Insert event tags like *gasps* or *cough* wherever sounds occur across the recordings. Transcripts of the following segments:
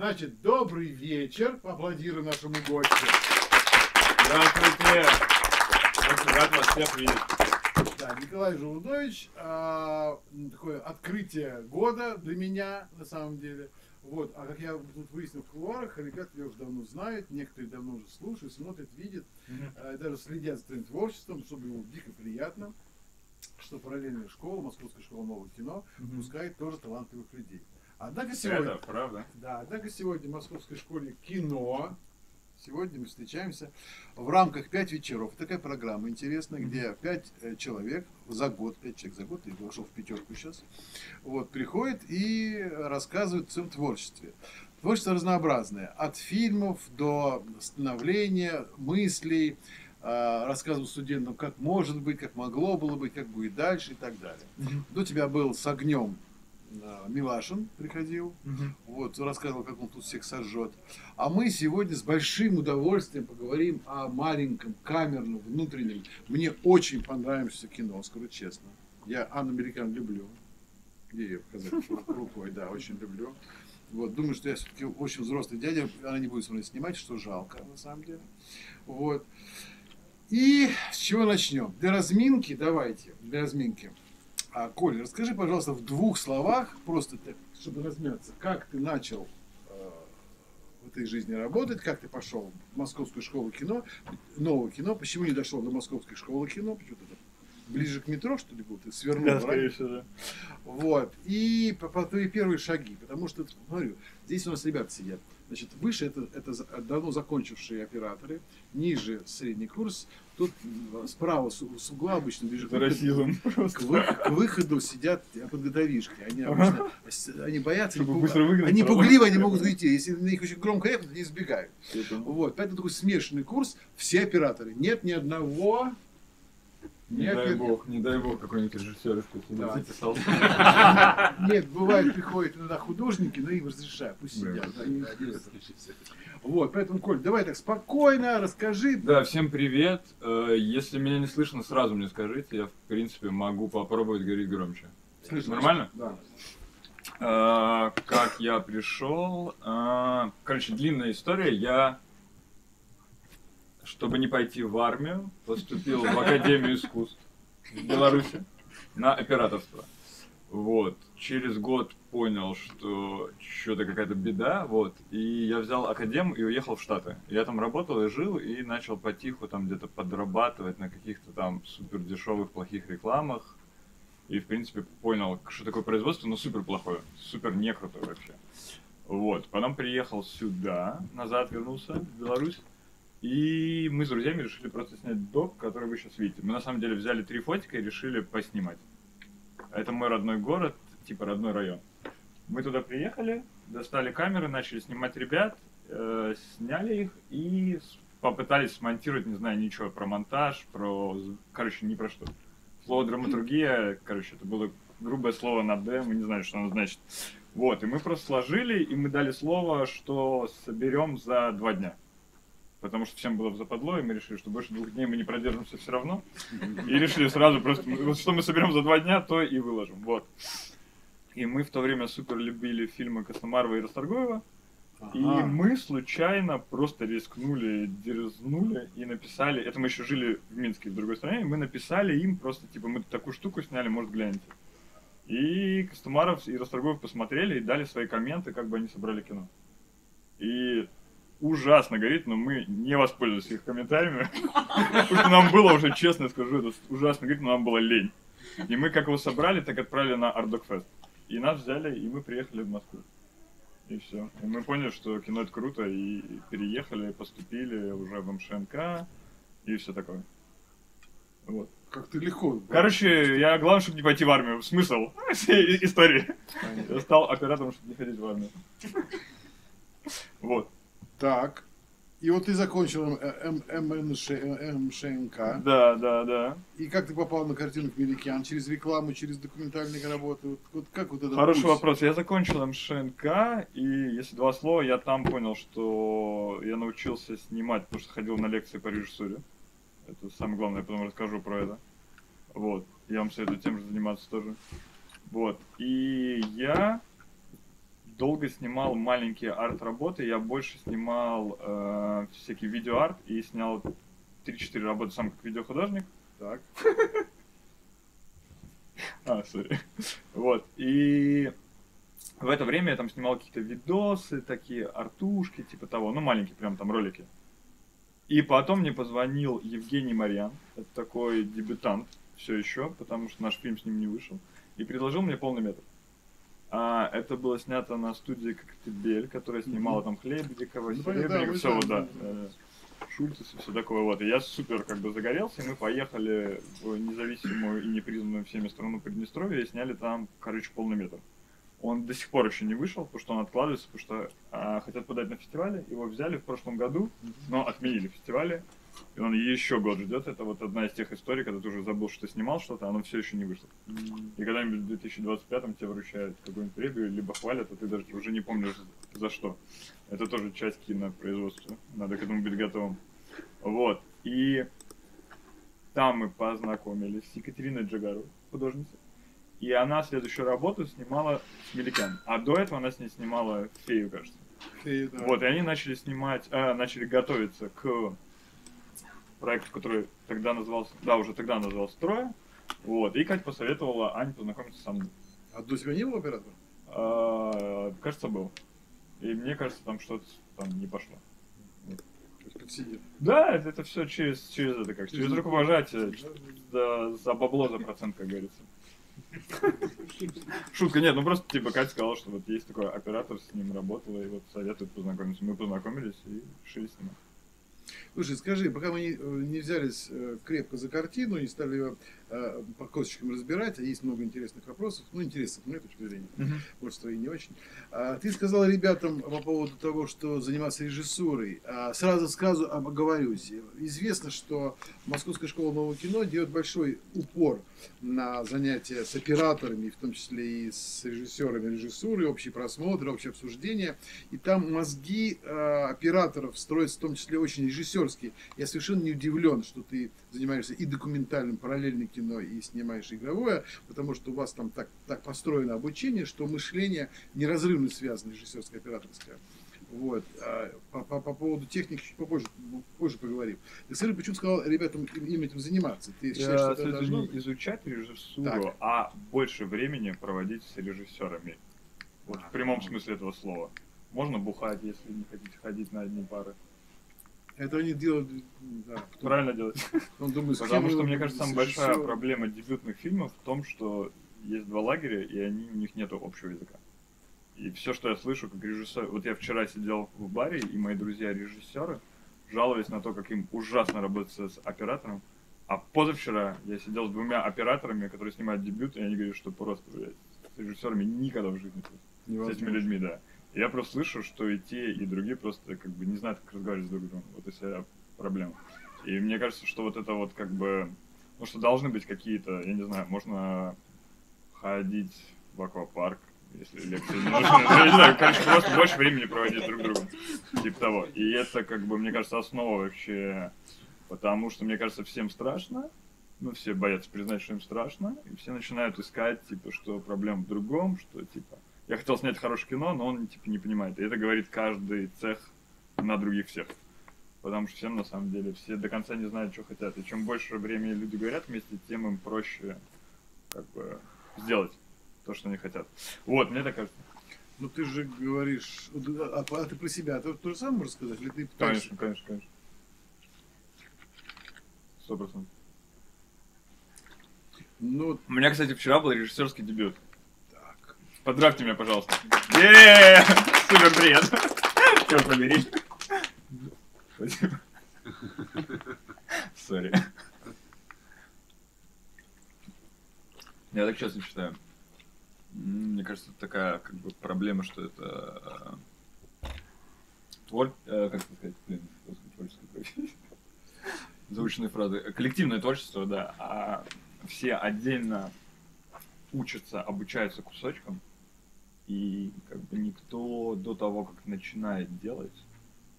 Значит, добрый вечер. Поаплодируем нашему гостю. Здравствуйте. Очень рад вас всех видеть. Да, Николай Желудович. а, такое открытие года для меня, на самом деле. Вот, а как я тут выяснил в кулуарах, ребята тебя уже давно знают, некоторые давно уже слушают, смотрят, видят, э, даже следят за твоим творчеством, чтобы ему дико приятно, что параллельная школа, Московская школа нового кино, выпускает тоже талантливых людей. Однако сегодня... Это правда. Да, однако сегодня в Московской школе кино. Сегодня мы встречаемся в рамках «Пять вечеров». Такая программа интересная, где пять э, человек за год, пять человек за год, я вошел в пятерку сейчас, вот, приходят и рассказывают о своем творчестве. Творчество разнообразное. От фильмов до становления, мыслей, э, рассказывают студентам, как может быть, как могло было быть, как будет дальше и так далее. До тебя был с огнем Милашин приходил, вот, рассказывал, как он тут всех сожжет. А мы сегодня с большим удовольствием поговорим о маленьком, камерном, внутреннем. Мне очень понравившееся кино, скажу честно. Я Анну Американ люблю. Где ее показать? *laughs* Рукой, да, очень люблю. Вот, думаю, что я все-таки очень взрослый дядя, она не будет со мной снимать, что жалко, на самом деле. Вот. И с чего начнем? Для разминки, давайте, для разминки. А, Коля, расскажи, пожалуйста, в двух словах, просто так, чтобы размяться, как ты начал э, в этой жизни работать, как ты пошел в Московскую школу кино, нового кино, почему не дошел до Московской школы кино, почему ты ближе к метро, что ли, был, ты свернул, Да, скорее всего, да. Вот. И по, по твои первые шаги. Потому что, смотрю, здесь у нас ребята сидят. Значит, выше это, это давно закончившие операторы, ниже средний курс. Тут справа с, с угла обычно ближе к расизм вы- к выходу сидят подготовишки. Они обычно они боятся, они, Чтобы пуга- быстро выгнать они сразу. пугливы, они могут уйти. Если на них очень громко ехать, они избегают. Это- Вот, поэтому такой смешанный курс. Все операторы. Нет ни одного. Не Нет, дай нет, бог, не дай бог какой-нибудь режиссер что Да. записался. Нет, бывает, приходят иногда художники, но им разрешают, пусть сидят. Вот, поэтому, Коль, давай так спокойно расскажи. Да, всем привет. Э, Если меня не слышно, сразу мне скажите. Я, в принципе, могу попробовать говорить громче. Слышно? Нормально? Да. Э, Как я пришел? Э, Короче, длинная история. Я, чтобы не пойти в армию, поступил в Академию искусств в Беларуси на операторство. Вот. Через год понял, что что-то какая-то беда, вот. И я взял академ и уехал в Штаты. Я там работал и жил, и начал потиху там где-то подрабатывать на каких-то там супер дешевых плохих рекламах. И, в принципе, понял, что такое производство, но супер плохое, супер не вообще. Вот. Потом приехал сюда, назад вернулся в Беларусь. И мы с друзьями решили просто снять док, который вы сейчас видите. Мы на самом деле взяли три фотика и решили поснимать. Это мой родной город, типа родной район. Мы туда приехали, достали камеры, начали снимать ребят, э, сняли их и попытались смонтировать, не знаю, ничего про монтаж, про... Короче, ни про что. Слово драматургия, короче, это было грубое слово на Д, мы не знаем, что оно значит. Вот, и мы просто сложили, и мы дали слово, что соберем за два дня. Потому что всем было в западло, и мы решили, что больше двух дней мы не продержимся все равно. И решили сразу просто, вот что мы соберем за два дня, то и выложим. Вот. И мы в то время супер любили фильмы Костомарова и Расторгуева. И Ага. мы случайно просто рискнули, дерзнули и написали, это мы еще жили в Минске, в другой стране, и мы написали им просто, типа, мы такую штуку сняли, может, гляньте. И Костомаров и Расторгуев посмотрели и дали свои комменты, как бы они собрали кино. И ужасно горит, но мы не воспользовались их комментариями. Потому что нам было уже, честно скажу, это ужасно горит, но нам было лень. И мы как его собрали, так отправили на Ардокфест. И нас взяли, и мы приехали в Москву. И все. И мы поняли, что кино это круто, и переехали, поступили уже в МШНК, и все такое. Вот. Как ты легко. Короче, я главное, чтобы не пойти в армию. Смысл *laughs* всей истории. Понятно. Я стал оператором, чтобы не ходить в армию. Вот. Так. И вот ты закончил М- М- МНШ МШНК. Да, да, да. И как ты попал на картину «Кмеликян»? Через рекламу, через документальные работы? Вот, вот как вот это Хороший вопрос. Я закончил МШНК, и если два слова, я там понял, что я научился снимать, потому что ходил на лекции по режиссуре. Это самое главное, я потом расскажу про это. Вот. Я вам советую тем же заниматься тоже. Вот. И я долго снимал маленькие арт-работы, я больше снимал э, всякий видеоарт и снял 3-4 работы сам как видеохудожник. Так. *laughs* А, сори. Вот, и в это время я там снимал какие-то видосы, такие артушки, типа того, ну, маленькие прям там ролики. И потом мне позвонил Евгений Марьян, это такой дебютант все еще, потому что наш фильм с ним не вышел, и предложил мне полный метр. А, это было снято на студии Коктебель, которая снимала там Хлебникова, Ну, понятно, Серебренникова, да, все вот, да, Шульцес и все такое вот. И я супер как бы загорелся, и мы поехали в независимую и непризнанную всеми страну Приднестровья и сняли там, короче, полный метр. Он до сих пор еще не вышел, потому что он откладывается, потому что а, хотят подать на фестивале. Его взяли в прошлом году, но отменили фестивали. И он еще год ждет. Это вот одна из тех историй, когда ты уже забыл, что ты снимал что-то, а оно все еще не вышло. И когда-нибудь в 2025 тебе вручают какую-нибудь премию, либо хвалят, а ты даже уже не помнишь за что. Это тоже часть кинопроизводства. Надо к этому быть готовым. Вот. И там мы познакомились с Екатериной Джагару, художницей. И она следующую работу снимала с Меликян. А до этого она с ней снимала фею, кажется. И, да. Вот, и они начали снимать, а, начали готовиться к проекту, который тогда назывался, да, уже тогда назывался «Трое». Вот, и Катя посоветовала Ане познакомиться со мной. А до тебя не был оператор? А, кажется, был. И мне кажется, там что-то там не пошло. Подсидел. Да, это, это все через, через это как, через Через рукопожатие, за, за бабло, за процент, как говорится. Шутка, нет, ну просто типа Катя сказала, что вот есть такой оператор, с ним работала, и вот советует познакомиться. Мы познакомились и решили снимать. Слушай, скажи, пока мы не, не взялись э, крепко за картину, не стали ее э, по косточкам разбирать, а есть много интересных вопросов, ну, интересных, с моей точки зрения, может, твои не очень. А, ты сказал ребятам по поводу того, что заниматься режиссурой. А, сразу сразу оговорюсь. Известно, что Московская школа нового кино делает большой упор на занятия с операторами, в том числе и с режиссерами режиссуры, общий просмотр, общее обсуждение. И там мозги э, операторов строятся в том числе очень режиссерские. Я совершенно не удивлен, что ты занимаешься и документальным, параллельным кино, и снимаешь игровое, потому что у вас там так, так построено обучение, что мышление неразрывно связано режиссерско-операторское. Вот. А по, по, по поводу техники чуть попозже, позже поговорим. Ты скажи, почему сказал ребятам им, им этим заниматься? Ты считаешь, что это должно быть? изучать режиссуру, Так. а больше времени проводить с режиссерами. Вот в прямом смысле этого слова. Можно бухать, если не хотите ходить на одни пары. Это они делают, да. кто- Правильно делать. Он думает, с Потому что, мне кажется, самая большая проблема дебютных фильмов в том, что есть два лагеря, и они, у них нет общего языка. И все, что я слышу как режиссер... Вот я вчера сидел в баре, и мои друзья-режиссеры жаловались на то, как им ужасно работать с оператором. А позавчера я сидел с двумя операторами, которые снимают дебют, и они говорят, что просто, блядь, с режиссерами никогда в жизни. С этими Невозможно. людьми, да. Я просто слышу, что и те, и другие просто как бы не знают, как разговаривать с друг другом. Вот и вся проблема. И мне кажется, что вот это вот как бы... Ну, что должны быть какие-то, я не знаю, можно ходить в аквапарк, если лекции не нужны. Ну, не знаю, короче, просто больше времени проводить друг другом. Типа того. И это, как бы, мне кажется, основа вообще. Потому что, мне кажется, всем страшно. Ну, все боятся признать, что им страшно. И все начинают искать, типа, что проблема в другом, что, типа, я хотел снять хорошее кино, но он, типа, не понимает. И это говорит каждый цех на других всех. Потому что всем, на самом деле, все до конца не знают, что хотят. И чем больше времени люди говорят вместе, тем им проще, как бы, сделать то, что они хотят. Вот, мне так кажется. Ну ты же говоришь, а, а ты про себя, ты то же самое можешь сказать? Или ты пытаешься- Конечно, конечно, конечно. Сто процентов. Ну, У меня, кстати, вчера был режиссерский дебют. Поздравьте меня, пожалуйста. Е-е-е! Супер привет. Черт побери. Спасибо. Сори. Я так часто читаю. М, Мне кажется, это такая как бы проблема, что это э, твор... э, как сказать, блин, творческая профессия. Заученные фразы. Коллективное творчество, да. А все отдельно учатся, обучаются кусочкам. И как бы никто до того, как начинает делать,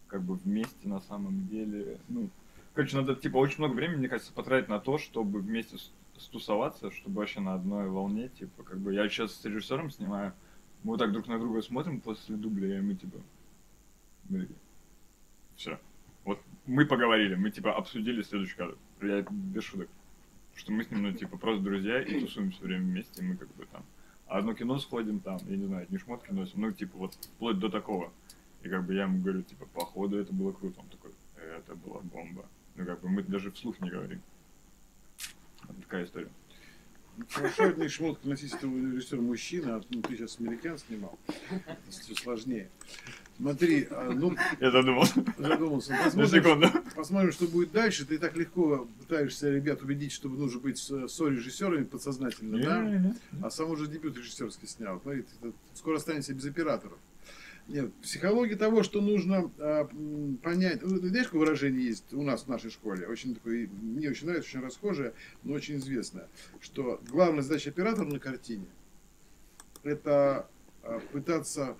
как бы вместе на самом деле, ну, короче, надо, типа, очень много времени, мне кажется, потратить на то, чтобы вместе стусоваться, чтобы вообще на одной волне, типа, как бы, я сейчас с режиссером снимаю, Мы вот так друг на друга смотрим после дубля, и мы типа, все. Вот мы поговорили, мы типа обсудили следующий кадр. Я без шуток. Что мы с ним, ну, типа, просто друзья и тусуем все время вместе, и мы как бы там одно кино сходим там, я не знаю, не шмотки носим, ну, типа, вот вплоть до такого. И как бы я ему говорю, типа, походу это было круто. Он такой, это была бомба. Ну, как бы мы даже вслух не говорим. Вот такая история. Хорошо, одни шмотки носить режиссер мужчина, а ну, ты сейчас американ снимал. Все сложнее. Смотри, а, ну... Я задумался. Задумался. Посмотрим, посмотрим, что будет дальше. Ты так легко пытаешься ребят убедить, чтобы нужно быть со-режиссерами подсознательно, не, да? А сам уже дебют режиссерский снял. Смотри, ты скоро останешься без операторов. Нет, психология того, что нужно а, понять. Ну, знаешь, какое выражение есть у нас в нашей школе? Очень такое, мне очень нравится, очень расхожее, но очень известное, что главная задача оператора на картине это а, пытаться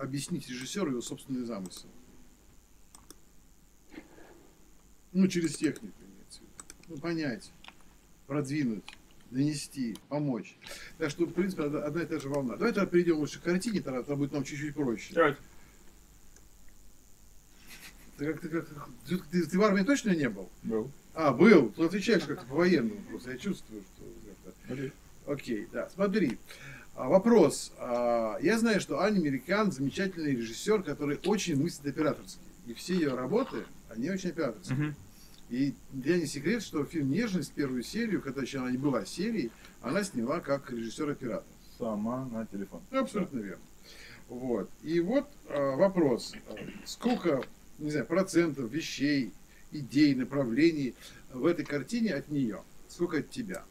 объяснить режиссеру его собственный замысел. Ну, через технику имеется в виду. Ну, понять, продвинуть донести, помочь. Так что, в принципе, одна и та же волна. Давай тогда перейдем лучше к картине, тогда, тогда будет нам чуть-чуть проще. Давайте. Ты, как, ты, как, ты, ты, ты в армии точно не был? Был. А, был. Ты отвечаешь как-то по-военному просто. Я чувствую, что... Окей, Окей да. Смотри. А, вопрос. А, я знаю, что Аня Американ замечательный режиссер, который очень мыслит операторски. И все ее работы, они очень операторские. Uh-huh. И для не секрет, что фильм «Нежность», первую серию, когда еще она не была серией, она сняла как режиссер-оператор. Сама на телефон. Абсолютно да. верно. Вот. И вот э, вопрос. Сколько, не знаю, процентов вещей, идей, направлений в этой картине от нее? Сколько от тебя?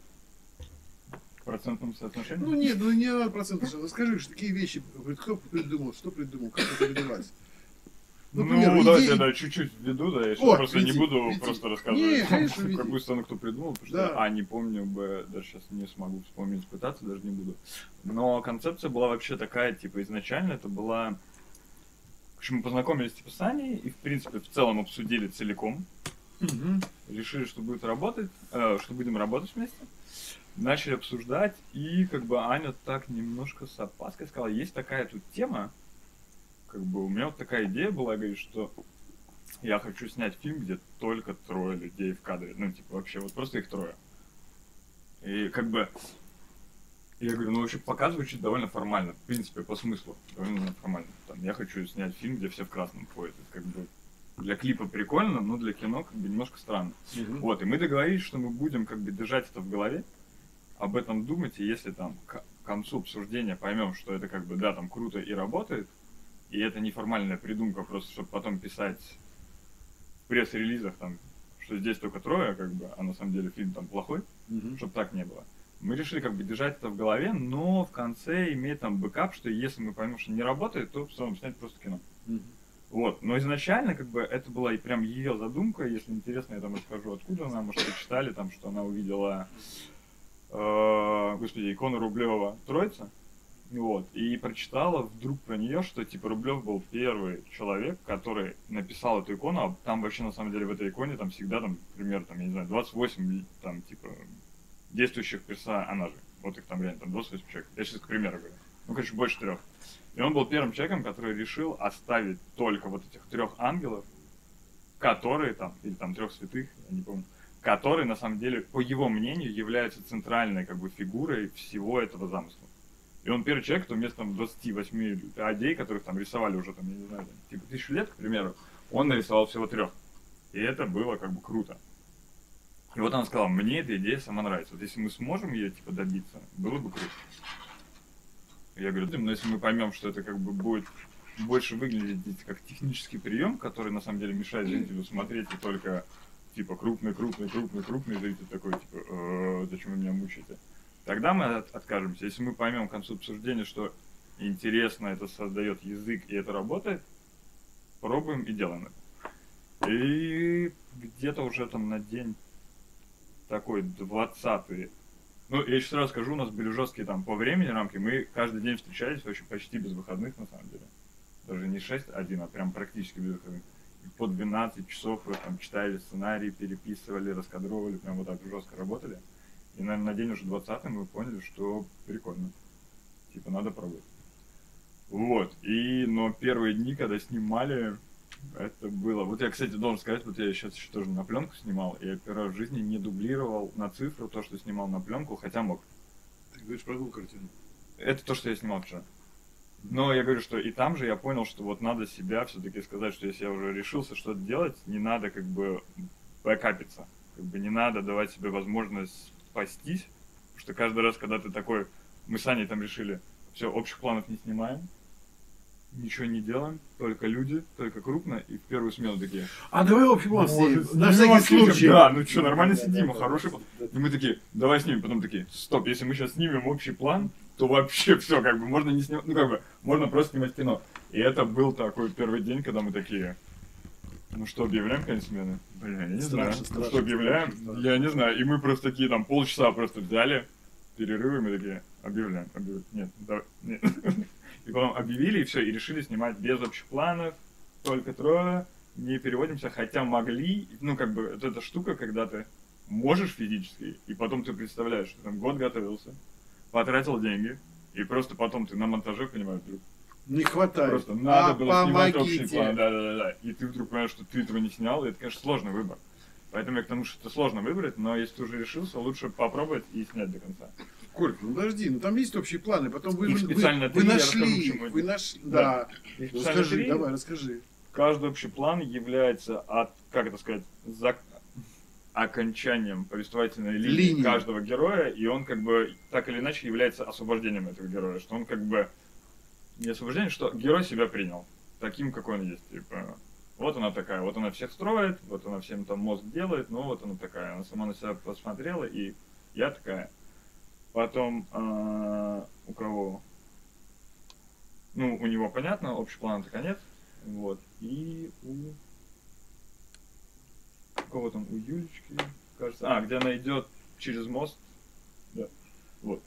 Процентном соотношении? Ну нет, ну не надо процентов. Скажи, что такие вещи, кто придумал, что придумал, как это родилось? Ну, например, ну давайте я да, чуть-чуть введу, да, я сейчас О, просто види, не буду види. просто рассказывать, не, конечно, *laughs* какую сцену кто придумал, потому да. что, а, не помню бы, даже сейчас не смогу вспомнить, пытаться даже не буду. Но концепция была вообще такая, типа, изначально это была... В общем, мы познакомились, типа, с Аней, и, в принципе, в целом обсудили целиком. Угу. Решили, что будет работать, э, что будем работать вместе. Начали обсуждать, и, как бы, Аня так немножко с опаской сказала, есть такая тут тема, как бы у меня вот такая идея была, говорит, что я хочу снять фильм, где только трое людей в кадре. Ну, типа, вообще, вот просто их трое. И как бы я говорю, ну вообще пока звучит довольно формально, в принципе, по смыслу, довольно формально. Там, я хочу снять фильм, где все в красном ходят. Это как бы для клипа прикольно, но для кино как бы немножко странно. Угу. Вот, и мы договорились, что мы будем как бы держать это в голове, об этом думать, и если там к концу обсуждения поймем, что это как бы, да, там круто и работает, и это неформальная придумка, просто чтобы потом писать в пресс-релизах, там, что здесь только трое, как бы, а на самом деле фильм там плохой, mm-hmm. чтобы так не было. Мы решили как бы держать это в голове, но в конце иметь там backup, что если мы поймем, что не работает, то в целом снять просто кино. Mm-hmm. Вот, но изначально как бы это была и прям ее задумка, если интересно, я там расскажу, откуда она, может, вы читали там, что она увидела, э, господи, икону Рублева Троица, вот. И прочитала вдруг про нее, что типа Рублев был первый человек, который написал эту икону, а там вообще на самом деле в этой иконе там всегда там, например, там, я не знаю, 28 там типа действующих персонажей. Вот их там реально там 28 человек. Я сейчас к примеру говорю. Ну, короче, больше трех. И он был первым человеком, который решил оставить только вот этих трех ангелов, которые там, или там трех святых, я не помню, которые на самом деле, по его мнению, являются центральной как бы фигурой всего этого замысла. И он первый человек, кто вместо там, 28 адей, которых там рисовали уже, там, я не знаю, там, типа тысячу лет, к примеру, он нарисовал всего трех. И это было как бы круто. И вот она сказала, мне эта идея сама нравится. Вот если мы сможем ее типа добиться, было бы круто. Я говорю, но если мы поймем, что это как бы будет больше выглядеть как технический прием, который на самом деле мешает зрителю смотреть и только типа крупный, крупный, крупный, крупный зритель такой, типа, «Э, зачем вы меня мучаете? Тогда мы откажемся. Если мы поймем к концу обсуждения, что интересно, это создает язык и это работает, пробуем и делаем это. И где-то уже там на день такой двадцатый. Ну, я еще сразу скажу, у нас были жесткие там по времени рамки. Мы каждый день встречались вообще почти без выходных, на самом деле. Даже не 6-1, а прям практически без выходных. По 12 часов вы там читали сценарий, переписывали, раскадровывали, прям вот так жестко работали. И, наверное, на день уже 20 мы поняли, что прикольно. Типа, надо пробовать. Вот. И, но первые дни, когда снимали, это было... Вот я, кстати, должен сказать, вот я сейчас еще тоже на пленку снимал, и я первый раз в жизни не дублировал на цифру то, что снимал на пленку, хотя мог. Ты говоришь про какую картину? Это то, что я снимал вчера. Но я говорю, что и там же я понял, что вот надо себя все-таки сказать, что если я уже решился что-то делать, не надо как бы бэкапиться. Как бы не надо давать себе возможность спастись. Потому что каждый раз, когда ты такой, мы с Аней там решили, все, общих планов не снимаем, ничего не делаем, только люди, только крупно, и в первую смену такие. А давай общий план «Может, снимем, на снимем всякий случай. Да, ну что, нормально сидим, хороший план. И мы такие, давай снимем, потом такие, стоп, если мы сейчас снимем общий план, то вообще все, как бы, можно не снимать, ну как бы, можно просто снимать кино. И это был такой первый день, когда мы такие, ну что, объявляем конец смены? Бля, я не знаю. Страшно, Ну страшно, что, объявляем? страшно. Я не знаю. И мы просто такие там полчаса просто взяли, перерывы, мы такие, объявляем, объявляем. Нет, давай, нет. *laughs* И потом объявили, и все, и решили снимать без общих планов, только трое, не переводимся, хотя могли, ну, как бы, вот эта штука, когда ты можешь физически, и потом ты представляешь, что там год готовился, потратил деньги, и просто потом ты на монтаже понимаешь, вдруг, Не хватает. Просто надо а было снимать общий помогите. план, да, да, да, да. И ты вдруг понимаешь, что ты этого не снял, и это, конечно, сложный выбор. Поэтому я к тому, что это сложно выбрать, но если ты уже решился, лучше попробовать и снять до конца. Колька, ну подожди, ну там есть общие планы, потом вы, вы, вы я нашли, расскажу, вы нашли, Да. да. Расскажи, три, давай, расскажи. Каждый общий план является от, как это сказать, за окончанием повествовательной линии, Линии. каждого героя, и он как бы так или иначе является освобождением этого героя, что он как бы не освобождение, что герой себя принял таким, какой он есть, типа вот она такая, вот она всех строит, вот она всем там мозг делает, но вот она такая, она сама на себя посмотрела, и я такая. Потом а, у кого? Ну, у него понятно, общий план это конец. Вот. И у... у кого там? У Юлечки, кажется. А, где она идет через мост. Да. Вот.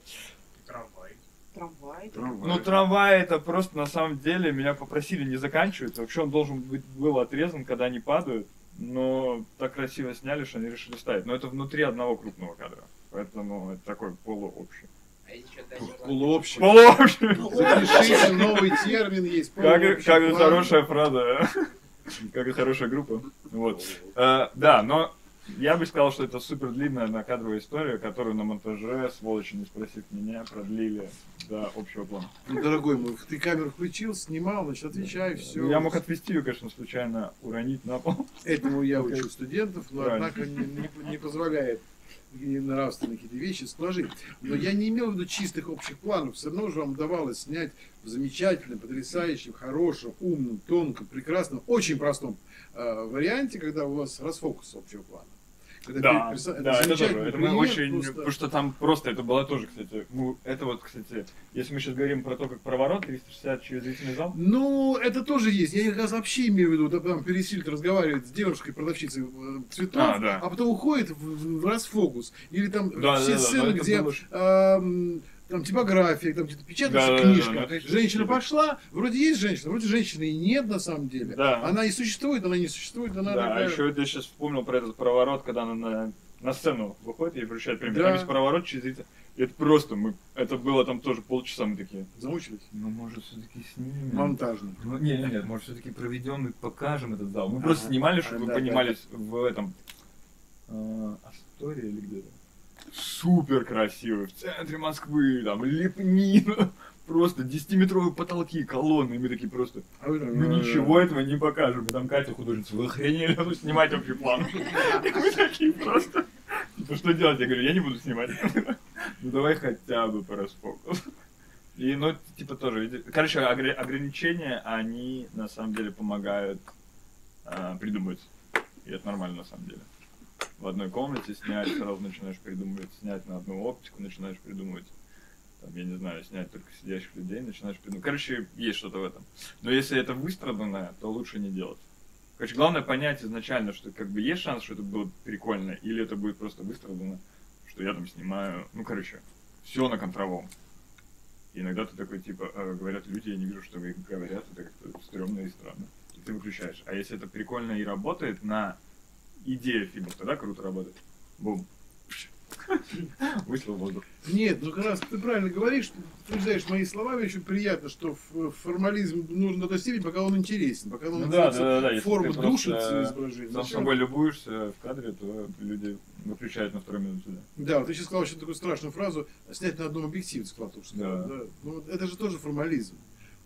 Трамвай. Трамвай. Трамвай. Ну, трамвай это просто на самом деле меня попросили не заканчивать. Вообще он должен быть был отрезан, когда они падают. Но так красиво сняли, что они решили ставить. Но это внутри одного крупного кадра. Поэтому это такой полуобщий. А Полуобщий. Полуобщий! Запишите, новый термин есть. Как, как хорошая фраза. Как и хорошая группа. Вот. Э, да, но я бы сказал, что это супер длинная накадровая история, которую на монтаже, сволочи, не спросив меня, продлили до общего плана. Ну, дорогой мой, ты камеру включил, снимал, значит, отвечай, все. Я мог отвести ее, конечно, случайно уронить на пол. Этому я учу студентов, но Правильно. однако не, не- не позволяет и нравственные какие-то вещи сложить. Но я не имел в виду чистых общих планов. Все равно же вам удавалось снять в замечательном, потрясающем, хорошем, умном, тонком, прекрасном, очень простом э, варианте, когда у вас расфокус общего плана. Да, да, это тоже. Это мы очень, просто- потому что там просто это было тоже, кстати, это вот, кстати, если мы сейчас говорим про то, как проворот 360 через зрительный зал, Ну, это тоже есть. Я как раз вообще имею в виду, да, там Пересильд разговаривает с девушкой-продавщицей э, цветов, А, да. потом уходит в, в- расфокус. Или там Да, все да, сцены, где было там типография, там где-то печатается Да, да, да, книжка. да, это женщина пошла, вроде есть женщина, вроде женщины и нет на самом деле. Да. Она и существует, она не существует, она да, а такая- еще я сейчас вспомнил про этот проворот, когда она на, на сцену выходит и вручает премию. Да. Там есть проворот через. И Это просто, мы, это было там тоже полчаса, мы такие, замучились. ну, может, все-таки снимем. Монтажно. Ну, не, не, нет, может, все-таки проведем и покажем этот зал. Мы Ага. просто снимали, чтобы Да, вы да, понимали в этом э, Астория или где-то. Супер красивый, в центре Москвы, там лепнина, *laughs* просто 10-метровые потолки, колонны, и мы такие просто, А ну э, ничего этого не покажем. И там Катя художница, вы охренели, надо снимать общий план. *laughs* Мы такие просто, типа, что делать? Я говорю, я не буду снимать. *laughs* Ну давай хотя бы по расфокусу. И, ну, типа, тоже, короче, огр- ограничения, они, на самом деле, помогают а, придумать. И это нормально, на самом деле. В одной комнате снять, сразу начинаешь придумывать, снять на одну оптику, начинаешь придумывать, там, я не знаю, снять только сидящих людей, начинаешь придумывать. Короче, есть что-то в этом. Но если это выстраданное, то лучше не делать. Короче, главное понять изначально, что как бы есть шанс, что это было прикольно, или это будет просто выстрадано, что я там снимаю, ну, короче, все на контровом. И иногда ты такой, типа, э, говорят люди, я не вижу, что вы говорят, это как-то стрёмно и странно. И ты выключаешь. А если это прикольно и работает на идею фильма, тогда круто работает. Бум. Пш. Выстрел в воздух. Нет, ну как раз ты правильно говоришь, ты подтверждаешь мои слова, мне очень приятно, что формализм нужен до той степени, пока он интересен, пока он Ну да, называется да, да, форма душит изображение. Сам собой любуешься в кадре, то люди выключают на второй минуте. Да. Да, вот ты сейчас сказал еще такую страшную фразу, снять на одном объективе, что. Да. Да. Ну, вот это же тоже формализм.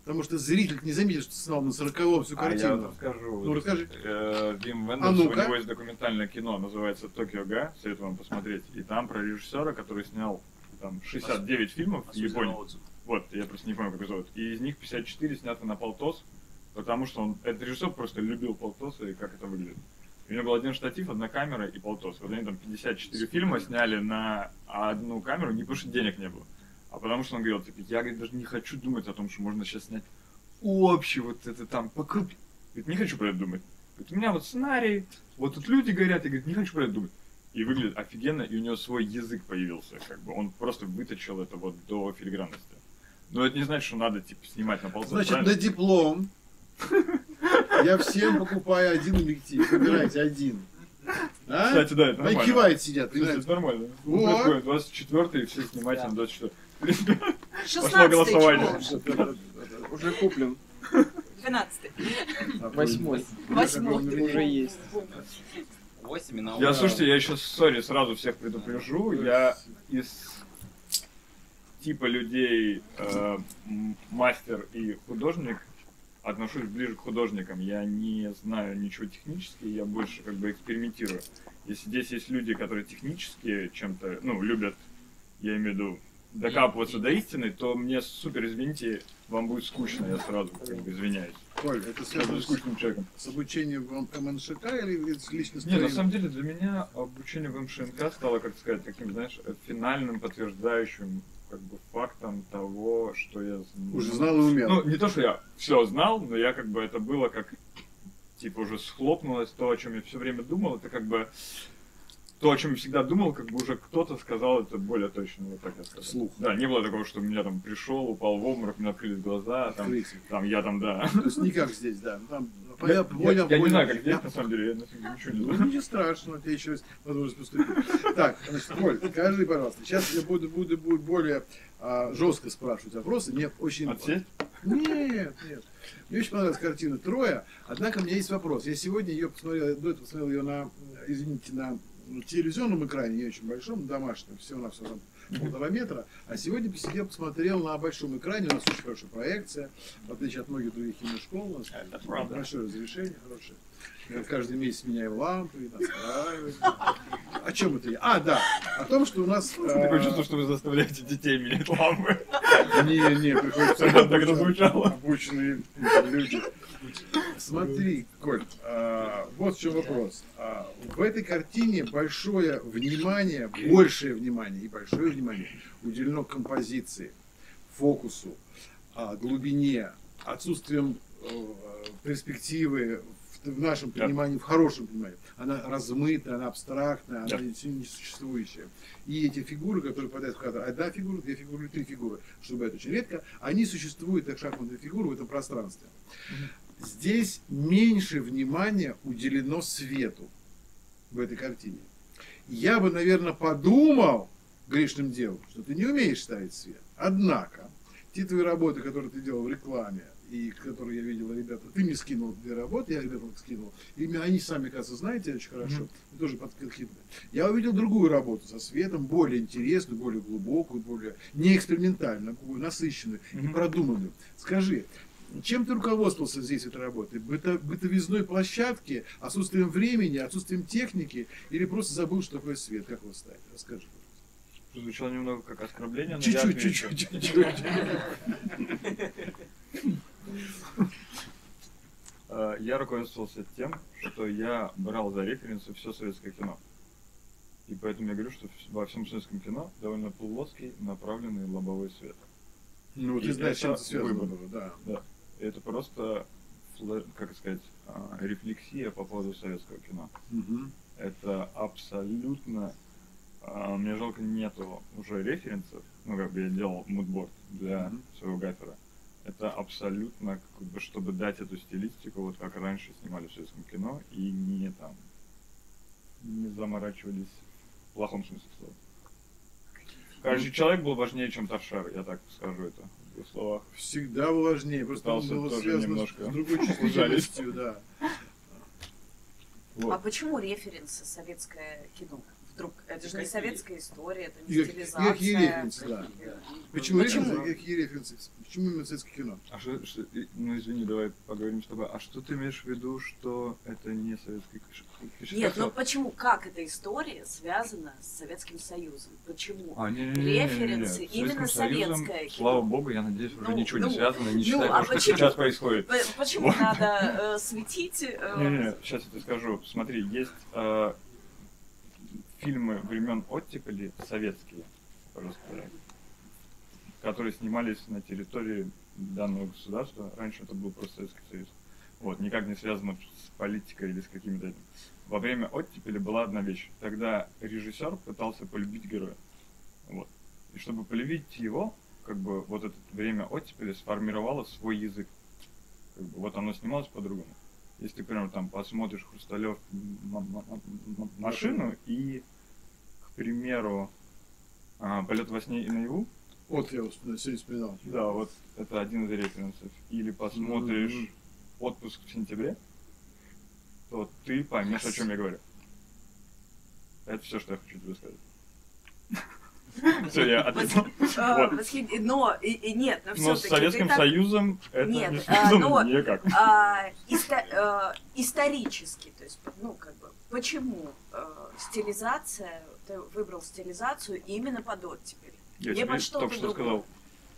Потому что зритель не заметит, что ты снял на сороковом всю А я картину. вот расскажу. Ну, расскажи. Э, Вим А Вендерс, у него есть документальное кино, называется «Токио Га», советую вам посмотреть. И там про режиссера, который снял там 69 фильмов в Японии. Вот, я просто не помню, как его зовут. И из них 54 сняты на полтос, потому что он, этот режиссер просто любил полтосы и как это выглядит. У него был один штатив, одна камера и полтос. Вот они там 54 фильма сняли на одну камеру, не потому что денег не было, а потому что он говорил, типа, я говорит, даже не хочу думать о том, что можно сейчас снять общий вот это там покруп. Говорит, не хочу про это думать. Говорит, у меня вот сценарий, вот тут люди говорят, и говорит, не хочу про это думать. И выглядит офигенно, и у него свой язык появился, как бы. Он просто выточил это вот до филигранности. Но это не значит, что надо, типа, снимать на полтора. Значит, правильно? на диплом я всем покупаю один объектив. Выбирайте один. А? Кстати, да, это Они нормально. кивают сидят. Понимаете? это нормально. Вот. Такое, 24 все снимать на 24 В принципе, Пошло 16 голосование. Уже куплен. 12 Восьмой. Восьмой. Уже есть. 8 и на Я, слушайте, я еще, сори, сразу всех предупрежу, я из типа людей э, мастер и художник отношусь ближе к художникам. Я не знаю ничего технически, я больше как бы экспериментирую. Если здесь есть люди, которые технически чем-то, ну, любят, я имею в виду, докапываться до истины, то мне супер, извините, вам будет скучно, я сразу как бы извиняюсь. Коль, это связано с, скучным человеком. с обучением в МНШК или с личностью? Не, на самом деле для меня обучение в МШНК стало, как сказать, таким, знаешь, финальным подтверждающим как бы фактом того, что я. Уже знал и умел. Ну, не то, что я все знал, но я как бы это было как типа уже схлопнулось то, о чем я все время думал, это как бы то, о чем я всегда думал, как бы уже кто-то сказал это более точно, вот так я скажу. Вслух. Да, не было такого, что меня там пришел, упал в обморок, меня открылись глаза, там, там я там, да. То есть не как здесь, да. Там, Я, я, я- понял, я не понял. знаю, как здесь, Я- на самом деле, я на ничего не Ну, знаю. не страшно, тебе еще есть возможность поступить. Так, значит, Коль, скажи, пожалуйста, сейчас я буду, буду, буду более а, жестко спрашивать вопросы. Мне очень... Отсесть? Нет, нет. Мне очень понравилась картина «Трое», однако у меня есть вопрос. Я сегодня ее посмотрел, до этого посмотрел ее на, извините, на телевизионном экране, не очень большом, домашнем, всего на все там полтора метра, а сегодня посидел, посмотрел на большом экране, у нас очень хорошая проекция, в отличие от многих других киношкол, у нас Это правда. большое разрешение, хорошее. Я каждый месяц меняю лампы, настраиваю. О чем это я? А, да, о том, что у нас... Такое а, чувство, что вы заставляете детей менять лампы. Не, не, приходится Так звучало. обученные люди. Смотри, Коль, а, вот в чем вопрос. А, в этой картине большое внимание, большее внимание и большое внимание уделено композиции, фокусу, а, глубине, отсутствием э, перспективы в, нашем понимании, в хорошем понимании. Она размытая, она абстрактная, она несуществующая. И эти фигуры, которые попадают в кадр, одна фигура, две фигуры, три фигуры, что бывает очень редко, они существуют как шахматные фигуры в этом пространстве. Здесь меньше внимания уделено свету в этой картине. Я бы, наверное, подумал грешным делом, что ты не умеешь ставить свет. Однако, те твои работы, которые ты делал в рекламе, и которые я видел, ребята, ты мне скинул две работы, я ребятам скинул. И они сами, кажется, знаете очень хорошо, и тоже подкидывали. Я увидел другую работу со светом, более интересную, более глубокую, более не экспериментальную, такую насыщенную и Мгм. продуманную. Скажи, чем ты руководствовался здесь этой работой? Быто, бытовизной площадки, отсутствием времени, отсутствием техники, или просто забыл, что такое свет? Как его ставить? Расскажи. Звучало немного как оскорбление, но Чуть-чуть, чуть-чуть, чуть-чуть. *laughs* Э, Я руководствовался тем, что я брал за референсы все советское кино. И поэтому я говорю, что во всем советском кино довольно плоский направленный лобовой свет. Ну, ты знаешь, чем связано было, да. И это просто, как сказать, а, рефлексия по поводу советского кино. Мгм. Это абсолютно... а, Мне жалко, нету уже референсов. Ну, как бы я делал мудборд для Мгм. своего гафера. Это абсолютно, как бы, чтобы дать эту стилистику, вот как раньше снимали в советском кино, и не там, не заморачивались в плохом смысле слова. Короче, человек был важнее, чем торшер, я так скажу это в двух словах. Всегда важнее, просто Пытался было тоже связано немножко с другой чувствительностью, да. Вот. А почему референсы советское кино? Вдруг? Это же не советская история, это не стилизация. какие референсы, да. Почему Почему? референсы? Какие референсы? Почему именно советское кино? А что, что- ну извини, давай поговорим с тобой. А что ты имеешь в виду, что это не советский киш- Нет, ну киш- почему? Как эта история связана с Советским Союзом? Почему? А, не, не, не, не, не, не. Референсы С именно Союзом, советское кино. Слава богу, я надеюсь, уже Ну, ничего ну, не связано, не ну, считая а что почему? сейчас происходит. Почему Вот. надо э, светить? э, Не-не-не, сейчас я тебе скажу. Смотри, есть э, фильмы времен оттепели советские, просто, которые снимались на территории данного государства. Раньше это был просто Советский Союз. Вот, никак не связано с политикой или с какими-то... Во время оттепели была одна вещь. Тогда режиссер пытался полюбить героя. Вот. И чтобы полюбить его, как бы вот это время оттепели сформировало свой язык. Как бы, вот оно снималось по-другому. Если ты, прям там посмотришь Хрусталев машину и, к примеру, а, полет во сне и наяву, Вот я сегодня вспоминал. да, вот это один из референсов. Или посмотришь отпуск в сентябре, то ты поймешь, о чем я говорю. Это все, что я хочу тебе сказать. *laughs* Все, я ответил. *laughs* Э, восхи- Но, и, нет, но Но с Советским Союзом это не а, никак. а, э, исторически, то есть, ну, как бы, почему э, стилизация, ты выбрал стилизацию именно под оттепель? Я тебе только что сказал.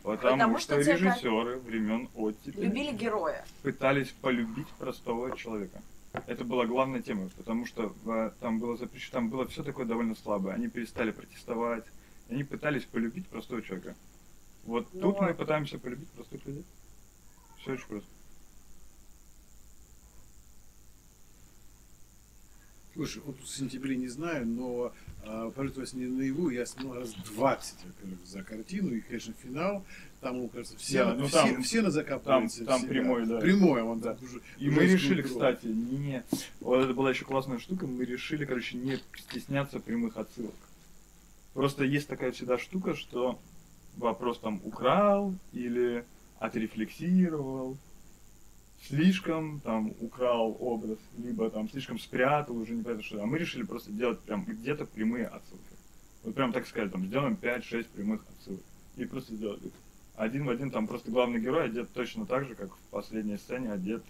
Потому, Потому что, что режиссеры времен оттепели Любили героя. пытались полюбить простого человека. Это была главная тема, потому что в- там было запрещено, там было все такое довольно слабое. Они перестали протестовать, они пытались полюбить простого человека. Вот Ну, тут мы пытаемся полюбить простых людей. Все очень просто. Слушай, вот в сентябре не знаю, но а, «Полет во сне наяву» я снимал раз 20 во-первых, за картину, и, конечно, финал, там, мне кажется, все, Да, ну все, там- все на закапываются. там- там все, прямой, да. Прямой, он Да. так уже... И уже мы решили, культуры. кстати, не... Вот это была еще классная штука, мы решили, короче, не стесняться прямых отсылок. Просто есть такая всегда штука, что вопрос там украл или отрефлексировал, слишком там украл образ, либо там слишком спрятал, уже не понятно что. А мы решили просто делать прям где-то прямые отсылки. Вот прям так сказали, там сделаем 5-6 прямых отсылок. И просто сделали. их. Один в один там просто главный герой одет точно так же, как в последней сцене одет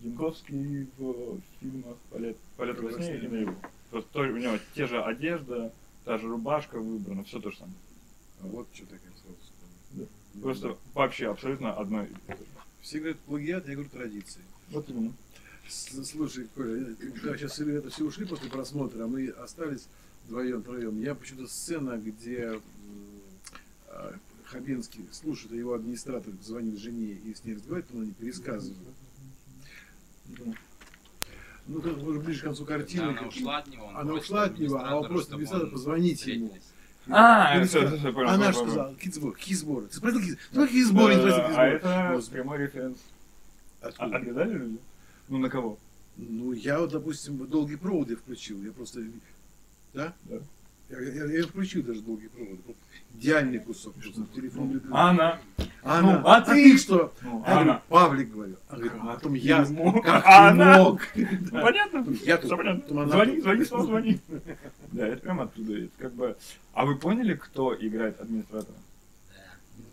Янковский в фильмах «Полет, «Полет во сне» и наяву. Просто то- у него те же одежда, та же рубашка выбрана, все то же самое. А вот что такое сразу вспомнил. Просто вообще абсолютно одно и то же. Все говорят плагиат, я говорю традиции. Вот именно. Слушай, Коля, когда сейчас ребята все ушли после просмотра, а мы остались вдвоем, троем. Я почему-то сцена, где а, Хабенский слушает, а его администратор звонит жене и с ней разговаривает, он не пересказывает. Ну, как уже ближе к концу картины. Когда она ушла от него, он она ушла от него, а вопрос администратора он позвонить ему. А, понял, Она же сказала, кизбор, кизбор. Ты спросил кизбор? Ну, кизбор, не спросил Да, А это прямой референс. А- откуда? Отгадали люди? Ну на кого? Ну, я вот, допустим, долгий провод я включил. Я просто... Да? Да. Я, я, я включил даже долгий провод. Идеальный кусок. Просто телефон любил. Она. Она, ну, а а ты что? Ну, Я говорю, она. Павлик говорю. А, говорю, а потом я. Не мог. Как А ты мог? *laughs* Ну, Понятно? Я тут. Понятно. потом Звони, звони, снова звони. *laughs* Да, это прям оттуда. Это как бы... А вы поняли, кто играет администратора?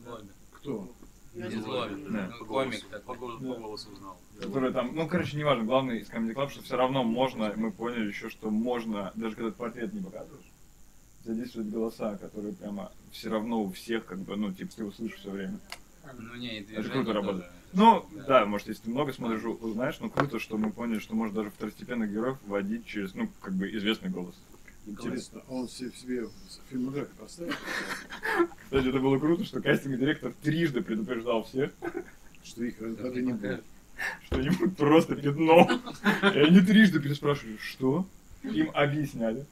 Да. Кто? Не злобин. Да. Ну, комик По такой. голосу, по голосу узнал. Который там, ну, короче, неважно, главный из Comedy Club, что все равно можно, мы поняли еще, что можно, даже когда ты портрет не показываешь, задействовать голоса, которые прямо все равно у всех, как бы, ну, типа, ты услышишь все время. Ну не, и Это круто тоже. работает. Ну, да, может, если ты много смотришь, узнаешь, но круто, что мы поняли, что можно даже второстепенных героев вводить через, ну, как бы, известный голос. Интересно, он себе, себе фильмографию поставил, Кстати, это было круто, что кастинг-директор трижды предупреждал всех, что их даже не будет. что-нибудь просто пятно. И они трижды переспрашивали, что? Им объясняли.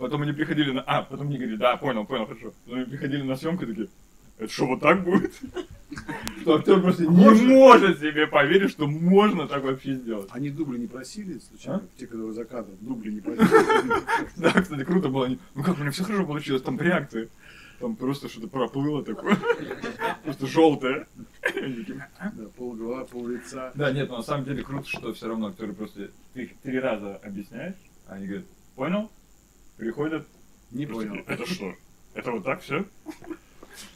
Потом они приходили на... А, потом мне говорили, да, понял, понял, хорошо. Потом они приходили на съемку и такие, это что, вот так будет? Что актер просто не может себе поверить, что можно так вообще сделать. Они дубли не просили, случайно, А? те, которые за кадром, дубли не просили. *laughs* Да, кстати, круто было. Ну как, у меня все хорошо получилось, там реакции. Там просто что-то проплыло такое. *laughs* Просто желтое. Да, полголова, пол лица. Да, нет, но на самом деле круто, что все равно актеры просто ты их три раза объясняешь, а они говорят, понял? Приходят, Не понял. Это что? Это вот так все?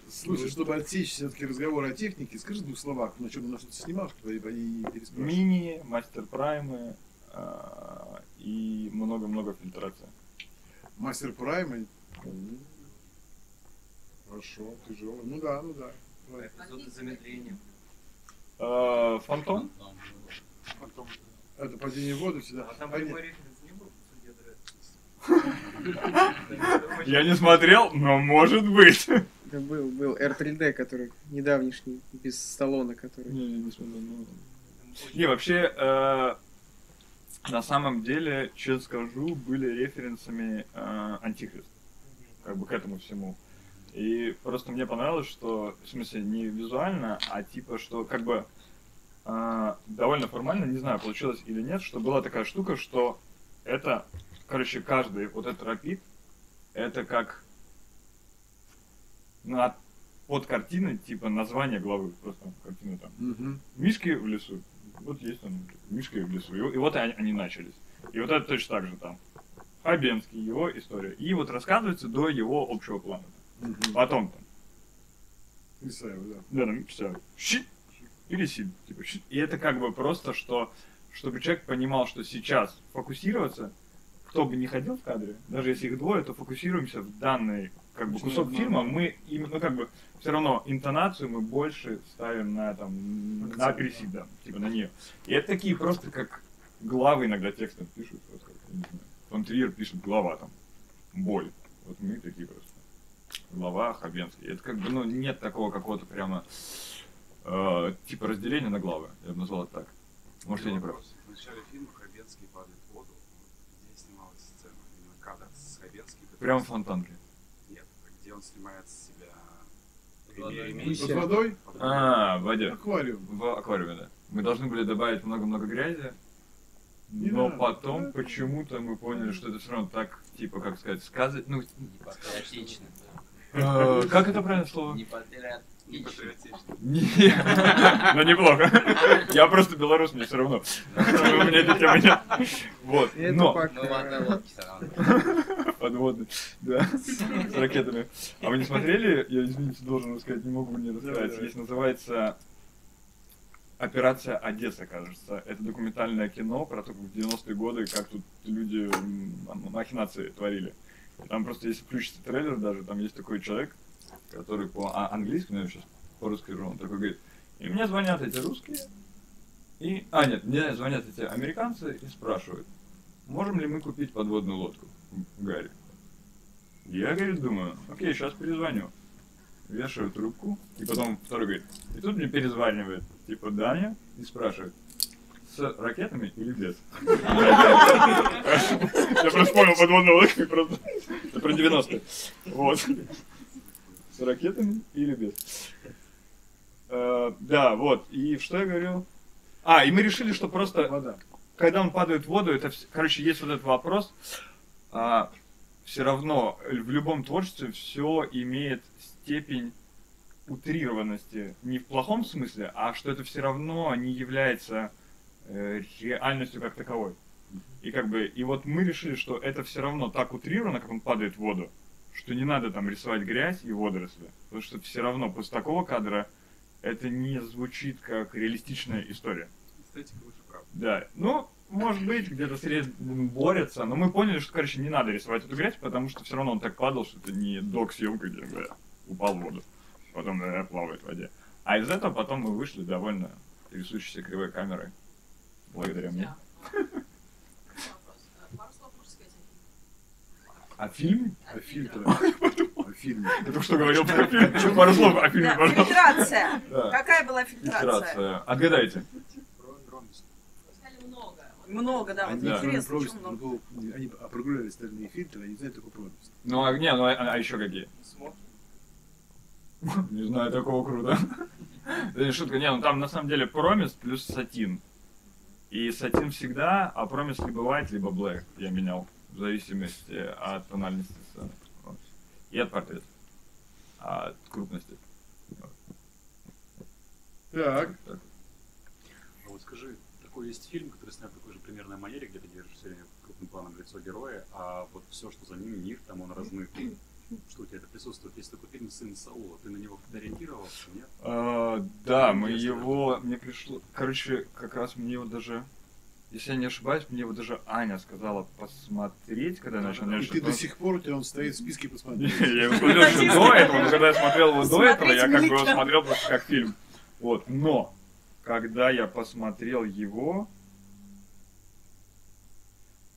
Слушай, чтобы отсечь все-таки разговор о технике, скажи в двух словах, на чем на что ты снимал, переспрашивали. Мини, мастер праймы а, и много-много фильтрации. Мастер Прайм. и- Хорошо, тяжело. Ну да, ну да. Эпизоды замедления. Фантом? Потом. Это падение в воду всегда. А там прямой Я не смотрел, но может быть. Да был, был R3D, который недавнешний, без Сталлона, который... Не, не, не смотрел, ну. Не, вообще, э, на самом деле, честно скажу, были референсами э, Антихрист, как бы к этому всему. И просто мне понравилось, что, в смысле, не визуально, а типа, что как бы э, довольно формально, не знаю, получилось или нет, что была такая штука, что это, короче, каждый вот этот рапид, это как на, под картиной, типа, название главы, просто картина там. Мгм. Мишки в лесу. Вот есть он, Мишки в лесу. И, и вот они, они начались. И вот это точно так же там. Хабенский, его история. И вот рассказывается до его общего плана. Мгм. Потом там, Исаева, да. да, там, все, щит, или сид, типа, щит. И это как бы просто, что, чтобы человек понимал, что сейчас фокусироваться, кто бы не ходил в кадре, даже если их двое, то фокусируемся в данный как бы кусок одно, фильма, мы именно, ну, как бы, все равно интонацию мы больше ставим на там, на агрессив, да, типа на нее. И это такие просто как главы иногда текстом пишут, вот как, я не знаю, фон Триер пишет глава там, боль. Вот мы такие просто. Глава Хабенский. Это как бы, ну, нет такого какого-то прямо э, типа разделения на главы. Я бы назвал это так. Может, я не прав. В начале фильма Хабенский падает в воду. Где снималась сцена? Именно кадр с Прямо в фонтанке. Нет, где он снимает с себя. Под водой? А, в воде. Аквариум. В аквариуме, да. Мы должны были добавить много-много грязи. Не Но надо. потом почему-то мы поняли, что это все равно так, типа, как сказать, сказать. Ну, Не патриотично. э, как это правильное слово? Не патриотично. Не *laughs* патриотично. Не, ну неплохо. Я просто белорус, мне все равно. У меня этой темы нет. Вот. Это Но пока- Мы в подводный, да, с ракетами. А вы не смотрели? Я, извините, должен рассказать, не могу не рассказать. Есть, называется Операция Одесса, кажется. Это документальное кино про то, как в 90-е годы, как тут люди махинации творили. Там просто, если включится трейлер даже, там есть такой человек, который по-английски, ну я сейчас по-русски скажу, он такой говорит, и мне звонят эти русские, и... А, нет, мне звонят эти американцы и спрашивают, можем ли мы купить подводную лодку Гарри? Я, говорит, думаю, окей, сейчас перезвоню. Вешаю трубку, и потом второй говорит, и тут мне перезванивает, типа, Даня, и спрашивает, с ракетами или без? Я просто понял подводную лодку, просто это про 90-е. Вот. С ракетами или без? Э, Да, вот. И что я говорил? А, и мы решили, что просто когда он падает в воду, это, короче, есть вот этот вопрос, все равно в любом творчестве все имеет степень утрированности, не в плохом смысле, а что это все равно не является э, реальностью как таковой. И как бы, и вот мы решили, что это все равно так утрировано, как он падает в воду, что не надо там рисовать грязь и водоросли, потому что все равно после такого кадра это не звучит как реалистичная история. Эстетика выше правды. Да, ну, может быть, где-то сред... борются, но мы поняли, что, короче, не надо рисовать эту грязь, потому что все равно он так падал, что это не док-съемка, где бля, упал в воду, потом бля, плавает в воде. А из этого потом мы вышли довольно рисующейся кривой камерой, благодаря мне. Пару слов можешь сказать о А фильм? О. О фильме. Я только что говорил про фильм. Пару слов о фильме, пожалуйста. фильтрация. Какая была фильтрация? Фильтрация. Отгадайте. Про дроны. Вы сказали много. Да. Вот Да. интересно, почему много. другого- они прогуляли остальные фильтры, они знают такую проводность. Ну, а, не, ну, а, а еще какие? Смотрим. Не знаю такого круто. *laughs* Да не шутка, не, ну там на самом деле промис плюс сатин. И сатин всегда, а промис либо white, либо black я менял. В зависимости от тональности сцены. И от портрета. от крупности. Так. Так. А вот скажи, такой есть фильм, который снят такой примерной манере, где ты держишь все время крупным планом лицо героя, а вот все, что за ним, мир, там он размыт. Что у тебя это присутствует? Есть такой фильм «Сын Саула». Ты на него как-то ориентировался, нет? А, да, мы его, мне пришло, короче, как раз мне его даже, если я не ошибаюсь, мне его даже Аня сказала посмотреть, когда я начал И нянчить, ты до сих пор у тебя он стоит в списке посмотреть. *laughs* Я его смотрел еще до этого, но когда я смотрел его до этого, я как бы его смотрел просто как фильм. Вот, но, когда я посмотрел его,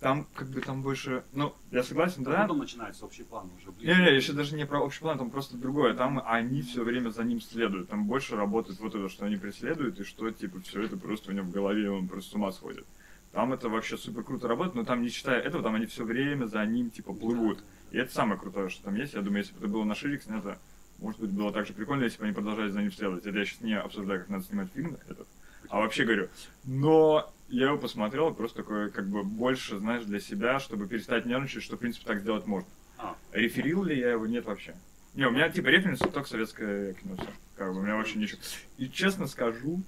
там как бы там больше, ну, я согласен, Да. да, Потом начинается общий план уже ближе. не-не, еще даже не про общий план, там просто другое. Там они все время за ним следуют. Там больше работает вот это, что они преследуют, и что, типа, все это просто у него в голове, и он просто с ума сходит. Там это вообще супер круто работает, но там, не считая этого, там они все время за ним, типа, плывут. И это самое крутое, что там есть. Я думаю, если бы это было на шире снято, может быть, было так же прикольно, если бы они продолжали за ним следовать. Это я сейчас не обсуждаю, как надо снимать фильм этот, а вообще говорю. Но я его посмотрел, просто такое, как бы, больше, знаешь, для себя, чтобы перестать нервничать, что, в принципе, так сделать можно. А. Реферил ли я его? Нет вообще. Не, у меня типа референс только советское кино все. Как бы у меня вообще ничего. И честно скажу,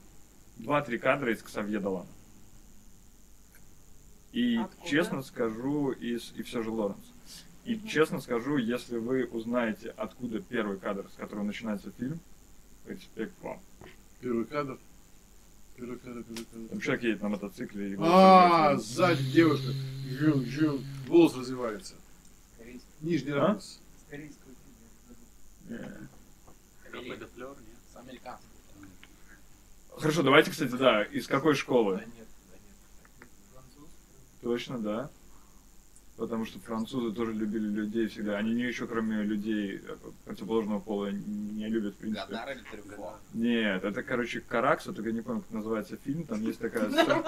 два-три кадра из Ксавье Долана. И Откуда? честно скажу, из и все же Лоренс. И честно скажу, если вы узнаете, откуда первый кадр, с которого начинается фильм, респект вам. Первый кадр. Человек едет на мотоцикле А, сзади девушка. Жум, жум. Волос развивается. Нижний А? нет? Американский. Хорошо, давайте, кстати, да, из какой школы? Да нет, да нет. Француз. Точно, да. Потому что французы тоже любили людей всегда. Они не еще, кроме людей э, противоположного пола, не любят, в принципе. Гадар или Трюфо? Нет, это, короче, Каракса, только я не помню, как называется фильм. Там есть такая *laughs* сцена.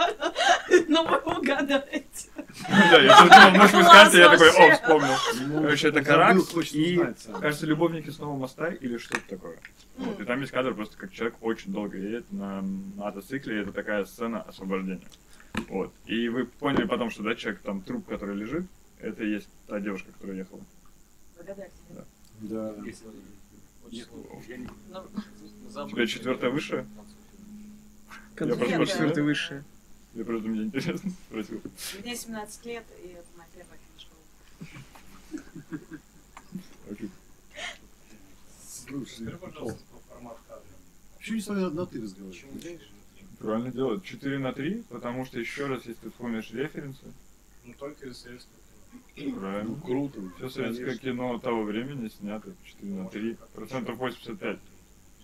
Ну вы угадаете. Да, я смотрел нож в Исканте, я такой, о, вспомнил. Короче, это Каракс и, кажется, любовники с нового моста или что-то такое. Вот, и там есть кадр просто, как человек очень долго едет на мотоцикле, и это такая сцена освобождения. Вот. И вы поняли потом, что, да, человек, там, труп, который лежит, это и есть та девушка, которая ехала. Да. Да. Я Ну, У тебя четвертая высшая? Нет, четвертый да. высшее. Я просто мне интересно спросил. Мне 17 лет, и это моя первая киношкола. Окей. Слушай, кадра. Почему не с вами на ты разговариваешь? Правильно делают. 4 на 3, потому что еще раз, если ты вспомнишь референсы, Ну, только из кино. Правильно. Ну, круто. Все советское Конечно. кино того времени снято 4 на 3, процентов 85.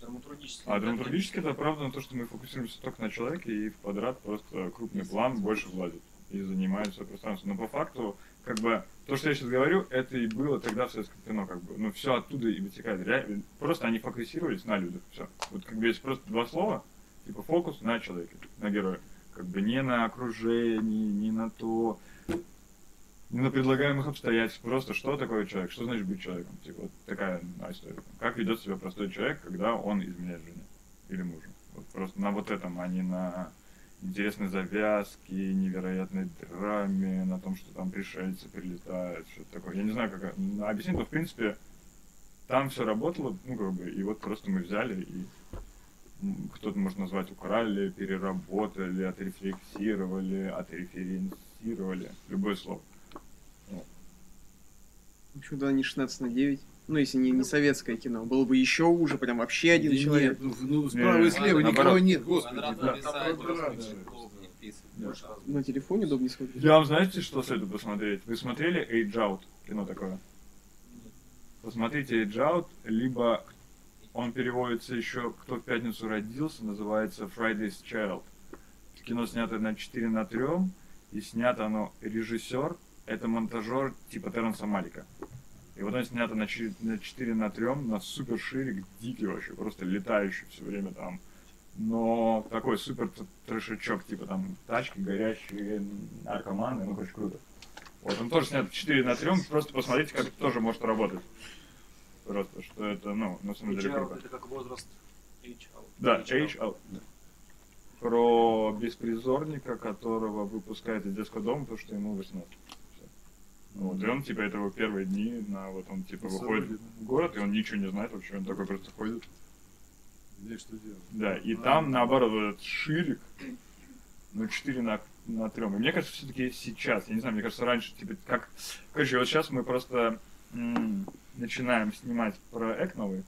Драматургический. А драматургически это оправдано то, что мы фокусируемся только на человеке, и в квадрат просто крупный план больше влазит и занимает все пространство. Но по факту, как бы, то, что я сейчас говорю, это и было тогда в советском кино, как бы, ну, все оттуда и вытекает. Реально, просто они фокусировались на людях, все. Вот как бы есть просто два слова, типа фокус на человеке, на герое. Как бы не на окружении, не на то, не на предлагаемых обстоятельств, просто что такое человек, что значит быть человеком. Типа вот такая история. Как ведет себя простой человек, когда он изменяет жене или мужу. Вот просто на вот этом, а не на интересной завязке, невероятной драме, на том, что там пришельцы прилетают, что-то такое. Я не знаю, как м, объяснить, но в принципе там все работало, ну как бы, и вот просто мы взяли и кто-то может назвать украли, переработали, отрефлексировали, отреференсировали, любое слово. Почему тогда не 16 на 9? Ну, если не, не советское кино. Было бы еще уже, прям вообще один Да человек. Нет, ну, ну, справа и Не, слева наоборот. никого нет, господи. Квадрат да. Квадрат, да. Да. На телефоне удобнее смотреть. Я вам знаете, что советую посмотреть? Вы смотрели Age Out? Кино такое. Посмотрите Age Out, либо он переводится еще «Кто в пятницу родился», называется Friday's Child. Кино снято на 4 на 3, и снято оно режиссер, это монтажер типа Терренса Малика. И вот он снято на 4 на, 4 на 3, на супер ширик, дикий вообще, просто летающий все время там. Но такой супер трешачок, типа там тачки горящие, наркоманы, ну, очень круто. Вот, он тоже снят 4 на 3, просто посмотрите, как это тоже может работать. Просто, что это, ну, на самом деле круто. это как возраст Да, Age Out. Про беспризорника, которого выпускают из детского дома, потому что ему 18. Вот, и он, типа, это его первые дни, на, вот он, типа, выходит в город, и он ничего не знает вообще, он такой просто ходит. Знаешь, что делать. Да, и А. там, наоборот, вот этот ширик, ну, 4 на, на 3. И мне кажется, все-таки сейчас, я не знаю, мне кажется, раньше, типа, как... Короче, вот сейчас мы просто м, начинаем снимать проект новый,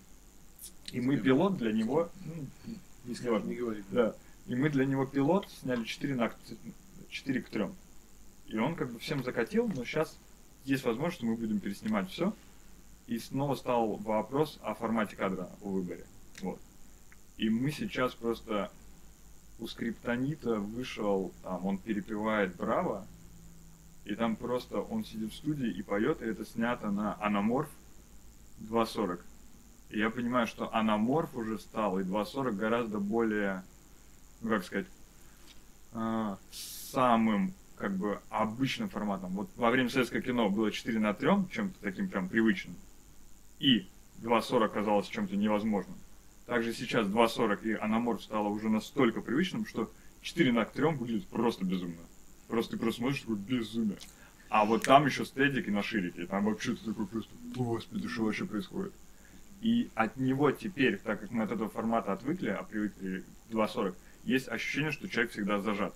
и мы пилот для него, ну, если важно. Не говори. Да. И мы для него пилот сняли 4 на 4 к 3. И он как бы всем закатил, но сейчас есть возможность, что мы будем переснимать все. И снова стал вопрос о формате кадра, о выборе. Вот. И мы сейчас просто у скриптонита вышел, там, он перепевает Браво, и там просто он сидит в студии и поет, и это снято на анаморф 2.40. И я понимаю, что анаморф уже стал, и 2.40 гораздо более, ну как сказать, а, самым как бы обычным форматом. Вот во время советского кино было 4 на 3, чем-то таким прям привычным. И 2.40 казалось чем-то невозможным. Также сейчас 2.40 и анаморф стало уже настолько привычным, что 4 на 3 выглядит просто безумно. Просто ты просто смотришь, такое безумие. А вот там еще стедик на ширике, там вообще ты такой просто, господи, что вообще происходит? И от него теперь, так как мы от этого формата отвыкли, а привыкли к 2.40, есть ощущение, что человек всегда зажат.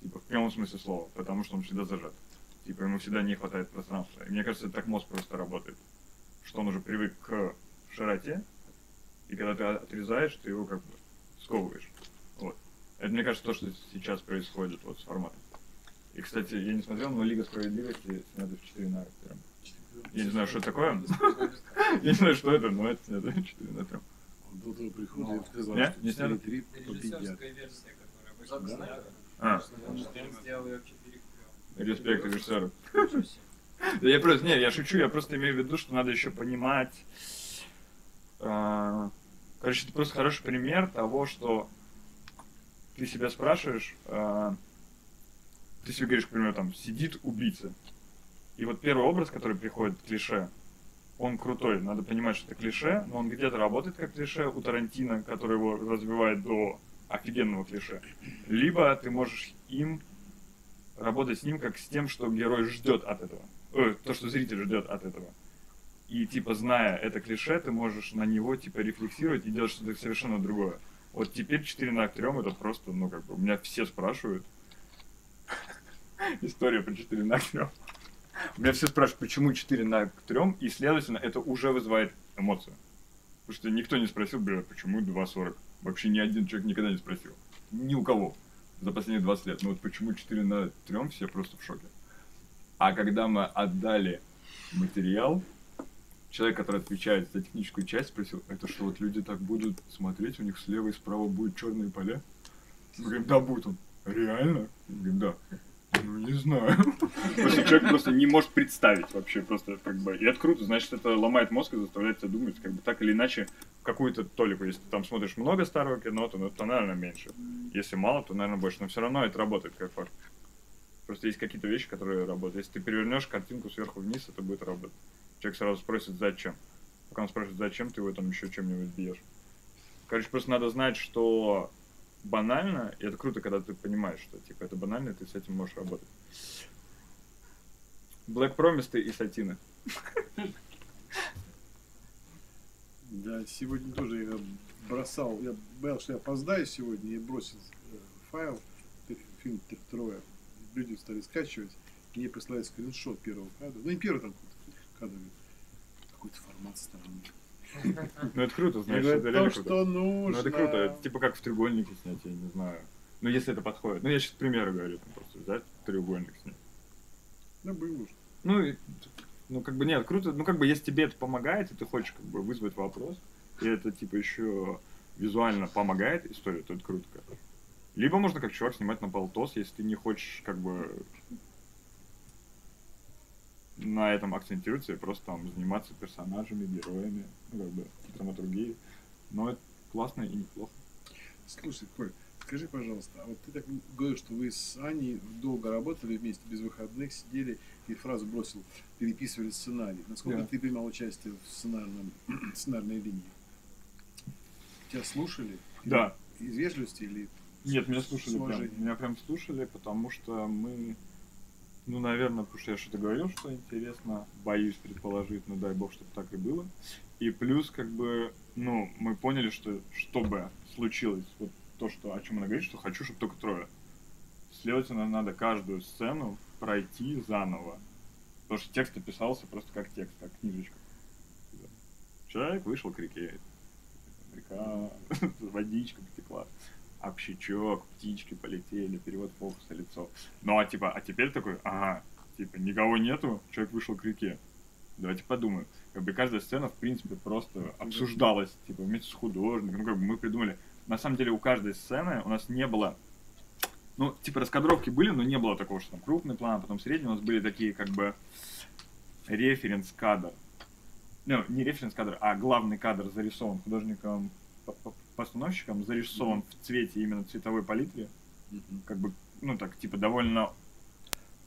Типа, в прямом смысле слова, потому что он всегда зажат. Типа, ему всегда не хватает пространства. И мне кажется, так мозг просто работает. Что он уже привык к широте, и когда ты отрезаешь, ты его как бы сковываешь. Вот. Это, мне кажется, то, что сейчас происходит вот с форматом. И, кстати, я не смотрел, но Лига Справедливости снята в 4 на 3. Я не знаю, что это такое. *laughs* Я не знаю, что это, но это снято в 4 на 3. До того прихода я сказал, что Не снято? 4-3 победят. Режиссерская версия, которая вышла. А, респект режиссеру. Я просто, не, я шучу, я просто имею в виду, что надо еще понимать. а, Короче, это просто хороший пример того, что ты себя спрашиваешь, а, ты себе говоришь, к примеру, там, сидит убийца. И вот первый образ, который приходит, клише, он крутой. Надо понимать, что это клише, но он где-то работает как клише у Тарантино, который его развивает до офигенного клише. Либо ты можешь им работать с ним как с тем, что герой ждет от этого. Э, то, что зритель ждет от этого. И, типа, зная это клише, ты можешь на него, типа, рефлексировать и делать что-то совершенно другое. Вот теперь 4 на 3 это просто, ну, как бы, меня все спрашивают. История про 4 на 3. У меня все спрашивают, почему 4 на 3, и, следовательно, это уже вызывает эмоцию. Потому что никто не спросил, бля, почему 2.40? Вообще ни один человек никогда не спросил. Ни у кого за последние 20 лет. Ну вот почему 4 на 3 все просто в шоке. А когда мы отдали материал, человек, который отвечает за техническую часть, спросил, это что, вот люди так будут смотреть, у них слева и справа будут черные поля? Мы говорим, да, будет он. Реально? Мы говорим, да. Ну, не знаю. Что человек просто не может представить вообще просто как бы. И это круто, значит, это ломает мозг и заставляет тебя думать, как бы так или иначе, какую-то толику. Если ты там смотришь много старого кино, то, ну, то, наверное, меньше. Если мало, то, наверное, больше. Но все равно это работает как факт. Просто есть какие-то вещи, которые работают. Если ты перевернешь картинку сверху вниз, это будет работать. Человек сразу спросит, зачем. Пока он спрашивает, зачем, ты его там еще чем-нибудь бьешь. Короче, просто надо знать, что банально, и это круто, когда ты понимаешь, что типа это банально, и ты с этим можешь работать. Black Promise и Сатина. *laughs* Да, сегодня тоже я бросал, я боялся, что я опоздаю сегодня, я бросил э, файл, фильм «Т- Трое. Люди стали скачивать, и мне присылают скриншот первого кадра. Ну, не первый там кадр, какой-то формат странный. *laughs* Ну это круто, Я знаешь, это то, реально круто. что Ну это круто, это типа как в треугольнике снять, я не знаю. Ну если это подходит. Ну я сейчас примеры говорю, там просто взять треугольник снять. Ну, уж. Ну, и, ну, как бы нет, круто. Ну, как бы, если тебе это помогает, и ты хочешь, как бы, вызвать вопрос, и это, типа, еще визуально помогает истории, то это круто, короче. Либо можно как чувак снимать на полтос, если ты не хочешь, как бы, на этом акцентироваться и просто там заниматься персонажами, героями, ну, как бы, драматургией. Но это классно и неплохо. Слушай, Коль, скажи, пожалуйста, а вот ты так говоришь, что вы с Аней долго работали вместе, без выходных, сидели и фразу бросил, переписывали сценарий. Насколько Да. ты принимал участие в сценарном, *clears throat* сценарной линии? Тебя слушали? Да. Из вежливости или... Нет, меня слушали прям. Меня прям слушали, потому что мы... Ну, наверное, потому что я что-то говорил, что интересно. Боюсь предположить, но дай бог, чтобы так и было. И плюс, как бы, ну, мы поняли, что чтобы случилось вот то, что, о чем она говорит, что хочу, чтобы только трое. Следовательно, надо каждую сцену пройти заново. Потому что текст описался просто как текст, как книжечка. Человек вышел к реке. Река, *laughs* водичка потекла. Общичок, птички полетели, перевод фокуса, лицо. Ну а типа, а теперь такой, ага, типа, никого нету, человек вышел к реке. Давайте подумаем. Как бы каждая сцена, в принципе, просто обсуждалась, типа, вместе с художником. Ну, как бы мы придумали. На самом деле, у каждой сцены у нас не было ну, типа раскадровки были, но не было такого, что там крупный план, а потом средний. У нас были такие, как бы, референс-кадр. Ну, не референс-кадр, а главный кадр зарисован художником постановщиком зарисован в цвете именно цветовой палитре. Как бы, ну так, типа, довольно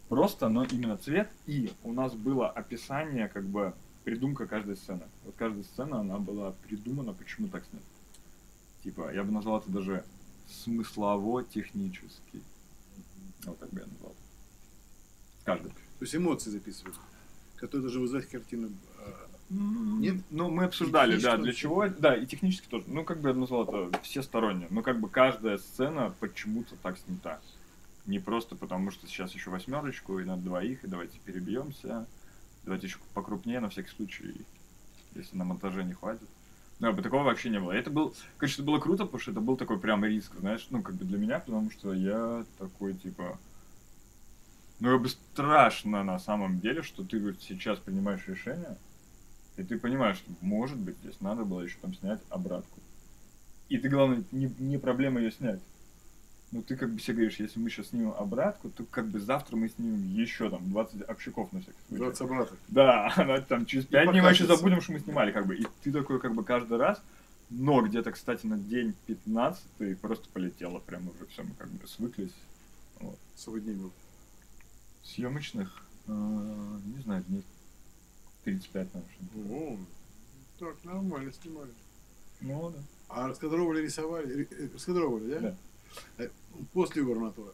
просто, но именно цвет. И у нас было описание, как бы, придумка каждой сцены. Вот каждая сцена, она была придумана, почему так снят. Типа, я бы назвал это даже смыслово-технический. Вот так бы я назвал. Каждый. То есть эмоции записывают, которые должны вызвать картину. а, Нет? Ну, мы обсуждали, да, для чего. Да, и технически тоже. Ну, как бы я назвал это всесторонне. Ну, как бы каждая сцена почему-то так снята. Не просто потому, что сейчас еще восьмерочку, и надо двоих, и давайте перебьемся. Давайте еще покрупнее, на всякий случай, если на монтаже не хватит. Да, бы такого вообще не было. Это был, конечно, это было круто, потому что это был такой прям риск, знаешь, ну, как бы для меня, потому что я такой, типа, ну, как бы страшно на самом деле, что ты вот сейчас принимаешь решение, и ты понимаешь, что, может быть, здесь надо было еще там снять обратку. И ты, главное, не, не проблема ее снять. Ну, ты как бы себе говоришь, если мы сейчас снимем обратку, то как бы завтра мы снимем еще там 20 общиков на всякий случай. 20 обраток. Да, *laughs* там через 5 дней мы еще забудем, что мы снимали, как бы. И ты такой, как бы, каждый раз, но где-то, кстати, на день 15 просто полетело, прям уже все, мы как бы свыклись. Сколько дней был? Съемочных, э, не знаю, дней 35, наверное. О, так, нормально снимали. Ну, да. А раскадровывали, рисовали? Ри- э, Раскадровывали, да? Да. Э, После губернатора.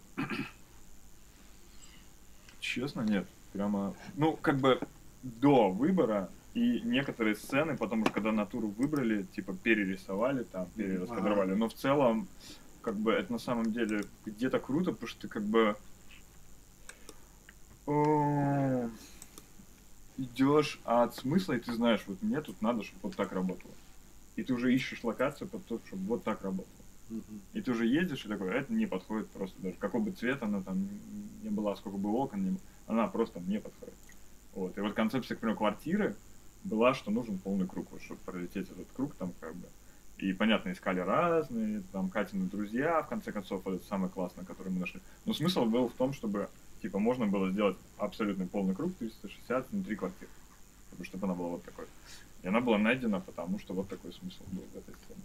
Честно, нет. Прямо, ну, как бы до выбора и некоторые сцены, потом уже когда натуру выбрали, типа перерисовали там, перераскадровали. Но в целом, как бы это на самом деле где-то круто, потому что ты как бы о, идешь от смысла, и ты знаешь, вот мне тут надо, чтобы вот так работало. И ты уже ищешь локацию под то, чтобы вот так работало. И ты уже едешь и такой, «А это не подходит просто даже. Какой бы цвет она там не была, сколько бы окон не она просто не подходит. Вот. И вот концепция, к примеру, квартиры была, что нужен полный круг, вот, чтобы пролететь этот круг там как бы. И, понятно, искали разные, там, Катины друзья, в конце концов, это самое классное, которое мы нашли. Но смысл был в том, чтобы, типа, можно было сделать абсолютный полный круг 360 внутри квартиры. Чтобы, чтобы она была вот такой. И она была найдена, потому что вот такой смысл был в этой сцене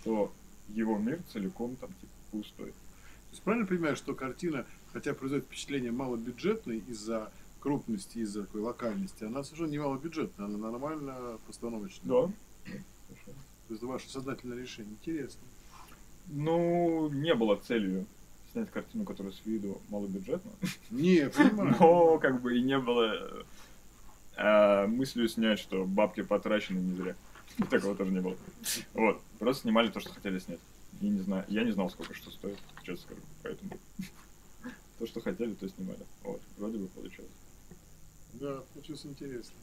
что его мир целиком там типа пустой. То есть правильно понимаю, что картина, хотя производит впечатление малобюджетной из-за крупности, из-за такой локальности, она совершенно не малобюджетная, она нормально постановочная. Да. То есть это ваше сознательное решение. Интересно. Ну, не было целью снять картину, которая с виду малобюджетна. Не, понимаю. *laughs* Но как бы и не было э, мыслью снять, что бабки потрачены не зря. *laughs* Такого тоже не было. Вот. Просто снимали то, что хотели снять. И не знаю, я не знал, сколько что стоит, честно скажу. Поэтому *laughs* то, что хотели, то снимали. Вот. Вроде бы получилось. Да, получилось интересно.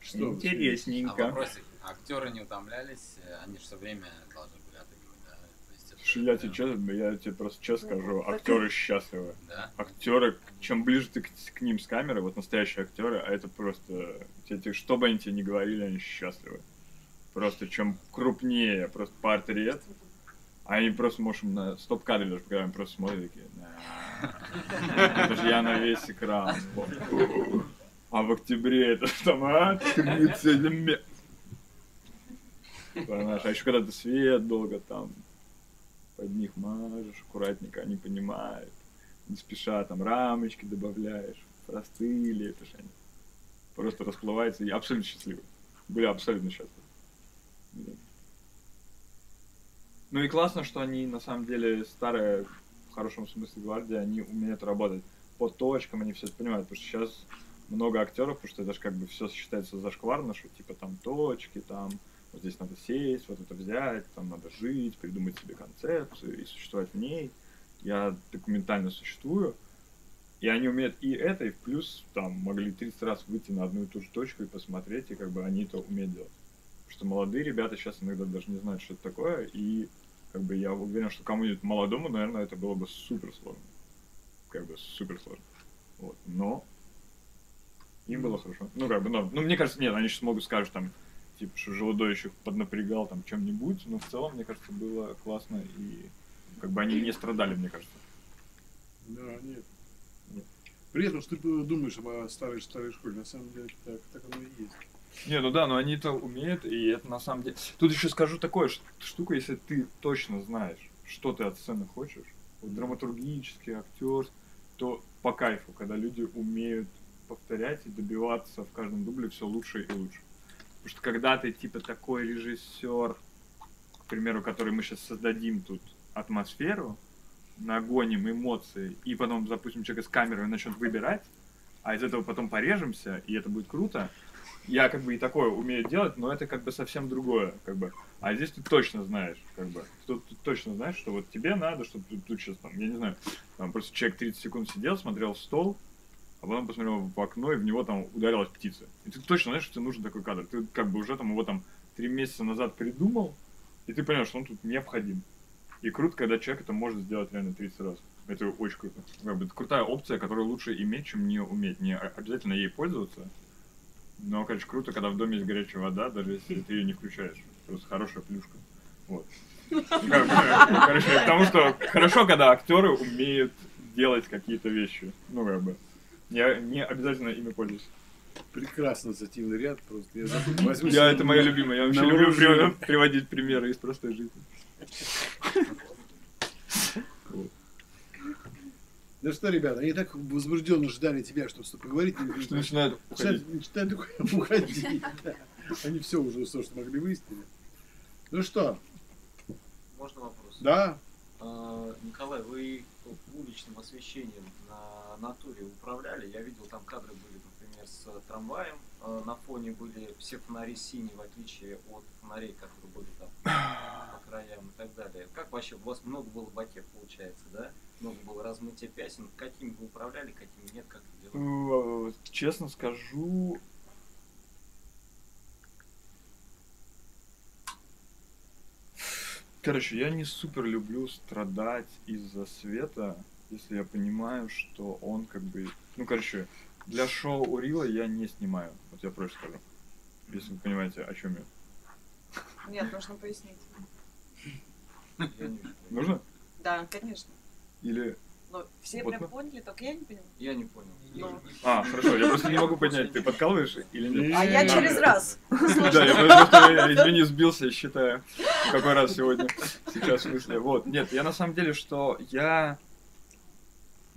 Что? вы А Интересненько. вопросик. Актеры не утомлялись, они же все время должны были отыгрывать, да? То есть это Слушай, Я тебе, честно, я тебе просто честно скажу, актеры счастливы. Да? актеры, чем ближе ты к, к ним с камеры, вот настоящие актеры, а это просто, те- те- что бы они тебе ни говорили, они счастливы. Просто чем крупнее просто портрет, а они просто можем на стоп-кадре даже, когда они просто смотрят такие, это же я на весь экран. А в октябре это там, а, 30 мет. Понимаешь, а еще когда ты свет долго там под них мажешь, аккуратненько, они понимают не спеша там рамочки добавляешь, это же они просто расплываются и абсолютно счастливы. Были абсолютно счастливы. Ну и классно, что они на самом деле старая в хорошем смысле гвардии, они умеют работать по точкам, они все это понимают, потому что сейчас много актеров, потому что это же как бы все считается зашкварно, что типа там точки, там вот здесь надо сесть, вот это взять, там надо жить, придумать себе концепцию и существовать в ней. Я документально существую, и они умеют и это, и в плюс там могли 30 раз выйти на одну и ту же точку и посмотреть, и как бы они это умеют делать. Потому что молодые ребята сейчас иногда даже не знают, что это такое, и как бы я уверен, что кому-нибудь молодому, наверное, это было бы супер сложно. Как бы супер сложно. Вот. Но им было хорошо. Ну, как бы, но, ну, мне кажется, нет, они сейчас могут сказать, там, типа, что желудочек поднапрягал там чем-нибудь, но в целом, мне кажется, было классно, и как бы они не страдали, мне кажется. Да, нет. При этом, что ты думаешь о старой, старой школе, на самом деле так, так оно и есть. Не, ну да, но они это умеют, и это на самом деле... Тут еще скажу такое ш- штука, если ты точно знаешь, что ты от сцены хочешь, вот драматургически, актер, то по кайфу, когда люди умеют повторять и добиваться в каждом дубле все лучше и лучше. Потому что когда ты типа такой режиссер, к примеру, который мы сейчас создадим тут атмосферу, нагоним эмоции, и потом запустим человека с камерой и начнет выбирать, а из этого потом порежемся, и это будет круто, я как бы и такое умею делать, но это как бы совсем другое, как бы. А здесь ты точно знаешь, как бы, тут ты точно знаешь, что вот тебе надо, чтобы тут, тут сейчас там, я не знаю, там просто человек 30 секунд сидел, смотрел в стол, а потом посмотрел в окно, и в него там ударилась птица. И ты точно знаешь, что тебе нужен такой кадр. Ты как бы уже там его там три месяца назад придумал, и ты понял, что он тут необходим. И круто, когда человек это может сделать реально 30 раз. Это очень круто. Как бы, это крутая опция, которую лучше иметь, чем не уметь. Не обязательно ей пользоваться. Но, конечно, круто, когда в доме есть горячая вода, даже если ты ее не включаешь. Просто хорошая плюшка. Вот. Короче, к тому, что хорошо, когда актеры умеют делать какие-то вещи. Ну, как бы. Не, не обязательно ими пользоваться. Прекрасно зативный ряд, просто я. *laughs* Возьму Я, это мое любимое. Я вообще люблю приводить примеры из простой жизни. Ну что, ребята, они так возбужденно ждали тебя, чтобы с тобой поговорить. Что начинают уходить. начинают такое *laughs* уходить. Они все уже, все, что могли выяснили. Ну что, Можно вопрос? да, А, Николай, вы уличным освещением на натуре управляли? Я видел, там кадры были, например, с трамваем. А, На фоне были все фонари синие, в отличие от фонарей, которые были там по краям и так далее. Как вообще? У вас много было бакет, получается, да? Много было размытия пясен. Какими вы управляли, какими нет? Как это делали? Э, Честно скажу, Короче, я не супер люблю страдать из-за света, если я понимаю, что он как бы... Ну, короче, для шоу Урила я не снимаю. Вот я проще скажу. Если вы понимаете, о чем я. Нет, нужно пояснить. Я не понял. Нужно? Да, конечно. Или... Но все Вот прям поняли, только я не поняла. Я не понял. Ну. А, хорошо, я просто не могу понять, ты подкалываешь или нет? А я через раз. Да, я просто, я, извини, сбился, считаю, какой раз сегодня, сейчас в смысле. Вот, нет, я на самом деле, что я...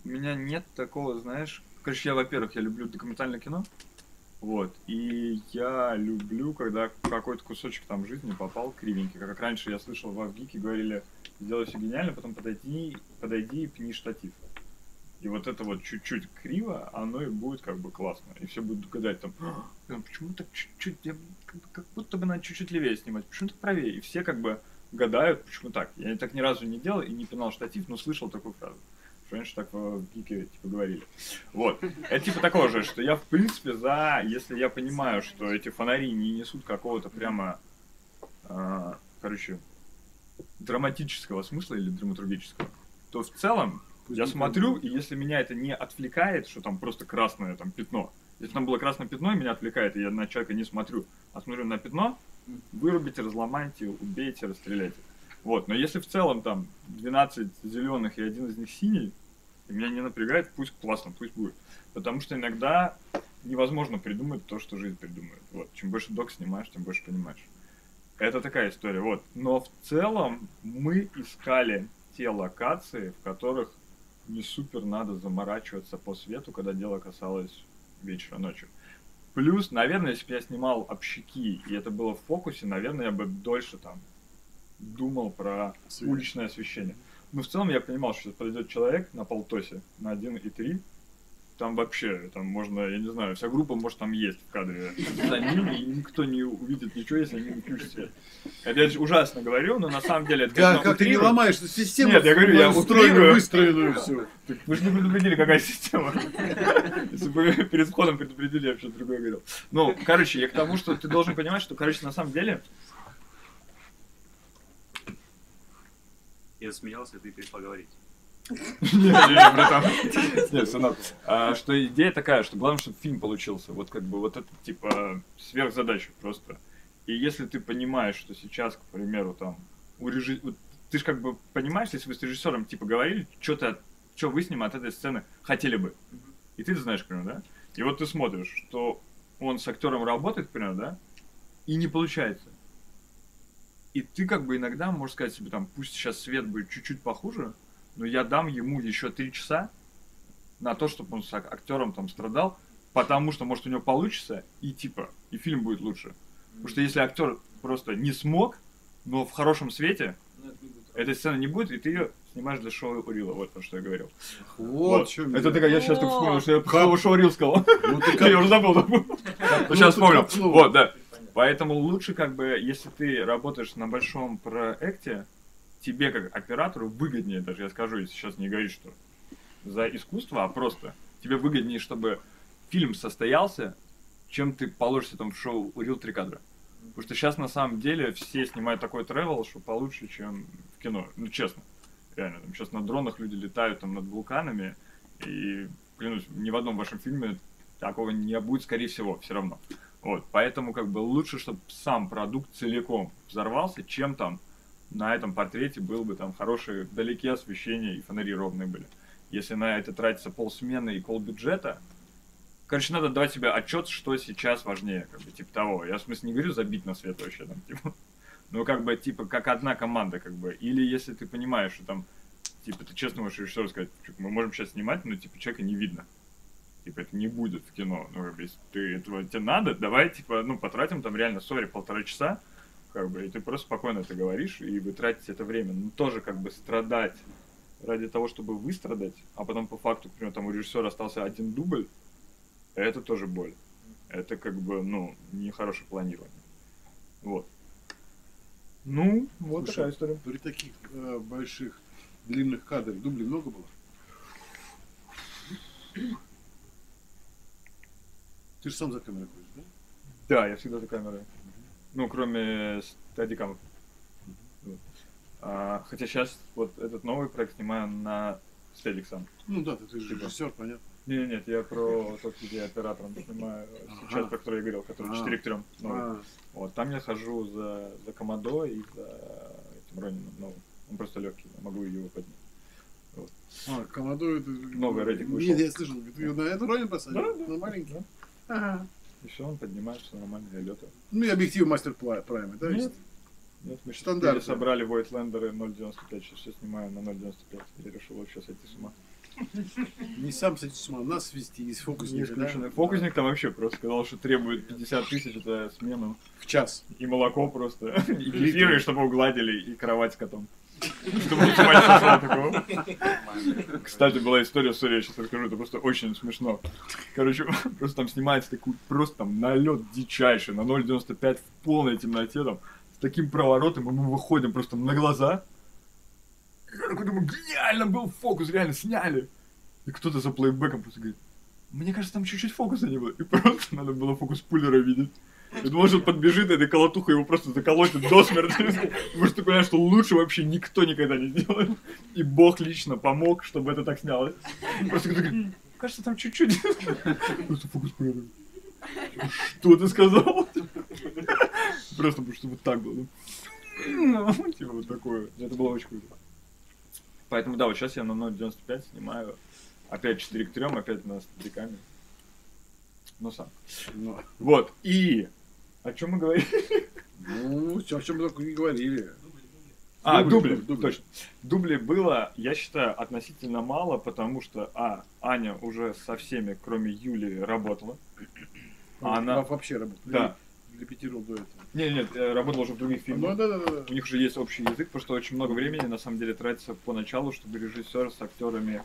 У меня нет такого, знаешь... Короче, я, во-первых, я люблю документальное кино, вот, и я люблю, когда какой-то кусочек там жизни попал кривенький. Как раньше я слышал в Авгике говорили, сделай все гениально, потом подойди, подойди и пни штатив. И вот это вот чуть-чуть криво, оно и будет как бы классно. И все будут гадать там, «А, почему так чуть-чуть, как будто бы надо чуть-чуть левее снимать, почему так правее? И все как бы гадают, почему так. Я так ни разу не делал и не пинал штатив, но слышал такую фразу. Раньше так в гике типа говорили. Вот. Это типа такого же, что я в принципе за, если я понимаю, что эти фонари не несут какого-то прямо, а, короче, драматического смысла или драматургического, то в целом я смотрю, и если меня это не отвлекает, что там просто красное там пятно, если там было красное пятно, и меня отвлекает, и я на человека не смотрю, а смотрю на пятно, вырубите, разломайте, убейте, расстреляйте. Вот, но если в целом там 12 зеленых и один из них синий, и меня не напрягает, пусть классно, пусть будет. Потому что иногда невозможно придумать то, что жизнь придумает. Вот, чем больше док снимаешь, тем больше понимаешь. Это такая история, вот. Но в целом мы искали те локации, в которых не супер надо заморачиваться по свету, когда дело касалось вечера, ночи. Плюс, наверное, если бы я снимал общаки, и это было в фокусе, наверное, я бы дольше там думал про Свет. уличное освещение. Ну, в целом я понимал, что подойдет человек на полтосе, на 1,3, там вообще, там можно, я не знаю, вся группа может там есть в кадре за ними, и никто не увидит ничего, если они не включат свет. Я ужасно говорю, но на самом деле это, Как, конечно, как ты не ломаешь систему? Нет, я говорю, я утрирую. выстроенную всю. Так вы же не предупредили, какая система. Если бы перед входом предупредили, я что-то другое говорил. Ну, короче, я к тому, что ты должен понимать, что, короче, на самом деле, Я засмеялся, и ты перестал говорить. Нет, норм. А, Что идея такая, что главное, чтобы фильм получился. Вот как бы вот это типа сверхзадача просто. И если ты понимаешь, что сейчас, к примеру, там, у режи- вот ты же как бы понимаешь, если вы с режиссером типа говорили, что ты, что вы с ним от этой сцены хотели бы. И ты это знаешь, к примеру, да? И вот ты смотришь, что он с актером работает, к примеру, да? И не получается. И ты как бы иногда можешь сказать себе, там, пусть сейчас свет будет чуть-чуть похуже, но я дам ему еще три часа на то, чтобы он с ак- актером там страдал, потому что, может, у него получится, и типа, и фильм будет лучше. Потому что если актер просто не смог, но в хорошем свете, Ну, это не будет этой сцены не будет, и ты ее снимаешь для шоу Урила, вот то, что я говорил. Вот, в чем Это такая, я сейчас так вспомнил, что я слово шоу Урил сказал. Ну ты *laughs* Я уже забыл, забыл. ну, Сейчас ты вспомнил. Вот, да. Поэтому лучше, как бы, если ты работаешь на большом проекте, тебе, как оператору, выгоднее, даже я скажу, если сейчас не говорить, что за искусство, а просто тебе выгоднее, чтобы фильм состоялся, чем ты положишься там в шоу «Урил три кадра». Потому что сейчас, на самом деле, все снимают такой тревел, что получше, чем в кино. Ну, честно. Реально. Там сейчас на дронах люди летают там над вулканами, и, клянусь, ни в одном вашем фильме такого не будет, скорее всего, все равно. Вот, поэтому как бы лучше, чтобы сам продукт целиком взорвался, чем там на этом портрете было бы там хорошее вдалеке освещение и фонари ровные были. Если на это тратится полсмены и полбюджета, короче, надо давать себе отчет, что сейчас важнее, как бы, типа того. Я, в смысле, не говорю забить на свет вообще, там, *laughs* типа, ну, как бы, типа, как одна команда, как бы. Или если ты понимаешь, что там, типа, ты честно можешь режиссеру сказать, «Чувак, мы можем сейчас снимать, но, типа, человека не видно. Типа, это не будет в кино. Ну, как бы, если ты этого тебе надо, давай, типа, ну, потратим там реально, сори, полтора часа, как бы, и ты просто спокойно это говоришь, и вы тратите это время. Ну, тоже, как бы, страдать ради того, чтобы выстрадать, а потом по факту, к примеру, там у режиссера остался один дубль, это тоже боль. Это, как бы, ну, нехорошее планирование. Вот. Ну, вот Слушай, такая история. При таких э, больших длинных кадрах дублей много было? Ты же сам за камерой ходишь, да? Да, я всегда за камерой. Ну, кроме стадикамов. Вот. А, хотя сейчас вот этот новый проект снимаю на стедик сам. Ну да, ты, ты же Типа. режиссер, понятно. Нет, нет, я про тот, где оператором снимаю сейчас, про который я говорил, который А. 4 к 3 новый. А, Вот, там я хожу за, за Комодо и за этим Ронином новым. Он просто легкий, я могу его поднять. а Комодо это... Новый рейтинг вышел. Нет, я слышал. Ты на это Ронин посадил? Да, да. На маленький? Да. Ага. И все, он поднимается нормально, я летаю. Ну и объектив мастер прайма, да? Нет. Нет, мы сейчас Стандартно. собрали Войтлендеры 0.95, сейчас все снимаю на 0.95. Я решил вообще сойти с ума. Не сам сойти с ума, нас свести из фокусника, да? Фокусник там вообще просто сказал, что требует 50 тысяч за смену. В час. И молоко просто. *laughs* И кефир, чтобы угладили, и кровать с котом. Кстати, была история, сори, я сейчас расскажу, это просто очень смешно. Короче, *laughs* просто там снимается такой, просто там налет дичайший, на 0.95 в полной темноте там, с таким проворотом, и мы выходим просто на глаза. Я такой думаю, гениально был фокус, реально сняли. И кто-то за плейбеком просто говорит, мне кажется, там чуть-чуть фокуса не было. И просто *laughs* надо было фокус пулера видеть. Что он подбежит, этой колотухой его просто заколотит до смерти. Потому что ты понимаешь, что лучше вообще никто никогда не сделает. И Бог лично помог, чтобы это так снялось. Просто кто-то говорит, кажется, там чуть-чуть. Просто фокус пулера. Что ты сказал? Просто потому что вот так было. Ну, Типа вот такое. Это было очень круто. Поэтому да, вот сейчас я на 0.95 снимаю. Опять 4 к 3, опять на стадикаме. Ну сам. Ну, Вот, и... О чем мы говорили? ну, о чем мы только не говорили. А, Дубли, дубли, дубли. точно. Дублей было, я считаю, относительно мало, потому что, а, Аня уже со всеми, кроме Юли, работала. А она- Во- Вообще работает. Да. репетировал до этого? Не, нет, э, работал уже в других Ну, фильмах. да, да, да, да. У них уже есть общий язык, потому что очень много времени на самом деле тратится поначалу, чтобы режиссер с актерами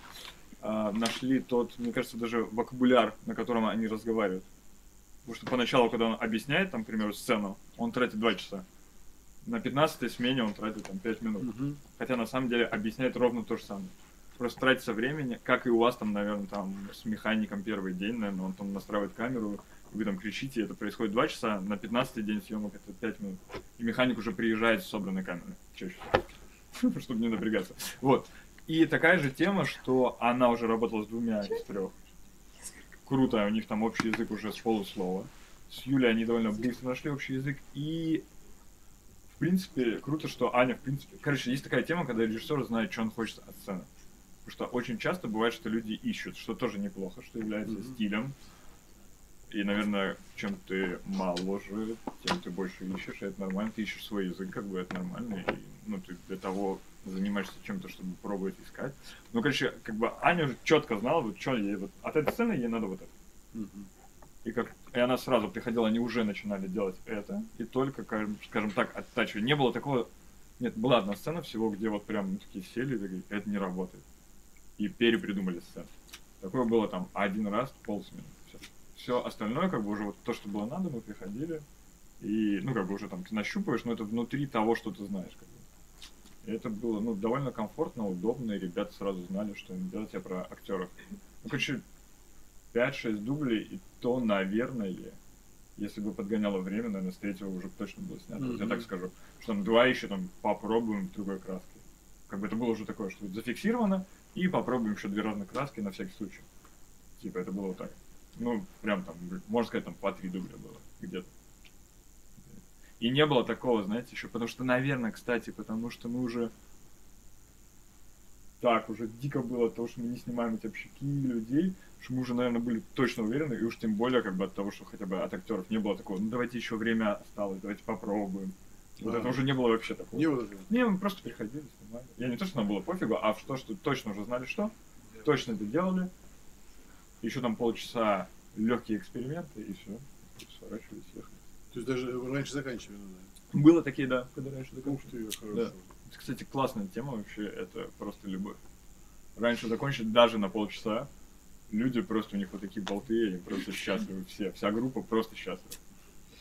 а, нашли тот, мне кажется, даже вокабуляр, на котором они разговаривают. Потому что поначалу, когда он объясняет, там, к примеру, сцену, он тратит 2 часа. На 15 смене он тратит там 5 минут. Мгм. Хотя на самом деле объясняет ровно то же самое. Просто тратится времени, как и у вас там, наверное, там с механиком первый день, наверное, он там настраивает камеру, вы там кричите, это происходит 2 часа, на 15 день съемок это 5 минут. И механик уже приезжает с собранной камерой чаще *laughs* чтобы не напрягаться. Вот. И такая же тема, что она уже работала с двумя из трех. Круто, у них там общий язык уже с полуслова. С Юлей они довольно быстро нашли общий язык. И, в принципе, круто, что Аня, в принципе... Короче, есть такая тема, когда режиссер знает, что он хочет от сцены. Потому что очень часто бывает, что люди ищут, что тоже неплохо, что является Мгм. стилем. И, наверное, чем ты моложе, тем ты больше ищешь, и это нормально. Ты ищешь свой язык, как бы это нормально. И, ну, ты для того занимаешься чем-то, чтобы пробовать искать. Ну, короче, как бы Аня уже четко знала, вот что ей вот от этой сцены ей надо вот это. И, как, и она сразу приходила, они уже начинали делать это, и только, скажем, скажем так, оттачивали. Не было такого... Нет, была одна сцена всего, где вот прям такие сели и такие, это не работает. И перепридумали сцену. Такое было там один раз, полсмены. Все. Все остальное, как бы уже вот то, что было надо, мы приходили. И, ну, как бы уже там ты нащупываешь, но это внутри того, что ты знаешь. Как бы. И это было, ну, довольно комфортно, удобно, и ребята сразу знали, что им делать. Я про актеров. Ну, короче, 5-6 дублей, и то, наверное, если бы подгоняло время, наверное, с третьего уже точно было снято. Вот Я так скажу. Что там два еще там попробуем другой краске. Как бы это было уже такое, что вот зафиксировано, и попробуем еще две разных краски на всякий случай. Типа это было вот так. Ну, прям там, можно сказать, там по три дубля было где-то. И не было такого, знаете, еще, потому что, наверное, кстати, потому что мы уже так уже дико было то, что мы не снимаем эти общики людей, что мы уже, наверное, были точно уверены, и уж тем более, как бы от того, что хотя бы от актеров не было такого, ну давайте еще время осталось, давайте попробуем. Вот А. это уже не было вообще такого. Не этого. Не, мы просто приходили, снимали. Я не то, что нам было пофигу, а в то, что точно уже знали, что, точно это делали. Еще там полчаса легкие эксперименты, и все. Сворачивались, ехали. То есть даже раньше заканчивали надо. Было такие, да, когда раньше Ух закончили. ты, хорошо. Да. Это, кстати, классная тема вообще, это просто любовь. Раньше закончить даже на полчаса, люди просто, у них вот такие болты, они просто счастливы все, вся группа просто счастлива.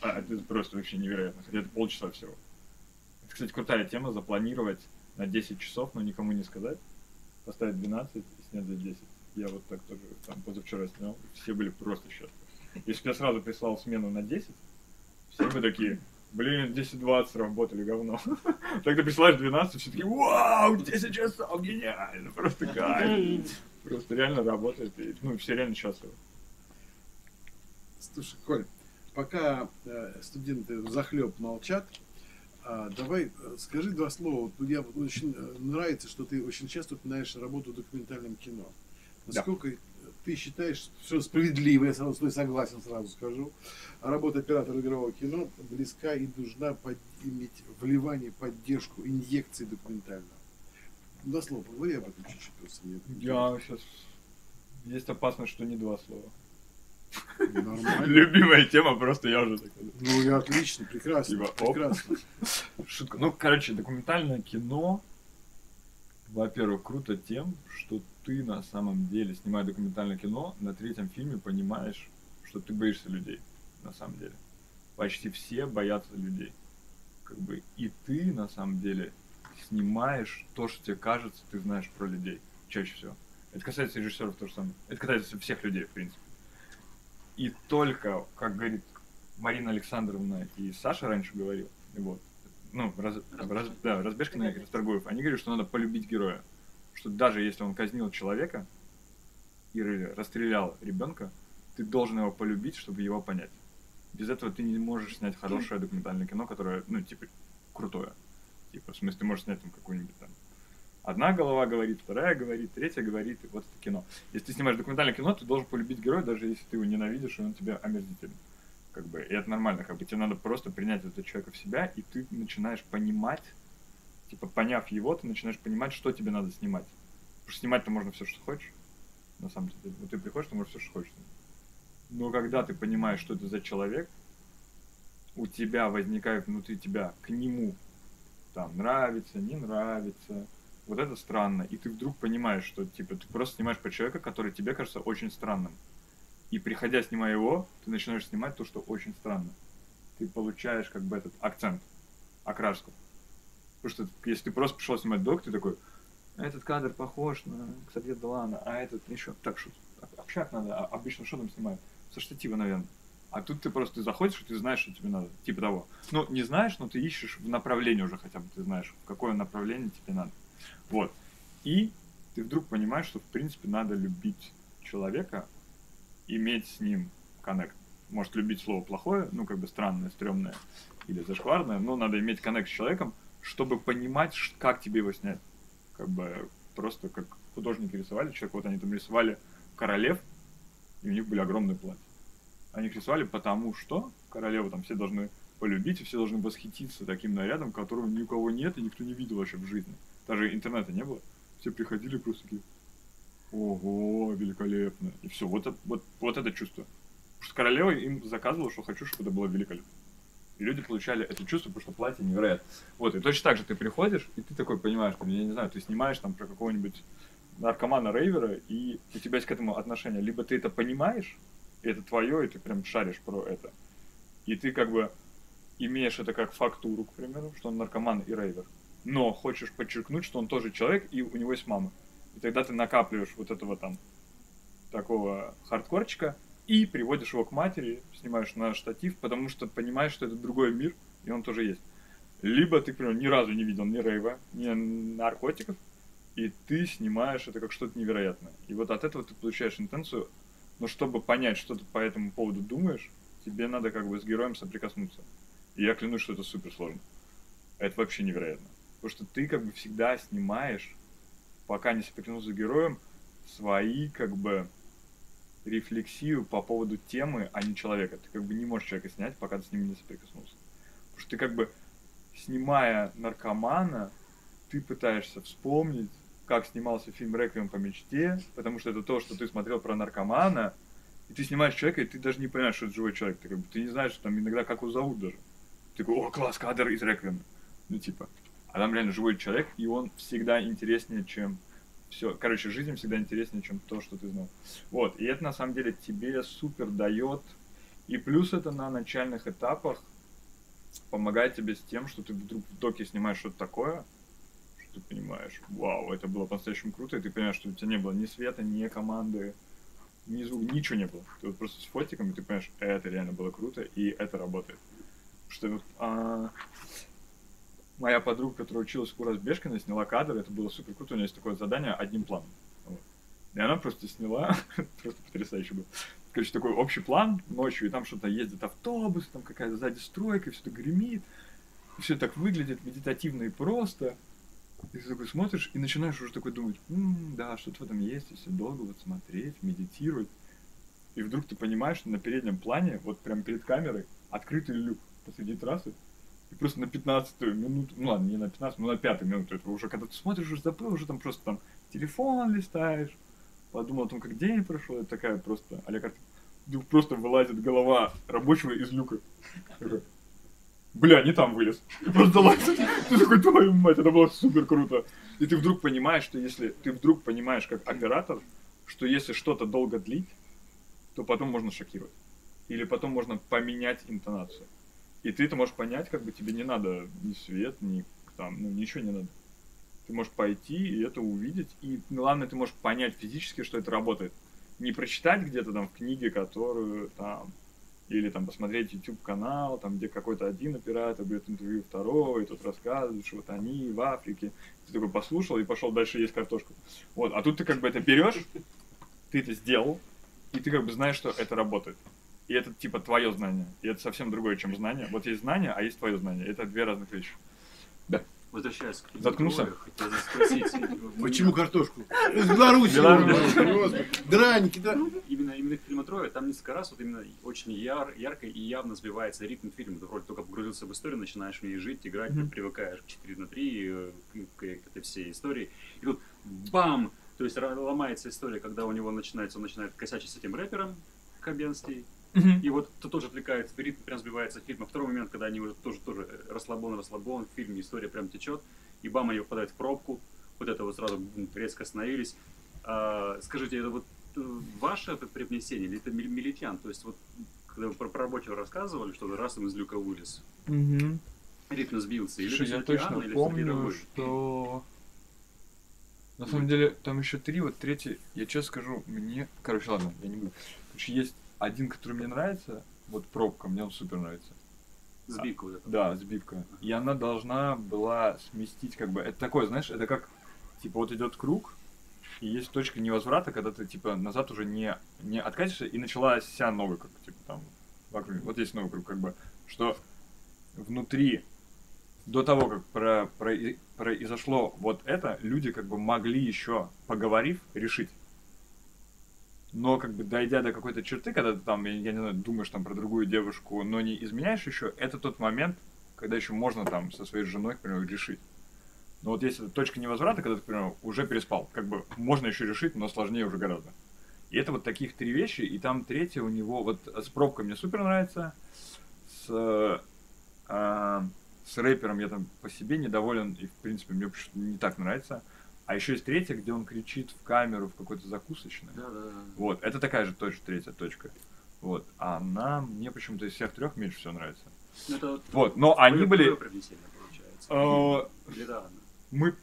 А, это просто вообще невероятно, хотя это полчаса всего. Это, кстати, крутая тема, запланировать на 10 часов, но никому не сказать, поставить 12 и снять за 10. Я вот так тоже там позавчера снял, все были просто счастливы. Если бы я сразу прислал смену на 10, все бы такие, блин, 10-20 работали, говно. *laughs* Тогда присылаешь 12, все такие, вау, 10 часов, гениально, просто *laughs* кайф. Просто реально работает, и, ну, все реально счастливы. Слушай, Коль, пока э, студенты захлеб молчат, а, давай э, скажи два слова. Вот очень э, нравится, что ты очень часто упоминаешь работу в документальном кино. Насколько э, ты считаешь, что справедливо, я сразу с тобой согласен, сразу скажу, работа оператора игрового кино близка и должна под- иметь вливание, поддержку, инъекции документального. Два слова, поговори об этом чуть-чуть. просто мне это Я сейчас... Есть опасность, что не два слова. Нормально. *laughs* Любимая тема, просто я уже так... Ну, я отлично, прекрасно, Типа, оп. прекрасно. Шутка. Ну, короче, документальное кино, во-первых, круто тем, что ты на самом деле, снимая документальное кино, на третьем фильме понимаешь, что ты боишься людей, на самом деле. Почти все боятся людей. Как бы и ты, на самом деле, снимаешь то, что тебе кажется, ты знаешь про людей. Чаще всего. Это касается режиссеров то же самое. Это касается всех людей, в принципе. И только, как говорит Марина Александровна и Саша раньше говорил, вот, ну, раз, раз- да, Разбежкина и Расторгуев, они говорят, что надо полюбить героя. Что даже если он казнил человека или расстрелял ребенка, ты должен его полюбить, чтобы его понять. Без этого ты не можешь снять хорошее документальное кино, которое, ну, типа, крутое. Типа, в смысле, ты можешь снять там какую-нибудь там Одна голова говорит, вторая говорит, третья говорит, и вот это кино. Если ты снимаешь документальное кино, ты должен полюбить героя, даже если ты его ненавидишь, и он тебе омерзительный. Как бы, и это нормально, как бы тебе надо просто принять этого человека в себя, и ты начинаешь понимать, типа, поняв его, ты начинаешь понимать, что тебе надо снимать. Потому что снимать-то можно все, что хочешь, на самом деле. Вот ты приходишь, ты можешь все, что хочешь. Но когда ты понимаешь, что это за человек, у тебя возникает внутри тебя к нему там нравится, не нравится, вот это странно, и ты вдруг понимаешь, что типа ты просто снимаешь по человека, который тебе кажется очень странным. И приходя снимая его, ты начинаешь снимать то, что очень странно. Ты получаешь как бы этот акцент, окраску. Потому что если ты просто пришел снимать док, ты такой, этот кадр похож на Ксавье Долана, а этот еще... Так, что общак надо, а обычно что там снимают? Со штатива, наверное. А тут ты просто заходишь, и ты знаешь, что тебе надо. Типа того. Ну, не знаешь, но ты ищешь в направлении уже хотя бы, ты знаешь, какое направление тебе надо. Вот. И ты вдруг понимаешь, что, в принципе, надо любить человека, иметь с ним коннект. Может, любить слово плохое, ну, как бы странное, стрёмное или зашкварное, но надо иметь коннект с человеком, чтобы понимать, как тебе его снять. Как бы просто как художники рисовали, человек, вот они там рисовали королев, и у них были огромные платья. Они их рисовали потому, что королеву там все должны полюбить, и все должны восхититься таким нарядом, которого ни у кого нет, и никто не видел вообще в жизни. Даже интернета не было. Все приходили просто такие, ого, великолепно. И все, вот, вот, вот это чувство. Потому что королева им заказывала, что хочу, чтобы это было великолепно. И люди получали это чувство, потому что платье невероятно. Вот, и точно так же ты приходишь, и ты такой понимаешь, я не знаю, ты снимаешь там про какого-нибудь наркомана-рейвера, и у тебя есть к этому отношение. Либо ты это понимаешь, и это твое, и ты прям шаришь про это. И ты как бы имеешь это как фактуру, к примеру, что он наркоман и рейвер. Но хочешь подчеркнуть, что он тоже человек, и у него есть мама. И тогда ты накапливаешь вот этого там такого хардкорчика и приводишь его к матери, снимаешь на штатив, потому что понимаешь, что это другой мир, и он тоже есть. Либо ты, к примеру, ни разу не видел ни рейва, ни наркотиков, и ты снимаешь это как что-то невероятное. И вот от этого ты получаешь интенцию, но чтобы понять, что ты по этому поводу думаешь, тебе надо как бы с героем соприкоснуться. И я клянусь, что это супер сложно. Это вообще невероятно. Потому что ты как бы всегда снимаешь, пока не соприкоснулся с героем, свои как бы рефлексию по поводу темы, а не человека. Ты как бы не можешь человека снять, пока ты с ним не соприкоснулся. Потому что ты как бы, снимая наркомана, ты пытаешься вспомнить, как снимался фильм «Реквием по мечте», потому что это то, что ты смотрел про наркомана, и ты снимаешь человека, и ты даже не понимаешь, что это живой человек. Ты, как бы, ты не знаешь, что там иногда как его зовут даже. Ты такой, о, класс, кадр из «Реквиема». Ну, типа. А там реально живой человек, и он всегда интереснее, чем все. Короче, жизнь всегда интереснее, чем то, что ты знал. Вот. И это на самом деле тебе супер дает. И плюс это на начальных этапах помогает тебе с тем, что ты вдруг в доке снимаешь что-то такое, что ты понимаешь, вау, это было по-настоящему круто, и ты понимаешь, что у тебя не было ни света, ни команды, ни звука, ничего не было. Ты вот просто с фотиком, и ты понимаешь, это реально было круто, и это работает. Что вот, а, моя подруга, которая училась у Разбежкина, сняла кадр, это было супер круто, у нее есть такое задание одним планом. Вот. И она просто сняла, *laughs* просто потрясающе было. Короче, такой общий план ночью, и там что-то ездит автобус, там какая-то сзади стройка, все это гремит. И все так выглядит медитативно и просто. И ты такой смотришь и начинаешь уже такой думать, «М, да, что-то в этом есть, если долго вот смотреть, медитировать. И вдруг ты понимаешь, что на переднем плане, вот прям перед камерой, открытый люк посреди трассы, и просто на 15 минуту, ну ладно, не на 15, но на 5 минуту, это уже когда ты смотришь, уже забыл, уже там просто там телефон листаешь, подумал о том, как день прошел, это такая просто, а картина. Вдруг просто вылазит голова рабочего из люка. Бля, не там вылез. И *laughs* просто лазит. Ты такой, твою мать, это было супер круто. И ты вдруг понимаешь, что если ты вдруг понимаешь как оператор, что если что-то долго длить, то потом можно шокировать. Или потом можно поменять интонацию. И ты это можешь понять, как бы тебе не надо ни свет, ни там, ну ничего не надо. Ты можешь пойти и это увидеть. И главное, ты можешь понять физически, что это работает. Не прочитать где-то там в книге, которую там или там посмотреть YouTube канал, там где какой-то один оператор берет интервью второго, и тот рассказывает, что вот они в Африке. Ты такой послушал и пошел дальше есть картошку. Вот, а тут ты как бы это берешь, ты это сделал, и ты как бы знаешь, что это работает. И это типа твое знание. И это совсем другое, чем знание. Вот есть знание, а есть твое знание. Это две разных вещи. Возвращаясь к Заткнулся? Хотел спросить. Почему картошку? Из Беларуси. Драники, да. Именно, именно в фильме Троя, там несколько раз вот именно очень яр, ярко и явно сбивается ритм фильма. Ты вроде только погрузился в историю, начинаешь в ней жить, играть, ты привыкаешь к 4 на 3, э, к, к этой всей истории. И тут бам! То есть ломается история, когда у него начинается, он начинает косячить с этим рэпером Хабенский, И вот это тоже отвлекает, ритм прям сбивается фильм. А второй момент, когда они уже тоже, тоже расслабон, расслабон, в фильме история прям течет, и бам, они попадают в пробку, вот это вот сразу бум, резко остановились. А, скажите, это вот э, ваше привнесение или это Мил- Милитян? То есть вот когда вы про, про рабочего рассказывали, что раз он из люка вылез, ритм сбился, или Слушай, я точно Анна, или помню, другой? что... На самом деле, там еще три, вот третий, я честно скажу, мне... Короче, ладно, я не буду. Короче, есть один, который мне нравится, вот пробка, мне он супер нравится. Сбивка вот эта. Да, сбивка. И она должна была сместить, как бы, это такое, знаешь, это как, типа, вот идет круг, и есть точка невозврата, когда ты, типа, назад уже не, не откатишься, и начался новый круг, типа, там, вокруг. Вот есть новый круг, как бы, что внутри, до того, как про, про- произошло вот это, люди, как бы, могли еще, поговорив, решить. Но, как бы, дойдя до какой-то черты, когда ты там, я, я не знаю, думаешь там про другую девушку, но не изменяешь еще, это тот момент, когда еще можно там со своей женой, к примеру, решить. Но вот если точка невозврата, когда ты, к примеру, уже переспал, как бы можно еще решить, но сложнее уже гораздо. И это вот таких три вещи, и там третье у него, вот с пробкой мне супер нравится, с, а, с рэпером я там по себе недоволен, и в принципе мне не так нравится. А еще есть третья, где он кричит в камеру в какой-то закусочной. Да, да, да. Вот, это такая же точка, третья точка. Вот, а она мне почему-то из всех трех меньше всего нравится. Ну, это Вот, но твоё- они были... Анна? мы,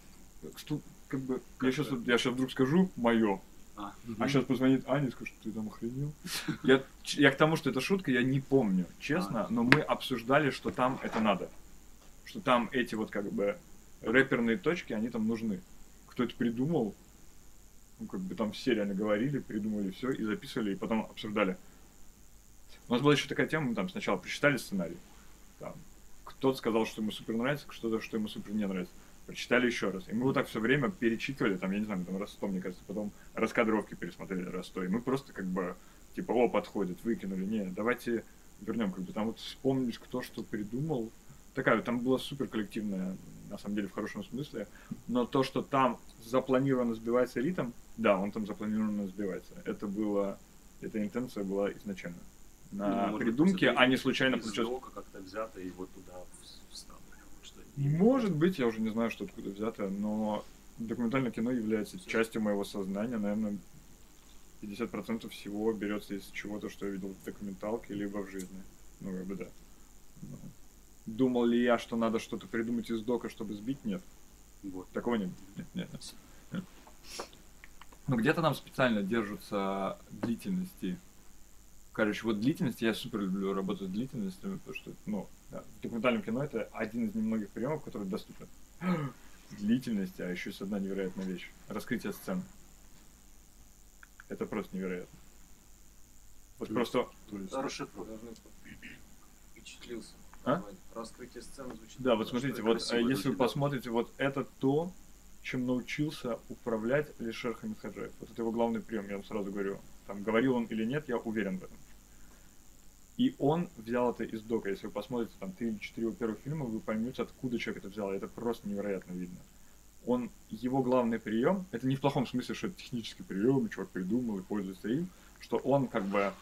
как бы, я сейчас, я сейчас вдруг скажу мое, А. а сейчас позвонит Аня и скажет, ты там охренел. *laughs* Я, я к тому, что это шутка, я не помню, честно, А. но мы обсуждали, что там это надо. Что там эти вот как бы рэперные точки, они там нужны. Кто это придумал, ну, как бы там все реально говорили, придумали все и записывали, и потом обсуждали. У нас была еще такая тема, мы там сначала прочитали сценарий. Там, кто-то сказал, что ему супер нравится, кто-то, что ему супер не нравится. Прочитали еще раз. И мы вот так все время перечитывали, там, я не знаю, там раз сто, мне кажется, потом раскадровки пересмотрели раз сто. И мы просто как бы, типа, о, подходит, выкинули. Не, давайте вернем, как бы там вот вспомнить, кто что придумал. Такая, там была супер коллективная, на самом деле, в хорошем смысле. Но то, что там запланировано сбивается ритм, да, он там запланированно сбивается. Это было, эта интенция была изначально. Ну, На быть, придумке, а не случайно получилось. как-то взято и вот туда вставлено. Может быть, я уже не знаю, что откуда взято, но документальное кино является частью моего сознания. Наверное, 50% всего берется из чего-то, что я видел в документалке, либо в жизни. Ну, как бы да. Думал ли я, что надо что-то придумать из дока, чтобы сбить? Нет. Вот. Такого не было. Нет, нет, нет. Нет. Ну, где-то там специально держатся длительности. Короче, вот длительность, я супер люблю работать с длительностью, потому что, ну, да, в документальном кино это один из немногих приемов, который доступен. *gasps* Длительность, а еще есть одна невероятная вещь. Раскрытие сцены. Это просто невероятно. Вот То просто. Должны впечатлился. А? Раскрытие сцены звучит. да, вот смотрите, вот э, если звучит, вы да. посмотрите, вот это то, чем научился управлять Лишер Хамидхаджаев. Вот это его главный прием, я вам сразу говорю. Там говорил он или нет, я уверен в этом. И он взял это из дока. Если вы посмотрите там три или четыре его первых фильма, вы поймете, откуда человек это взял. Это просто невероятно видно. Он, его главный прием, это не в плохом смысле, что это технический прием, чувак придумал и пользуется им, что он как бы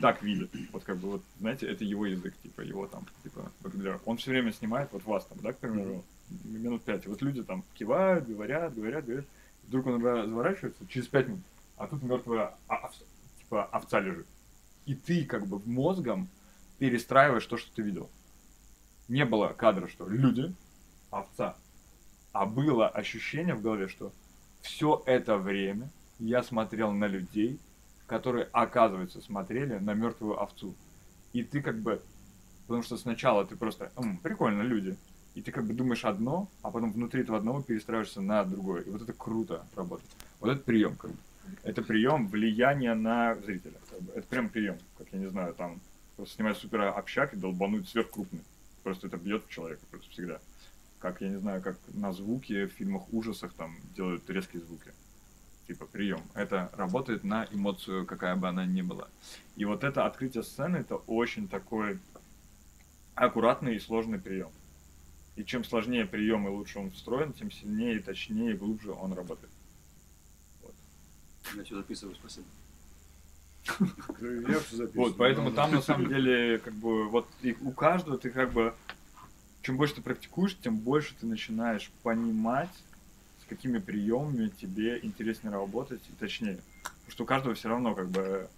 так видит. Вот как бы вот, знаете, это его язык, типа его там, типа, благодаря. Он все время снимает вот вас там, да, к примеру, минут пять. Вот люди там кивают, говорят, говорят, говорят. Вдруг он разворачивается через пять минут, а тут мертвая о- овца- типа овца лежит. И ты как бы мозгом перестраиваешь то, что ты видел. Не было кадра, что люди, овца. А было ощущение в голове, что все это время я смотрел на людей, которые, оказывается, смотрели на мертвую овцу. И ты как бы... Потому что сначала ты просто... «М, прикольно, люди. И ты как бы думаешь одно, а потом внутри этого одного перестраиваешься на другое. И вот это круто работает. Вот это прием, как бы. Это прием влияния на зрителя. как бы. Это прям прием. Как я не знаю, там просто снимать супер общак и долбануть сверхкрупный. Просто это бьет человека просто всегда. Как, я не знаю, как на звуки в фильмах ужасах там делают резкие звуки. Типа прием. Это работает на эмоцию, какая бы она ни была. И вот это открытие сцены, это очень такой аккуратный и сложный прием. И чем сложнее прием и лучше он встроен, тем сильнее, точнее и глубже он работает. Я все записываю, спасибо. Я все записываю. Вот, поэтому там на самом *laughs* деле, как бы, вот у каждого ты как бы, чем больше ты практикуешь, тем больше ты начинаешь понимать, какими приемами тебе интереснее работать и точнее. Потому что у каждого все равно как бы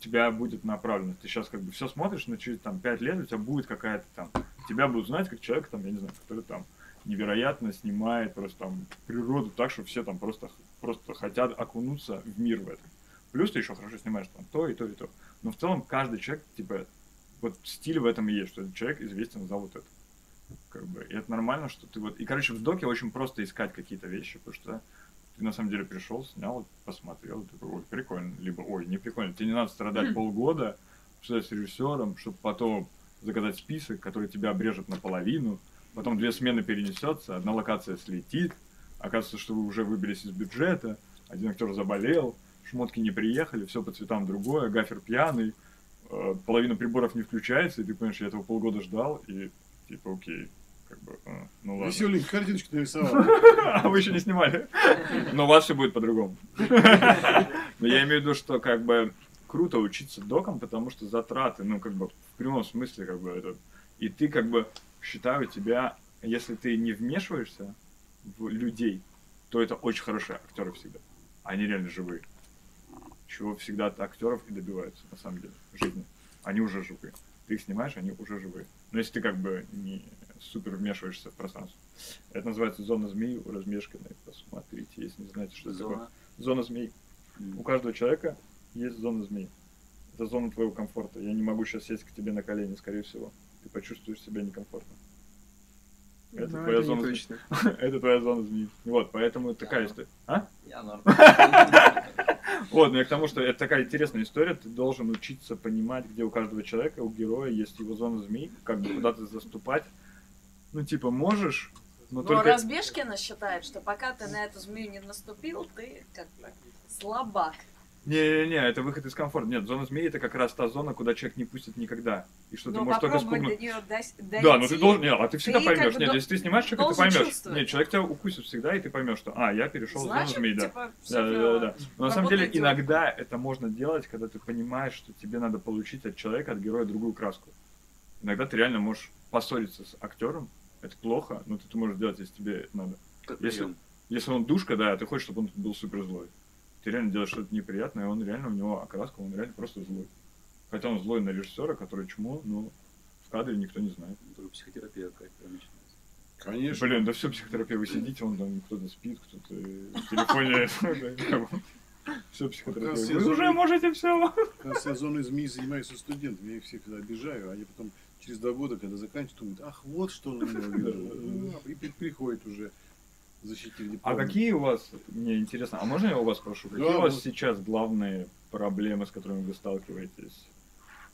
тебя будет направленность. Ты сейчас как бы все смотришь, но через там 5 лет у тебя будет какая-то там, тебя будут знать как человек, там, я не знаю, который там невероятно снимает просто там природу так, что все там просто, просто хотят окунуться в мир в этом. Плюс ты еще хорошо снимаешь там то и то и то. Но в целом каждый человек, типа, вот стиль в этом и есть, что этот человек известен за вот это. Как бы, и это нормально, что ты вот... И, короче, в доке очень просто искать какие-то вещи, потому что ты на самом деле пришел, снял, посмотрел, такой, ой, прикольно, либо, ой, не прикольно. Тебе не надо страдать полгода, обсуждать с режиссером, чтобы потом заказать список, который тебя обрежет наполовину, потом две смены перенесется, одна локация слетит, оказывается, что вы уже выбились из бюджета, один актер заболел, шмотки не приехали, все по цветам другое, гафер пьяный, э, половина приборов не включается, и ты понимаешь, я этого полгода ждал, и типа, окей, как бы, а, ну ладно. Веселенькую картиночку нарисовал. *laughs* А вы еще не снимали. *laughs* Но у вас все будет по-другому. *laughs* Но я имею в виду, что как бы круто учиться докам, потому что затраты, ну как бы в прямом смысле как бы это... И ты как бы, считаю тебя, если ты не вмешиваешься в людей, то это очень хорошие актеры всегда. Они реально живые. Чего всегда от актеров и добиваются, на самом деле, в жизни. Они уже живые. Ты их снимаешь, они уже живые. Но если ты как бы не супер вмешиваешься в пространство. Это называется зона змей у размешканной. Посмотрите, если не знаете, что это такое. Зона. Зона змей. У каждого человека есть зона змей. Это зона твоего комфорта. Я не могу сейчас сесть к тебе на колени, скорее всего. Ты почувствуешь себя некомфортно. Это Ну, твоя это зона змей. точно. *laughs* Это твоя зона змей. Вот, поэтому такая история. А? Я норм. *laughs* Вот, но я к тому, что это такая интересная история. Ты должен учиться понимать, где у каждого человека, у героя есть его зона змей, как бы куда-то заступать. Ну, типа, можешь, но Но только... Разбежкина считает, что пока ты на эту змею не наступил, ты как бы слабак. Не-не-не, это выход из комфорта. Нет, зона змеи это как раз та зона, куда человек не пустит никогда. И что ты Но можешь только спугнуть. до нее дос- дойти. Да, но ты должен. Нет, а ты всегда Ты как поймешь. бы Нет, если ты снимаешь человека, ты поймешь. чувствовать. Нет, человек тебя укусит всегда, и ты поймешь, что а, я перешел в зону Значит, змеи, да. типа, Да, да, да, да. Но на самом деле идёт. иногда это можно делать, когда ты понимаешь, что тебе надо получить от человека, от героя другую краску. Иногда ты реально можешь поссориться с актером, это плохо, но ты это можешь сделать, если тебе это надо. Как Если, прием. если он душка, да, ты хочешь, чтобы он был супер злой. Ты реально делаешь что-то неприятное, и он реально, у него окраска, он реально просто злой. Хотя он злой на режиссера, который чмо, но в кадре никто не знает. Только психотерапия какая-то начинается. Конечно. Блин, да все, психотерапия, вы сидите, он там кто-то спит, кто-то в телефоне. *laughs* Все психотерапия. Вы сезон- уже можете все. Когда я зоной змеи занимаюсь со студентами, я их всех всегда обижаю, а они потом через два года, когда заканчивают, думают, ах, вот что он в виду. И при- приходит уже защитить диплом. А какие у вас, мне интересно, а можно я у вас спрошу, какие Да, у вас вот. сейчас главные проблемы, с которыми вы сталкиваетесь?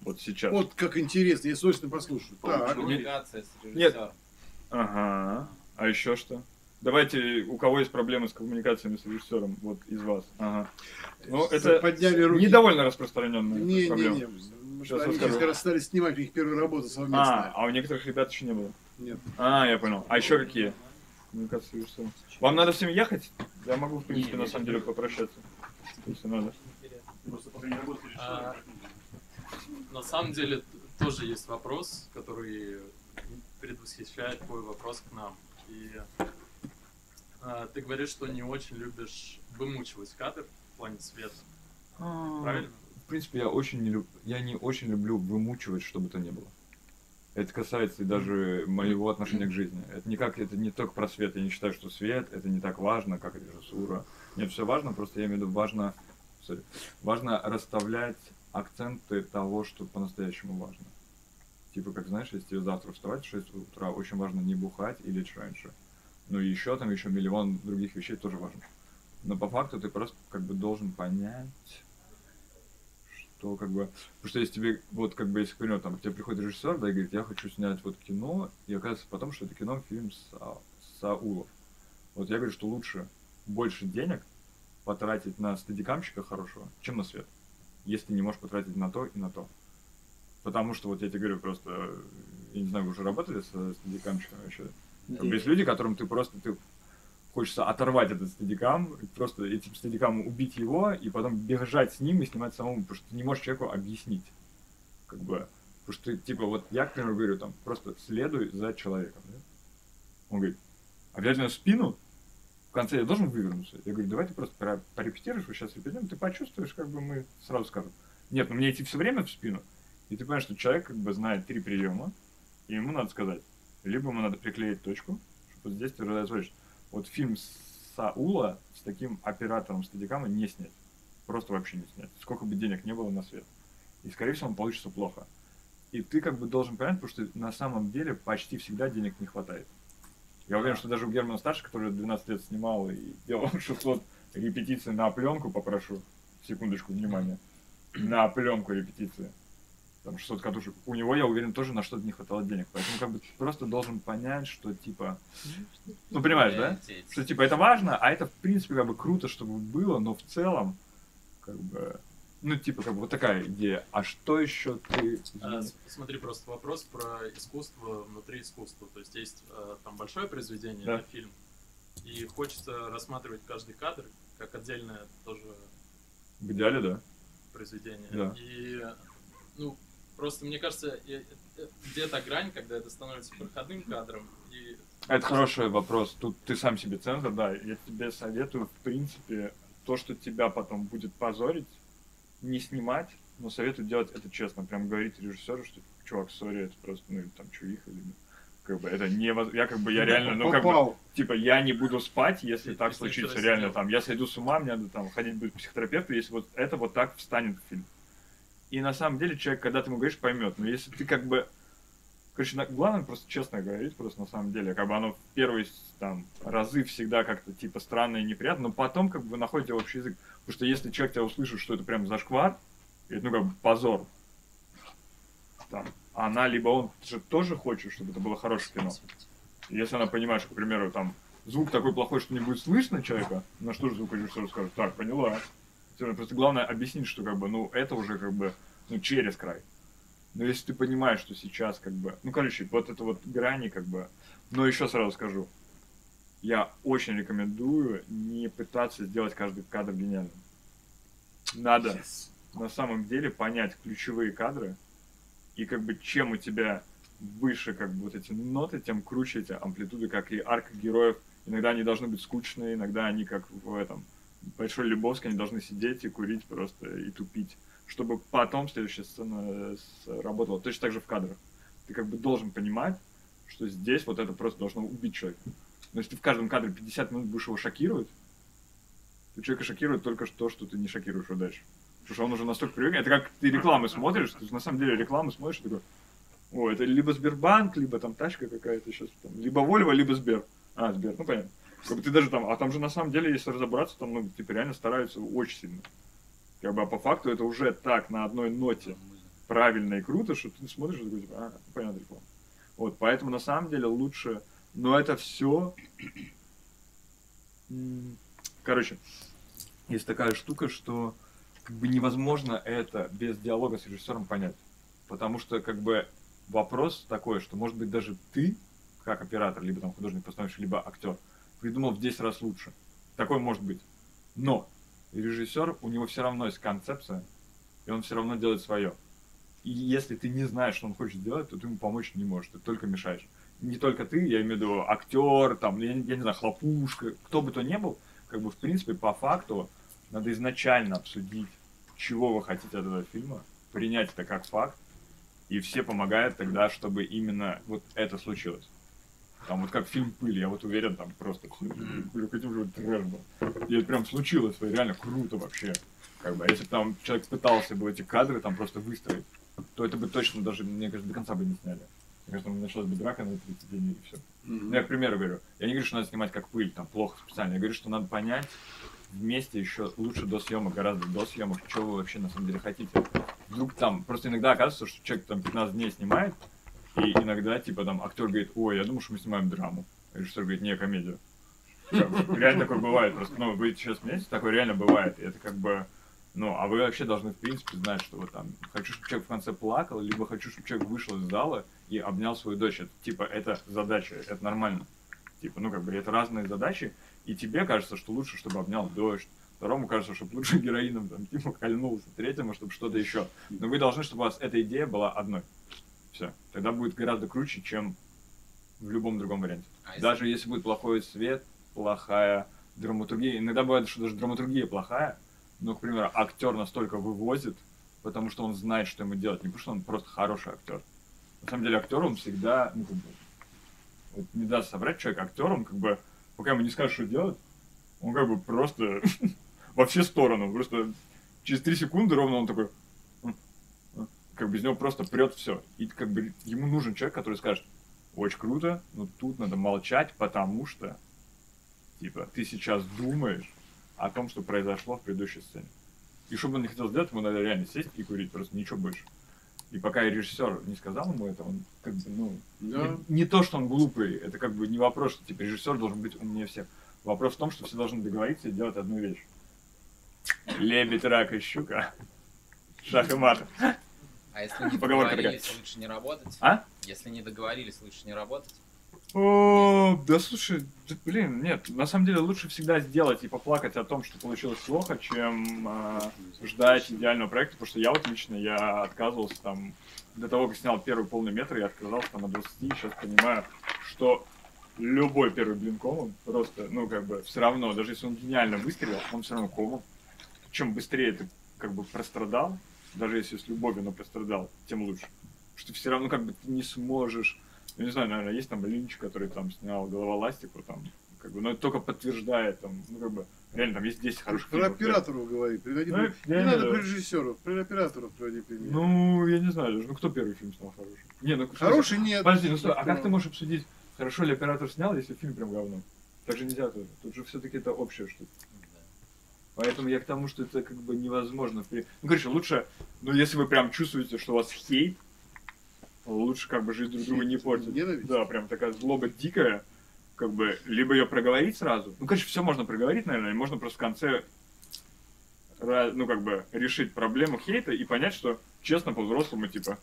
Вот сейчас. Вот как интересно, я срочно послушаю. Так, Коммуникация с Нет. режиссером. Ага. А еще что? Давайте, у кого есть проблемы с коммуникациями с режиссером, вот из вас. Ага. Ну, это подняли руки. не довольно распространенная Не, не, проблема. не. Сейчас Они расскажу. как раз стали снимать, у них первая работа А, а у некоторых ребят еще не было. Нет. А, я понял. А еще какие? Коммуникации с режиссером. Вам надо всем ехать? Я могу, в принципе, Не, на самом деле попрощаться. Если надо. А. На самом деле тоже есть вопрос, который предвосхищает твой вопрос к нам. И а, ты говоришь, что не очень любишь вымучивать кадр в плане света. Правильно? В принципе, я очень не люб... я не очень люблю вымучивать, что бы то ни было. Это касается и даже моего отношения к жизни. Это не как, это не только про свет. Я не считаю, что свет это не так важно, как режиссура. Нет, все важно, просто я имею в виду важно, sorry, важно расставлять акценты того, что по-настоящему важно. Типа, как знаешь, если завтра вставать в 6 утра, очень важно не бухать и лечь раньше. Ну и еще там еще миллион других вещей тоже важно. Но по факту ты просто как бы должен понять, что как бы... Потому что если тебе, вот как бы, если, к примеру, там, к тебе приходит режиссер, да, и говорит, я хочу снять вот кино, и оказывается потом, что это кино, фильм Са- Саулов. Вот я говорю, что лучше больше денег потратить на стадикамщика хорошего, чем на свет. Если ты не можешь потратить на то и на то. Потому что, вот я тебе говорю, просто, я не знаю, вы уже работали со стадикамщиками вообще? Как бы Есть люди, которым ты просто, ты хочется оторвать этот стадикам, просто этим стадикамом убить его, и потом бежать с ним и снимать самому, потому что ты не можешь человеку объяснить. Как бы, потому что, типа, вот я, к примеру, говорю, там, просто следуй за человеком, да? Он говорит, обязательно в спину, в конце я должен вывернуться. Я говорю, давай ты просто порепетируешь, вот сейчас репетируем, ты почувствуешь, как бы мы сразу скажем. Нет, ну мне идти все время в спину. И ты понимаешь, что человек как бы знает три приема, и ему надо сказать, либо ему надо приклеить точку, чтобы здесь ты разворачиваешь. Вот фильм Саула с таким оператором стадикама не снять. Просто вообще не снять. Сколько бы денег не было на свет. И, скорее всего, он получится плохо. И ты как бы должен понять, потому что на самом деле почти всегда денег не хватает. Я уверен, что даже у Германа Старши, который 12 лет снимал и делал *laughs* 600 репетиций на пленку, попрошу, секундочку, внимания, *clears throat* на пленку репетиции, там 600 катушек, у него, я уверен, тоже на что-то не хватало денег. Поэтому как бы ты просто должен понять, что типа... Ну, понимаешь, да? Что типа это важно, а это в принципе как бы круто, чтобы было, но в целом как бы... Ну, типа, как бы вот такая идея. А что еще ты... А, Смотри, просто вопрос про искусство внутри искусства. То есть есть э, там большое произведение, Да. это фильм, и хочется рассматривать каждый кадр как отдельное тоже В идеале, да. произведение. Да. И, ну, просто мне кажется, э, э, где-то грань, когда это становится проходным кадром, и Это хороший вопрос. Тут ты сам себе цензор, да. Я тебе советую, в принципе, то, что тебя потом будет позорить, не снимать, но советую делать это честно. Прям говорить режиссеру, что, чувак, сори, это просто, ну, или там, чувиха, или... Как бы это не... Я как бы, я реально, ну, как бы, типа, я не буду спать, если так случится, реально, там, я сойду с ума, мне надо там ходить будет к психотерапевту, если вот это вот так встанет в фильм. И на самом деле человек, когда ты ему говоришь, поймет. Но если ты как бы... Короче, главное просто честно говорить, просто на самом деле. Как бы оно в первые там, разы всегда как-то типа странно и неприятно, но потом как бы вы находите общий язык. Потому что если человек тебя услышит, что это прям зашквар, это ну как бы позор. Там, она либо он же тоже хочет, чтобы это было хорошее кино. Если она понимает, что, к примеру, там звук такой плохой, что не будет слышно человека, на что же звукорежиссер скажет, так, поняла. Просто главное объяснить, что как бы, ну, это уже как бы, ну, через край. Но если ты понимаешь, что сейчас как бы, ну, короче, вот это вот грани как бы, но еще сразу скажу, я очень рекомендую не пытаться сделать каждый кадр гениальным. Надо на самом деле понять ключевые кадры, и как бы чем у тебя выше как бы вот эти ноты, тем круче эти амплитуды, как и арка героев. Иногда они должны быть скучные, иногда они как в этом Большой Любовской, они должны сидеть и курить просто и тупить, чтобы потом следующая сцена работала. Точно так же в кадрах. Ты как бы должен понимать, что здесь вот это просто должно убить человека. Но если ты в каждом кадре 50 минут будешь его шокировать, то человека шокирует только то, что ты не шокируешь его дальше. Потому что он уже настолько привык. Это как ты рекламы смотришь, ты на самом деле рекламы смотришь, и такой, о, это либо Сбербанк, либо там тачка какая-то сейчас, там, либо Вольво, либо Сбер. А, Сбер, ну понятно. Как бы ты даже там, а там же на самом деле, если разобраться, там, ну, типа, реально стараются очень сильно. Как бы, а по факту это уже так, на одной ноте, правильно и круто, что ты смотришь и такой, типа, а, понятно, реклама. Вот, поэтому на самом деле лучше, но это все, короче, есть такая штука, что как бы невозможно это без диалога с режиссером понять. Потому что, как бы, вопрос такой, что, может быть, даже ты, как оператор, либо там художник-постановщик, либо актер, придумал в 10 раз лучше. Такое может быть. Но режиссер, у него все равно есть концепция, и он все равно делает свое. И если ты не знаешь, что он хочет сделать, то ты ему помочь не можешь, ты только мешаешь. Не только ты, я имею в виду актер, там, я, я не знаю, хлопушка, кто бы то ни был, как бы, в принципе, по факту, надо изначально обсудить, чего вы хотите от этого фильма, принять это как факт, и все помогают тогда, чтобы именно вот это случилось. Там вот как фильм «Пыль», я вот уверен, там просто хотим же трэш был. И это прям случилось, реально круто вообще. Как бы, а если бы там человек пытался бы эти кадры там просто выстроить, то это бы точно даже, мне кажется, до конца бы не сняли. Мне кажется, началась бы драка на 30 дней и все. Ну, я, к примеру, говорю, я не говорю, что надо снимать как пыль, там, плохо специально. Я говорю, что надо понять вместе еще лучше до съемок, гораздо до съемок, что вы вообще на самом деле хотите. Вдруг там, просто иногда оказывается, что человек там 15 дней снимает, и иногда, типа, там, актер говорит, ой, я думал, что мы снимаем драму. Режиссер говорит, не, комедию. Реально такое бывает. Просто, ну, вы сейчас смеетесь, такое реально бывает. И это как бы, ну, а вы вообще должны, в принципе, знать, что вот там, хочу, чтобы человек в конце плакал, либо хочу, чтобы человек вышел из зала и обнял свою дочь. Это, типа, это задача, это нормально. Типа, ну, как бы, это разные задачи, И тебе кажется, что лучше, чтобы обнял дождь. Второму кажется, чтобы лучше героином там, типа, кольнулся. Третьему, чтобы что-то еще. Но вы должны, чтобы у вас эта идея была одной. Все. Тогда будет гораздо круче, чем в любом другом варианте. А если- Даже если будет плохой свет, плохая драматургия. Иногда бывает, что даже драматургия плохая, но, к примеру, актер настолько вывозит, потому что он знает, что ему делать. Не потому что он просто хороший актер. На самом деле актер, он всегда, ну, как бы, вот не даст собрать человек, актер, он как бы, пока ему не скажешь, что делать, он как бы просто *laughs* во все стороны. Просто через три секунды ровно он такой. Как бы из него просто прет все. И как бы ему нужен человек, который скажет, очень круто, но тут надо молчать, потому что, типа, ты сейчас думаешь о том, что произошло в предыдущей сцене. И чтобы он не хотел сделать, ему надо реально сесть и курить, просто ничего больше. И пока режиссер не сказал ему это, он как бы, ну, Да. не, не то, что он глупый, это как бы не вопрос, что типа режиссер должен быть умнее всех. Вопрос в том, что все должны договориться и делать одну вещь. Лебедь, рак и щука. Шах и мат. А если не Поговорка договорились, лучше не работать? А? Если не договорились, лучше не работать? О, да слушай, да, блин, нет, на самом деле лучше всегда сделать и поплакать о том, что получилось плохо, чем э, ждать идеального проекта, потому что я вот лично, я отказывался там, до того, как снял первый полный метр, я отказался там от 20, сейчас понимаю, что любой первый блин комом просто, ну, как бы, все равно, даже если он гениально выстрелил, он все равно комом. Чем быстрее ты, как бы, прострадал, даже если с любовью, но прострадал, тем лучше. Что все равно, как бы, ты не сможешь я не знаю, наверное, есть там Линч, который там снял голова ластику, там, как бы, но это только подтверждает, там, ну, как бы, реально, там есть 10 хороших Про фильмов. операторов говори. Приводи, Ну, не надо про режиссеров, про операторов приводи пример. Ну, я не знаю даже, ну, кто первый фильм снял хороший? Не, ну, Хороший нет. Подожди, ну, стой, а как ты можешь обсудить, хорошо ли оператор снял, если фильм прям говно? Так же нельзя тоже. Тут же все-таки это общая штука. Поэтому я к тому, что это как бы невозможно. Ну, короче, лучше, ну, если вы прям чувствуете, что у вас хейт, лучше как бы жизнь друг друга не портить. Ненависть? Да, прям такая злоба дикая, как бы, либо ее проговорить сразу. Ну, короче, все можно проговорить, наверное, и можно просто в конце, ну, как бы, решить проблему хейта и понять, что честно по-взрослому, типа,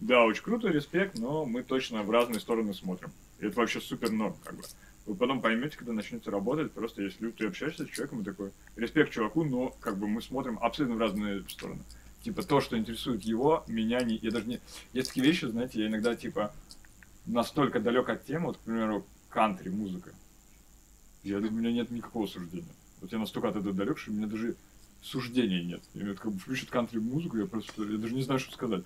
да, очень круто, респект, но мы точно в разные стороны смотрим. И это вообще супер норм, как бы. Вы потом поймете, когда начнете работать, просто если ты общаешься с человеком и такой, респект чуваку, но как бы мы смотрим абсолютно в разные стороны. Типа то, что интересует его, меня не... Я даже не... Есть такие вещи, знаете, я иногда типа настолько далек от темы, вот, к примеру, кантри, музыка. Я, у меня нет никакого суждения. Вот я настолько от этого далек, что у меня даже суждения нет. И вот как бы включат кантри музыку, я просто, я даже не знаю, что сказать.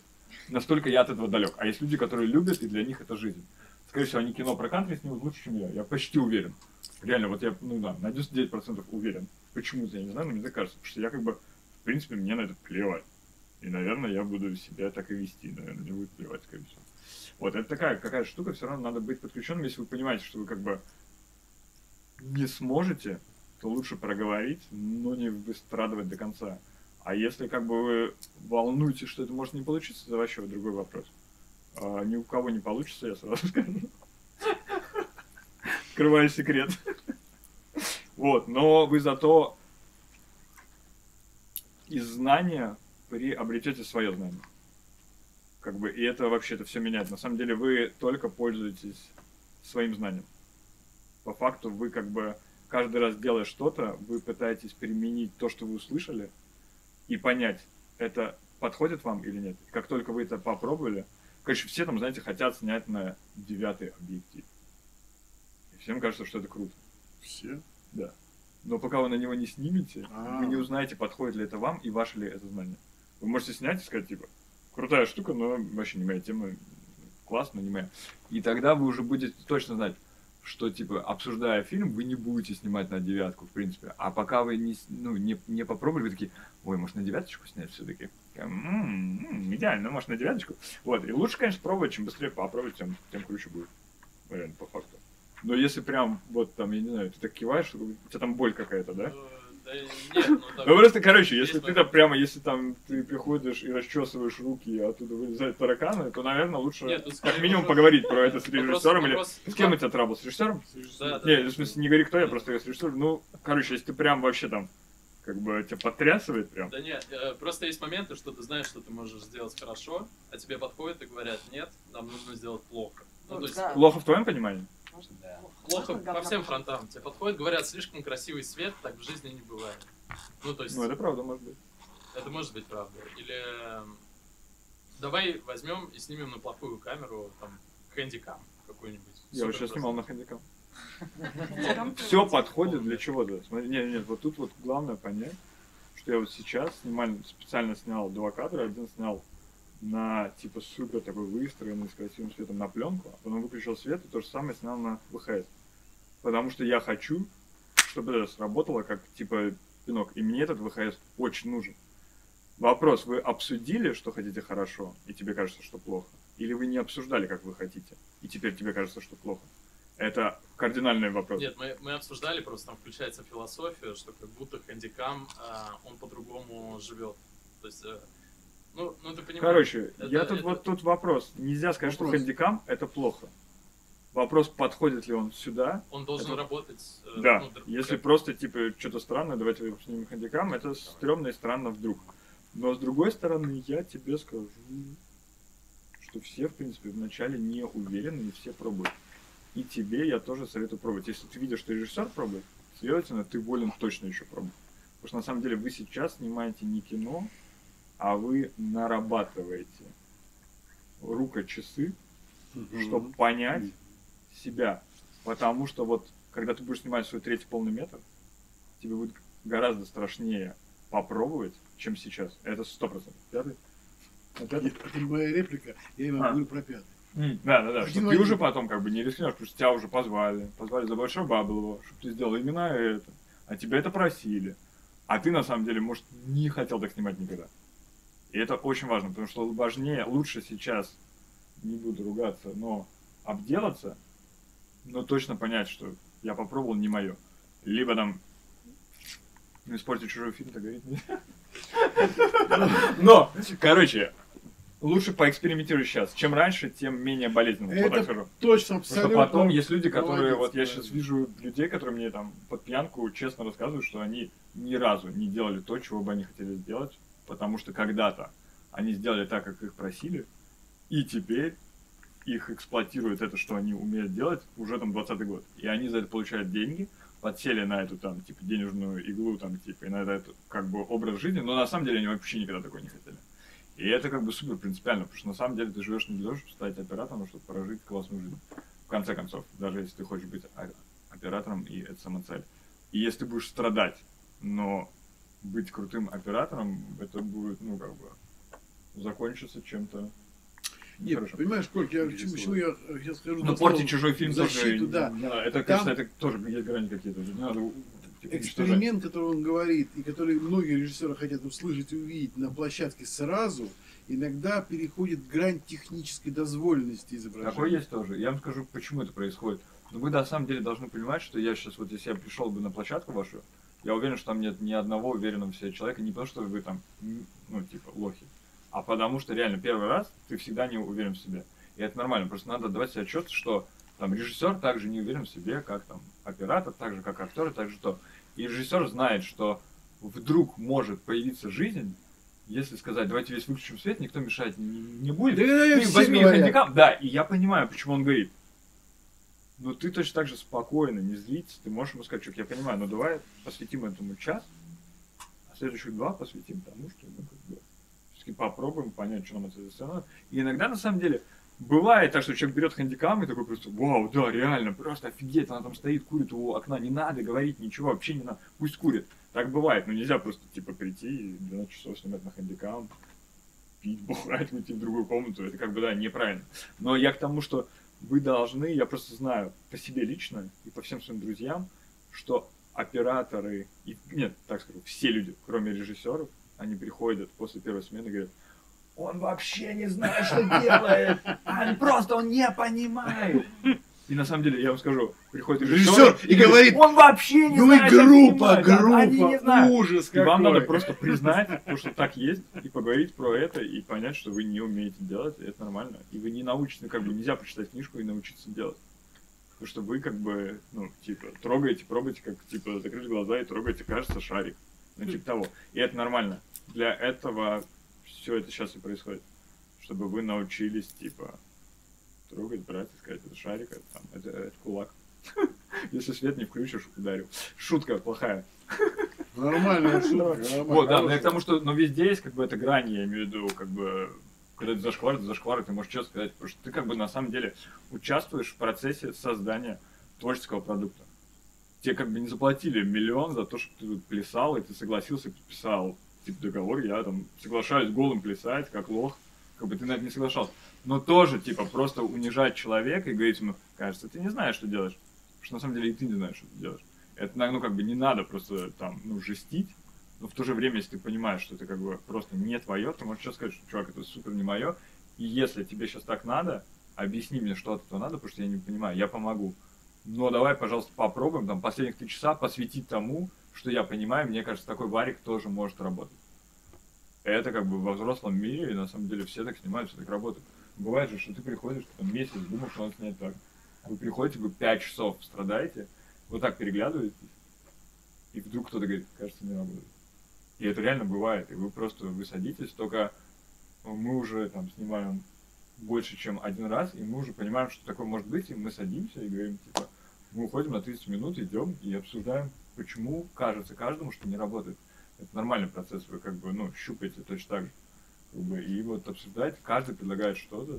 Настолько я от этого далек. А есть люди, которые любят, и для них это жизнь. Скорее всего, они кино про кантри снимут лучше, чем я. Я почти уверен. Реально, вот я, ну да, на 99% уверен. Почему-то, я не знаю, но мне так кажется. Потому что я как бы, в принципе, мне на это плевать. И, наверное, я буду себя так и вести. Наверное, мне будет плевать, скорее всего. Вот, это такая какая штука, все равно надо быть подключенным, если вы понимаете, что вы как бы не сможете, то лучше проговорить, но не выстрадывать до конца. А если как бы вы волнуетесь, что это может не получиться, это вообще другой вопрос. А, ни у кого не получится, я сразу скажу. *laughs* Открываю секрет. Вот, но вы зато из знания приобретете свое знание. Как бы, и это вообще это все меняет. На самом деле вы только пользуетесь своим знанием. По факту вы как бы каждый раз делая что-то, вы пытаетесь применить то, что вы услышали, и понять, это подходит вам или нет. Как только вы это попробовали, короче, все там, знаете, хотят снять на девятый объектив. И всем кажется, что это круто. Все? Да. Но пока вы на него не снимете, А. вы не узнаете, подходит ли это вам и ваше ли это знание. Вы можете снять и сказать, типа, крутая штука, но вообще не моя тема, классно, не моя. И тогда вы уже будете точно знать, что, типа, обсуждая фильм, вы не будете снимать на девятку, в принципе. А пока вы не, ну, не, не попробовали, вы такие, ой, может, на девяточку снять все-таки? Идеально, может, на девяточку? Вот, и лучше, конечно, пробовать, чем быстрее попробовать, тем, тем круче будет. Реально, по факту. Но если прям, вот там, я не знаю, ты так киваешь, у тебя там боль какая-то, да? Э, Да нет, ну так... *laughs* Ну просто, короче, если ты там прямо, если там ты приходишь и расчесываешь руки, и оттуда вылезают тараканы, то, наверное, лучше Нет, как минимум вопрос- поговорить про это с вопрос- режиссером или... вопрос- С кем у тебя трабл? С режиссером? Да, да, Не, да. в смысле, не говори, кто я, просто я с режиссером. Ну, короче, если ты прям вообще там, как бы, тебя потрясывает прям. Да нет, э, просто есть моменты, что ты знаешь, что ты можешь сделать хорошо, а тебе подходят и говорят, нет, нам нужно сделать плохо. Ну, то есть, Да. Плохо в твоем понимании? Да. Плохо Можно по всем фронтам. Тебе подходят, говорят, слишком красивый свет, так в жизни не бывает. Ну, то есть, Ну, это правда, может быть. это может быть правда. Или эм, давай возьмем и снимем на плохую камеру, там, хэндикам какой-нибудь. Я Супер сейчас снимал на хэндикам. Все тоже подходит для чего-то. Смотри, нет, нет, вот тут вот главное понять, что я вот сейчас специально снял два кадра, один снял на типа супер такой выстроенный с красивым светом на пленку, а потом выключил свет и то же самое снял на ВХС. Потому что я хочу, чтобы это сработало как типа пинок. И мне этот ВХС очень нужен. Вопрос, вы обсудили, что хотите хорошо, и тебе кажется, что плохо? Или вы не обсуждали, как вы хотите, и теперь тебе кажется, что плохо? Это кардинальный вопрос. Нет, мы, мы обсуждали, просто там включается философия, что как будто хэндикам, а, он по-другому живет. То есть, э, ну, ну ты понимаешь. Короче, это- я тут это- вот тут вопрос. Нельзя сказать, что Вопрос. хэндикам это плохо. Вопрос, подходит ли он сюда. Он должен это- работать. э, Да, ну, если как- просто типа что-то странное, давайте снимем хэндикам, это стрёмно и странно вдруг. Но с другой стороны, я тебе скажу, что все, в принципе, вначале не уверены и все пробуют. И тебе я тоже советую пробовать. Если ты видишь, что режиссер пробует, следовательно, ты волен точно еще пробовать. Потому что на самом деле вы сейчас снимаете не кино, а вы нарабатываете рукочасы, чтобы понять себя. Потому что вот, когда ты будешь снимать свой третий полный метр, тебе будет гораздо страшнее попробовать, чем сейчас. Это сто процентов. Пятый? На пятый? Это моя реплика, я именно А. говорю про пятый. Да, да, да. Что ты уже потом как бы не рискнешь, потому что тебя уже позвали. Позвали за Большой Баблова, чтобы ты сделал именно это. А тебя это просили. А ты на самом деле, может, не хотел так снимать никогда. И это очень важно, потому что важнее, лучше сейчас, не буду ругаться, но обделаться, но точно понять, что я попробовал не мое. Либо там ну, испортить чужой фильм, так говорить нельзя. *laughs* Но, короче, лучше поэкспериментируй сейчас. Чем раньше, тем менее болезненно. Вот Это скажу. точно, Потому что абсолютно. потом есть люди, которые, Молодец, вот я сейчас вижу людей, которые мне там под пьянку честно рассказывают, что они ни разу не делали то, чего бы они хотели сделать, потому что когда-то они сделали так, как их просили, и теперь их эксплуатирует это, что они умеют делать, уже там 20 год. И они за это получают деньги, подсели на эту там, типа, денежную иглу, там, типа, и на этот, как бы, образ жизни, но на самом деле они вообще никогда такой не хотели. И это как бы супер принципиально, потому что на самом деле ты живешь не для того, чтобы стать оператором, а чтобы прожить классную жизнь. В конце концов, даже если ты хочешь быть оператором, и это сама цель. И если ты будешь страдать, но быть крутым оператором, это будет, ну, как бы, закончиться чем-то Нет, нехорошим. понимаешь, Коль, я, почему, почему я сейчас скажу... Ну, портить чужой фильм в тоже... защиту, да. не надо. Это, Там- конечно, это тоже есть грани какие-то. Не надо. Эксперимент, который он говорит, и который многие режиссеры хотят услышать и увидеть на площадке сразу, иногда переходит грань технической дозволенности изображения. Такое есть тоже. Я вам скажу, почему это происходит. Но вы на самом деле должны понимать, что я сейчас, вот если я пришел бы на площадку вашу, я уверен, что там нет ни одного уверенного в себе человека, не потому что вы там, ну, типа, лохи, а потому что реально первый раз ты всегда не уверен в себе. И это нормально, просто надо давать себе отчет, что там режиссер также не уверен в себе, как там оператор, так же как актер, и так же то. И режиссер знает, что вдруг может появиться жизнь, если сказать, давайте весь выключим свет, никто мешать не, не будет. Да, Ты все возьми хэндикап. Да, и я понимаю, почему он говорит. Но ты точно так же спокойно, не злиться, ты можешь ему сказать, что я понимаю, но давай посвятим этому час, а следующих два посвятим тому, что мы как бы все-таки попробуем понять, что нам от этого становится. И иногда, на самом деле, бывает так, что человек берет хэндикам и такой просто, вау, да, реально, просто офигеть, она там стоит, курит у окна, не надо говорить ничего, вообще не надо, пусть курит. Так бывает, но нельзя просто, типа, прийти и 12 часов снимать на хэндикам, пить, *laughs* бухать, уйти в другую комнату, это как бы, да, неправильно. Но я к тому, что вы должны, я просто знаю по себе лично и по всем своим друзьям, что операторы, и, нет, так скажу, все люди, кроме режиссеров, они приходят после первой смены и говорят, он вообще не знает, что делает, он просто, он не понимает. И на самом деле, я вам скажу, приходит режиссер, Режиссер и говорит, он вообще не ну знает, и что группа, снимать, да, они не группа, знают. ужас И вам какой. надо просто признать, то, что так есть, и поговорить про это, и понять, что вы не умеете делать, и это нормально. И вы не научитесь, как бы нельзя прочитать книжку и научиться делать. Потому что вы как бы, ну, типа, трогаете, пробуете, как, типа, закрыть глаза и трогаете, кажется, шарик. Ну, типа того. И это нормально. Для этого все это сейчас и происходит. Чтобы вы научились, типа, трогать, брать и сказать, это шарик, это, там, это, это кулак. *laughs* Если свет не включишь, ударю. Шутка плохая. Нормальная *laughs* шутка. Вот, да, но я к тому, что, но везде есть как бы эта грань, я имею в виду, как бы, когда ты зашквар, ты зашквар, ты можешь честно сказать, потому что ты как бы на самом деле участвуешь в процессе создания творческого продукта. Тебе как бы не заплатили миллион за то, что ты тут плясал, и ты согласился, подписал типа договор, я там соглашаюсь голым плясать, как лох, как бы ты на это не соглашался. Но тоже, типа, просто унижать человека и говорить ему, кажется, ты не знаешь, что делаешь. Потому что на самом деле и ты не знаешь, что ты делаешь. Это, ну, как бы не надо просто там, ну, жестить, но в то же время, если ты понимаешь, что это как бы просто не твое, ты можешь сейчас сказать, что, чувак, это супер не мое, и если тебе сейчас так надо, объясни мне, что от этого надо, потому что я не понимаю, я помогу. Но давай, пожалуйста, попробуем, там, последних три часа посвятить тому, что я понимаю, мне кажется, такой варик тоже может работать. Это как бы во взрослом мире, и на самом деле все так снимают, все так работают. Бывает же, что ты приходишь, там месяц думал, что надо снять так. Вы приходите, вы пять часов страдаете, вот так переглядываетесь, и вдруг кто-то говорит, кажется, не работает. И это реально бывает, и вы просто, вы садитесь, только мы уже там снимаем больше, чем один раз, и мы уже понимаем, что такое может быть, и мы садимся и говорим, типа, мы уходим на 30 минут, идем и обсуждаем, почему кажется каждому, что не работает. Это нормальный процесс, вы как бы, ну, щупаете точно так же. Как бы, и вот обсуждаете, каждый предлагает что-то.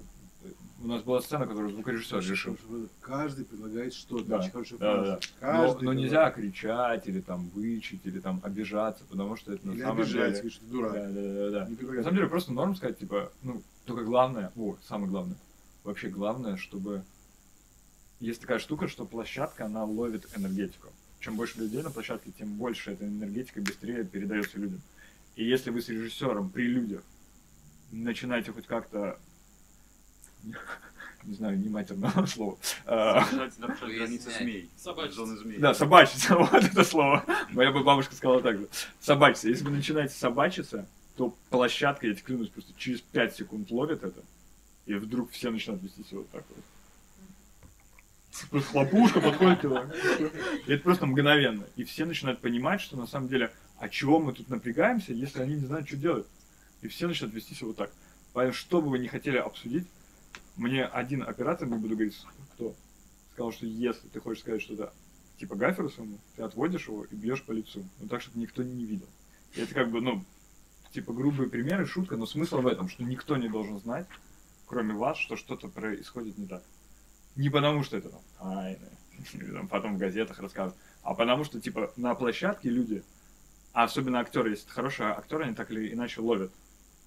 У нас была сцена, которую звукорежиссер решил. Каждый предлагает что-то. Да, Очень хорошая да, фраза. да. Но, Каждый но нельзя предлагает. кричать или там вычить, или там обижаться, потому что это на Или самом обижать, деле... что ты дурак. Да, да, да, да. Не На самом деле просто норм сказать, типа, ну, только главное, о, самое главное, вообще главное, чтобы есть такая штука, что площадка, она ловит энергетику. Чем больше людей на площадке, тем больше эта энергетика быстрее передается людям. И если вы с режиссером при людях начинаете хоть как-то, *laughs* не знаю, не матерного слова, границы змей. Зоны змей. да, собачиться, *laughs* вот это слово. Моя бы бабушка сказала так же. Собачиться. Если вы начинаете собачиться, то площадка, я тебе клянусь, просто через 5 секунд ловит это, и вдруг все начинают вести себя вот так вот. Хлопушка подходит тебе. И это просто мгновенно. И все начинают понимать, что на самом деле, а чего мы тут напрягаемся, если они не знают, что делать. И все начинают вести себя вот так. Поэтому, что бы вы не хотели обсудить, мне один оператор, не буду говорить, кто, сказал, что если ты хочешь сказать что-то типа гаферу своему, ты отводишь его и бьешь по лицу. Ну так, чтобы никто не видел. И это как бы, ну, типа грубые примеры, шутка, но смысл в этом, что никто не должен знать, кроме вас, что что-то происходит не так. Не потому, что это там тайны, *laughs* потом в газетах расскажут, а потому что, типа, на площадке люди, а особенно актеры, если это хорошие актеры, они так или иначе ловят,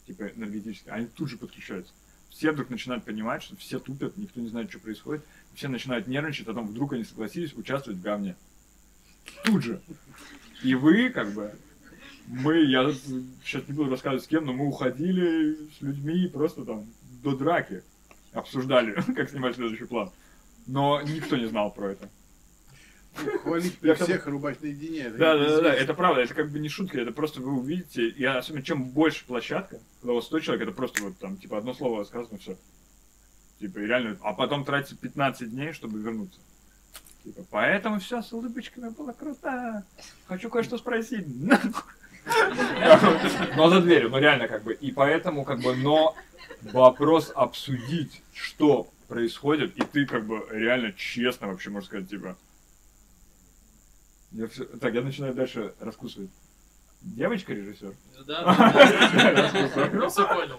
типа, энергетически, они тут же подключаются. Все вдруг начинают понимать, что все тупят, никто не знает, что происходит, все начинают нервничать, а потом вдруг они согласились участвовать в говне. Тут же. И вы, как бы, мы, я сейчас не буду рассказывать с кем, но мы уходили с людьми просто там до драки. Обсуждали, *laughs* как снимать следующий план. Но никто не знал про это. Хвалить при всех, рубать наедине. Да, да, да, это правда, это как бы не шутка, это просто вы увидите, и особенно чем больше площадка, когда у вас 100 человек, это просто вот там, типа, одно слово сказано, все. Типа, и реально, а потом тратить 15 дней, чтобы вернуться. Типа, поэтому все с улыбочками было круто. Хочу кое-что спросить. *laughs* Но за дверью, ну реально как бы. И поэтому как бы, но вопрос обсудить, что происходит, и ты как бы реально честно вообще можешь сказать, типа, я всё- Так, я начинаю дальше раскусывать. Девочка режиссер? Да. *laughs* Все понял.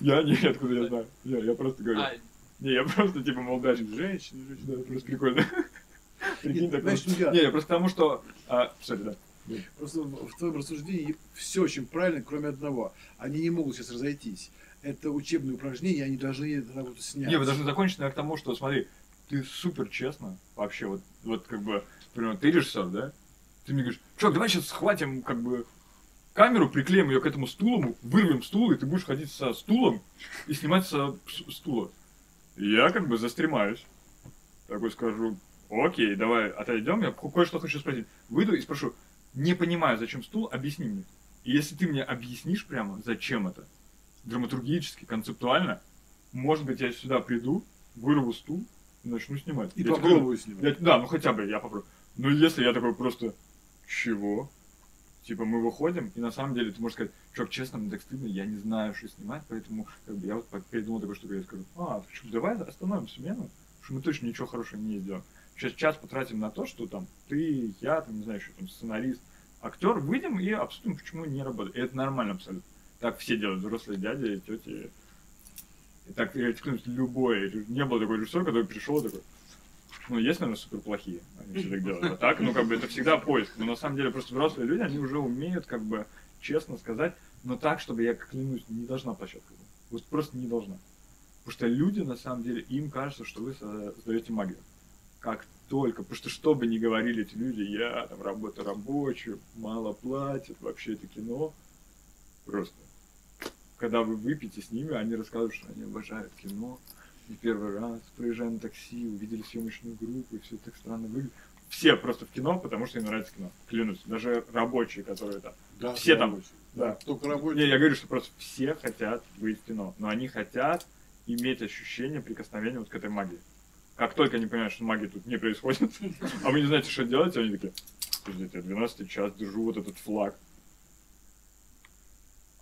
Я не, откуда я знаю. Я просто говорю. А, Не, я просто типа молдавин. Женщины, женщины. Да, просто прикольно. *laughs* Прикинь, так. Ну, Не, я просто потому что... а, Сори, да. Просто в в твоем рассуждении все очень правильно, кроме одного. Они не могут сейчас разойтись. Это учебные упражнения, они должны эту работу снять. Не, вы должны закончить, наверное, к тому, что, смотри, ты супер честно, вообще, вот, вот как бы, например, ты режиссер, да? Ты мне говоришь, чувак, давай сейчас схватим, как бы, камеру, приклеим ее к этому стулу, вырвем стул, и ты будешь ходить со стулом и снимать со стула. Я как бы застремаюсь. Такой скажу, окей, давай отойдем, я ко- кое-что хочу спросить. Выйду и спрошу, не понимаю, зачем стул, объясни мне. И если ты мне объяснишь прямо, зачем это, драматургически, концептуально, может быть, я сюда приду, вырву стул и начну снимать. И Я попробую снимать. я- да, ну хотя бы я попробую. Но если я такой просто, чего? Типа мы выходим, и на самом деле ты можешь сказать, чувак, честно, мне так стыдно, я не знаю, что снимать, поэтому как бы, я вот придумал такую штуку, я скажу, а, чё, давай остановим смену, что мы точно ничего хорошего не сделаем. Сейчас час потратим на то, что там ты, я, там, не знаю, еще там сценарист, актер, выйдем и обсудим, почему не работает. И это нормально абсолютно. Так все делают, взрослые дяди, тети. И так, я любой. Не было такой режиссера, который пришел и такой, ну, есть, наверное, супер плохие, они все так делают. А так, ну, как бы, это всегда поиск. Но на самом деле, просто взрослые люди, они уже умеют, как бы, честно сказать, но так, чтобы, я клянусь, не должна площадка. Вот просто не должна. Потому что люди, на самом деле, им кажется, что вы создаете магию. Как только, потому что что бы ни говорили эти люди, я там работаю рабочую, мало платят, вообще это кино. Просто. Когда вы выпьете с ними, они рассказывают, что они обожают кино. И первый раз, проезжая на такси, увидели съемочную группу, и все так странно выглядит. Все просто в кино, потому что им нравится кино. Клянусь. Даже рабочие, которые там. Да, все там. рабочие. Да. Только рабочие. Не, я говорю, что просто все хотят быть в кино. Но они хотят иметь ощущение прикосновения вот к этой магии. Как только они понимают, что магии тут не происходит, *laughs* а вы не знаете, что делать, они такие, подождите, я 12 час держу вот этот флаг.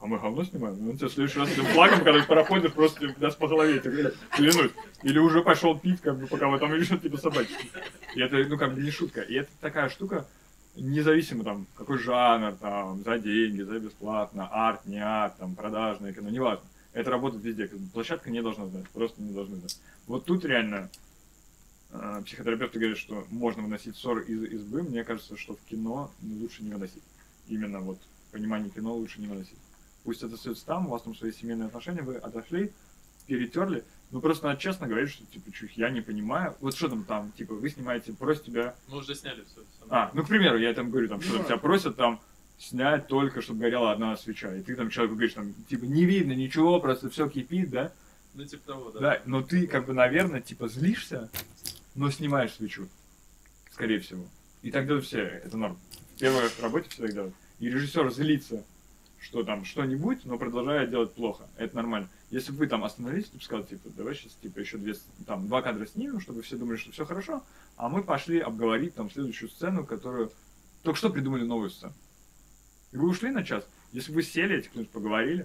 А мы говно снимаем? Ну, тебе в следующий раз этим флагом, когда проходишь, просто даст по голове, тебе клянусь. Или уже пошел пить, как бы, пока вы там решат тебе собачки. И это, ну, как бы не шутка. И это такая штука, независимо там, какой жанр, там, за деньги, за бесплатно, арт, не арт, там, продажное кино, неважно. Это работает везде. Площадка не должна знать, просто не должны знать. Вот тут реально э, психотерапевты говорят, что можно выносить ссоры из избы. Мне кажется, что в кино лучше не выносить. Именно вот понимание кино лучше не выносить. Пусть это остается там, у вас там свои семейные отношения, вы отошли, перетерли. Ну просто надо честно говорить, что типа, чуть я не понимаю. Вот что там там, типа, вы снимаете, просят тебя. Мы уже сняли все. А, ну, к примеру, я там говорю, там, что там тебя просят там снять только, чтобы горела одна свеча. И ты там человеку говоришь, там, типа, не видно ничего, просто все кипит, да? Ну, типа того, да. Да, но ты, как бы, наверное, типа, злишься, но снимаешь свечу. Скорее всего. И так делают все, это норм. В первой работе все так делают. И режиссер злится, что там что-нибудь, но продолжает делать плохо. Это нормально. Если бы вы там остановились, ты бы сказал, типа, давай сейчас, типа, еще две, там, два кадра снимем, чтобы все думали, что все хорошо, а мы пошли обговорить там следующую сцену, которую только что придумали новую сцену. И вы ушли на час. Если бы вы сели, эти кто поговорили,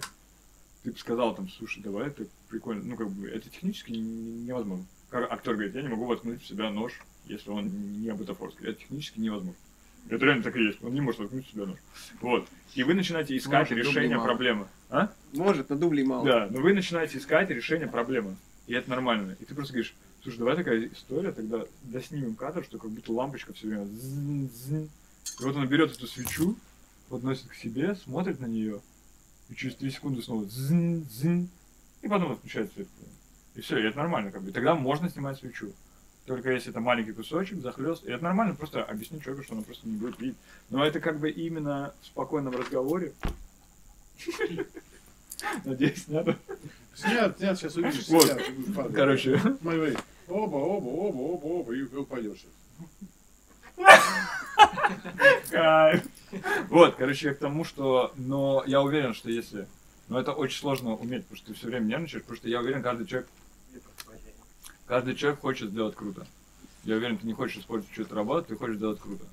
ты бы сказал там, слушай, давай, это прикольно. Ну, как бы, это технически не- не- невозможно. Как актер говорит, я не могу воткнуть в себя нож, если он не бутафорский. Это технически невозможно. Это реально так и есть. Он не может воткнуть себя нож. Вот. И вы начинаете искать Может, решение проблемы. А? Может, на дублей мало. Да, но вы начинаете искать решение проблемы. И это нормально. И ты просто говоришь, слушай, давай такая история, тогда доснимем кадр, что как будто лампочка все время. И вот он берет эту свечу, подносит к себе, смотрит на нее, и через 3 секунды снова зн-зн, и потом отключает свет. И все, и это нормально, как бы. И тогда можно снимать свечу. Только если это маленький кусочек, захлест. И это нормально, просто объяснить человеку, что он просто не будет видеть. Но это как бы именно в спокойном разговоре. Надеюсь, надо. Снят, снят, сейчас увидишь. Вот. Короче. Смотри. Оба, оба, оба, оба, оба, и упадешь. Кайф. Вот, короче, я к тому, что, но я уверен, что если, но это очень сложно уметь, потому что ты все время нервничаешь, потому что я уверен, каждый человек, каждый человек хочет сделать круто. Я уверен, ты не хочешь испортить чью-то работу, ты хочешь сделать круто.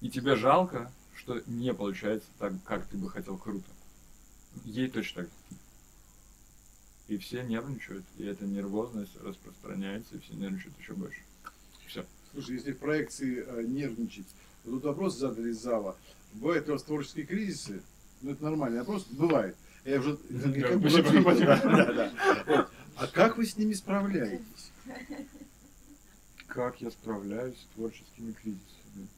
И тебе жалко, что не получается так, как ты бы хотел круто. Ей точно так. И все нервничают, и эта нервозность распространяется, и все нервничают еще больше. Все. Слушай, если в проекции э, нервничать, вот тут вопрос задали из зала. Бывают у вас творческие кризисы? Ну, это нормальный вопрос. Бывает. Я уже *laughs* как бы. *laughs* Да, да, да. Вот. А как вы с ними справляетесь? Как я справляюсь с творческими кризисами?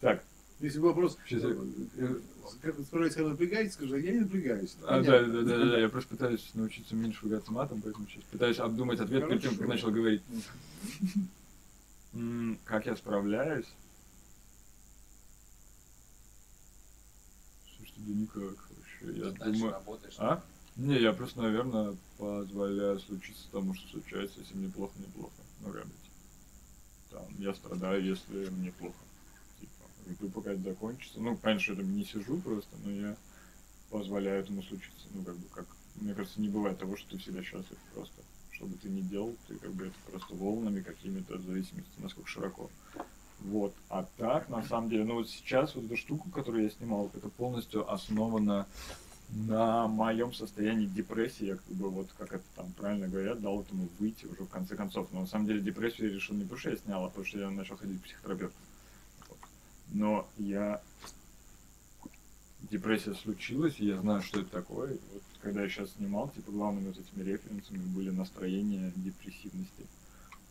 Так, Если бы вопрос, Сейчас э, как вы справляетесь, когда напрягаетесь, скажи, а я не напрягаюсь. а, да, да, да, да, да, я просто пытаюсь научиться меньше ругаться матом, поэтому сейчас пытаюсь обдумать ответ перед тем, как начал говорить. Как я справляюсь? Слушайте, да никак вообще. Я думаю... работаешь. А? Не, я просто, наверное, позволяю случиться тому, что случается, если мне плохо, мне плохо. Ну, реально. Там, я страдаю, если мне плохо. Типа, жду, пока это закончится. Ну, что я там не сижу просто, но я позволяю этому случиться. Ну, как бы, как, мне кажется, не бывает того, что ты всегда счастлив просто. Что бы ты ни делал, ты как бы это просто волнами какими-то, в зависимости, насколько широко Вот. А так, на самом деле, ну вот сейчас вот эта штука, которую я снимал, это полностью основано на моем состоянии депрессии, я как бы вот, как это там правильно говорят, дал этому выйти уже в конце концов. Но на самом деле депрессию я решил не потому, что я снял, а потому что я начал ходить к психотерапевту. Но я... Депрессия случилась, и я знаю, что это такое. Вот когда я сейчас снимал, типа главными вот этими референсами были настроения депрессивности.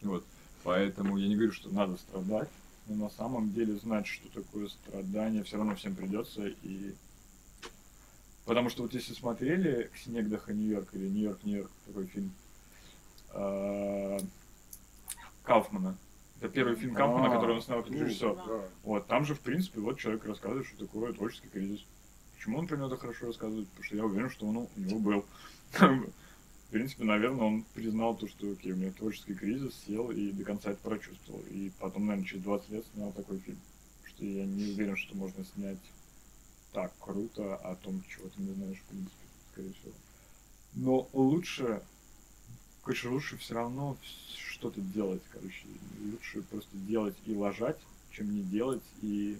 Вот. Поэтому я не говорю, что надо страдать, но на самом деле знать, что такое страдание, все равно всем придется. И Потому что вот если смотрели к Снегдаха Нью-Йорк или Нью-Йорк, Нью-Йорк, такой фильм э, Кауфмана. Это первый фильм Кауфмана, А, который он снял как режиссер. Вот, там же, в принципе, вот человек рассказывает, что такое творческий кризис. Почему он про него так хорошо рассказывает? Потому что я уверен, что он у него был. В принципе, наверное, он признал то, что окей, у меня творческий кризис, сел и до конца это прочувствовал. И потом, наверное, через 20 лет снял такой фильм. Потому что я не уверен, что можно снять так круто о том, чего ты не знаешь, в принципе, скорее всего. Но лучше, короче, лучше все равно что-то делать, короче. Лучше просто делать и ложать, чем не делать и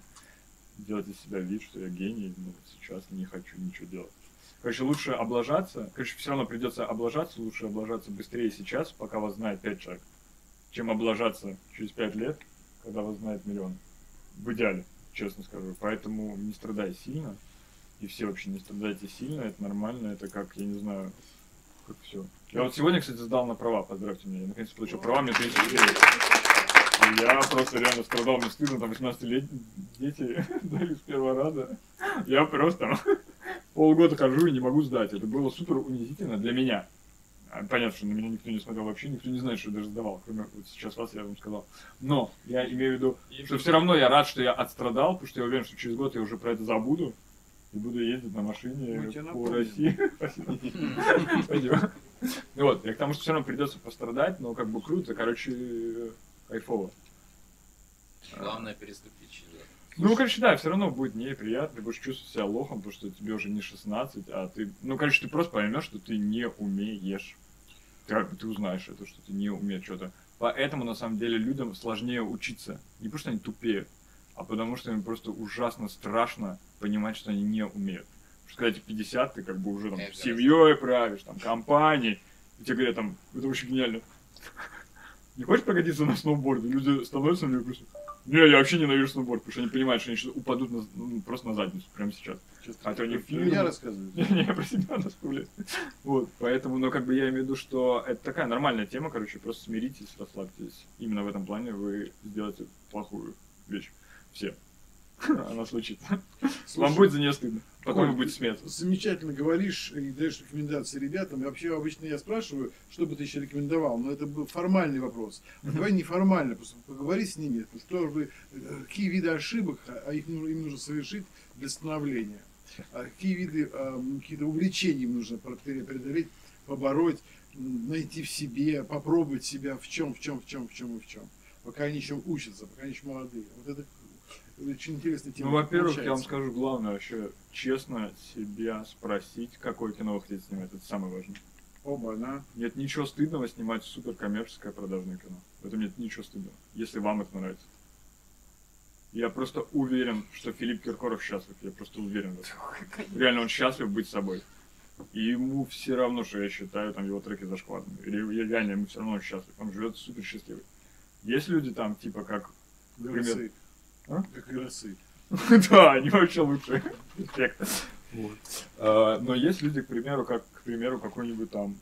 делать из себя вид, что я гений, но сейчас не хочу ничего делать. Короче, лучше облажаться, короче, все равно придется облажаться, лучше облажаться быстрее сейчас, пока вас знает 5 человек, чем облажаться через 5 лет, когда вас знает миллион. В идеале, честно скажу. Поэтому не страдай сильно, и все вообще не страдайте сильно, это нормально, это как, я не знаю, как все. Я вот сегодня, кстати, сдал на права, поздравьте меня, я наконец получил права, мне 30 лет. Я просто реально страдал, мне стыдно, там 18 лет дети *laughs* дали с первого раза. Я просто *laughs* полгода хожу и не могу сдать. Это было супер унизительно для меня. А, Понятно, что на меня никто не смотрел вообще, никто не знает, что я даже сдавал, кроме вот сейчас вас я вам сказал. Но я имею в виду, что все равно я рад, что я отстрадал, потому что я уверен, что через год я уже про это забуду и буду ездить на машине Мы по напомним. России. Спасибо. Ну Вот, я к тому, что все равно придется пострадать, но как бы круто, короче, кайфово. Главное переступить через это. Ну, короче, да, все равно будет неприятно, ты будешь чувствовать себя лохом, потому что тебе уже не 16, а ты, ну, короче, ты просто поймешь, что ты не умеешь. Как бы, ты узнаешь это, что ты не умеешь что-то. Поэтому, на самом деле, людям сложнее учиться. Не потому, что они тупеют, а потому, что им просто ужасно страшно понимать, что они не умеют. Потому что когда тебе 50, ты как бы уже там Эго семьей правишь, там, компанией, и тебе говорят там, это очень гениально. *laughs* Не хочешь прокатиться на сноуборде? Люди становятся него просто, не, я вообще ненавижу сноуборд, потому что они понимают, что они сейчас упадут на- ну, просто на задницу прямо сейчас. Хотя они Про фильмы- меня рассказывают. Не, не, *laughs* про себя стуле. Вот, поэтому, ну, как бы я имею в виду, что это такая нормальная тема, короче, просто смиритесь, расслабьтесь. Именно в этом плане вы сделаете плохую вещь. Все. Она случится. Вам Слушай, будет за нее стыдно. Потом Коль, вы будете смеяться. Замечательно говоришь и даешь рекомендации ребятам. И вообще обычно я спрашиваю, что бы ты еще рекомендовал, но это был формальный вопрос. А давай неформально, просто поговори с ними, что вы, э, какие виды ошибок, а их ну- им нужно совершить для становления. А какие виды, а, какие-то увлечения им нужно пре- преодолеть, побороть, найти в себе, попробовать себя в чем, в чем, в чем, в чем и в чем. Пока они еще учатся, пока они еще молодые. Вот это очень интересная тема. Ну, во-первых, я вам скажу главное вообще, честно себя спросить, какое кино вы хотите снимать. Это самое важное. Оба, да. Нет ничего стыдного снимать суперкоммерческое продажное кино. В этом нет ничего стыдного, если вам это нравится. Я просто уверен, что Филипп Киркоров счастлив. Я просто уверен в этом. Реально, он счастлив быть собой. И ему все равно, что я считаю там его треки зашкварными. Или реально ему все равно он счастлив. Он живет супер счастливый. Есть люди там, типа, как... Например... А? Как версы. *laughs* Да, они вообще лучшие. Респект. Вот. А, Но есть люди, к примеру, как, к примеру, какой-нибудь там...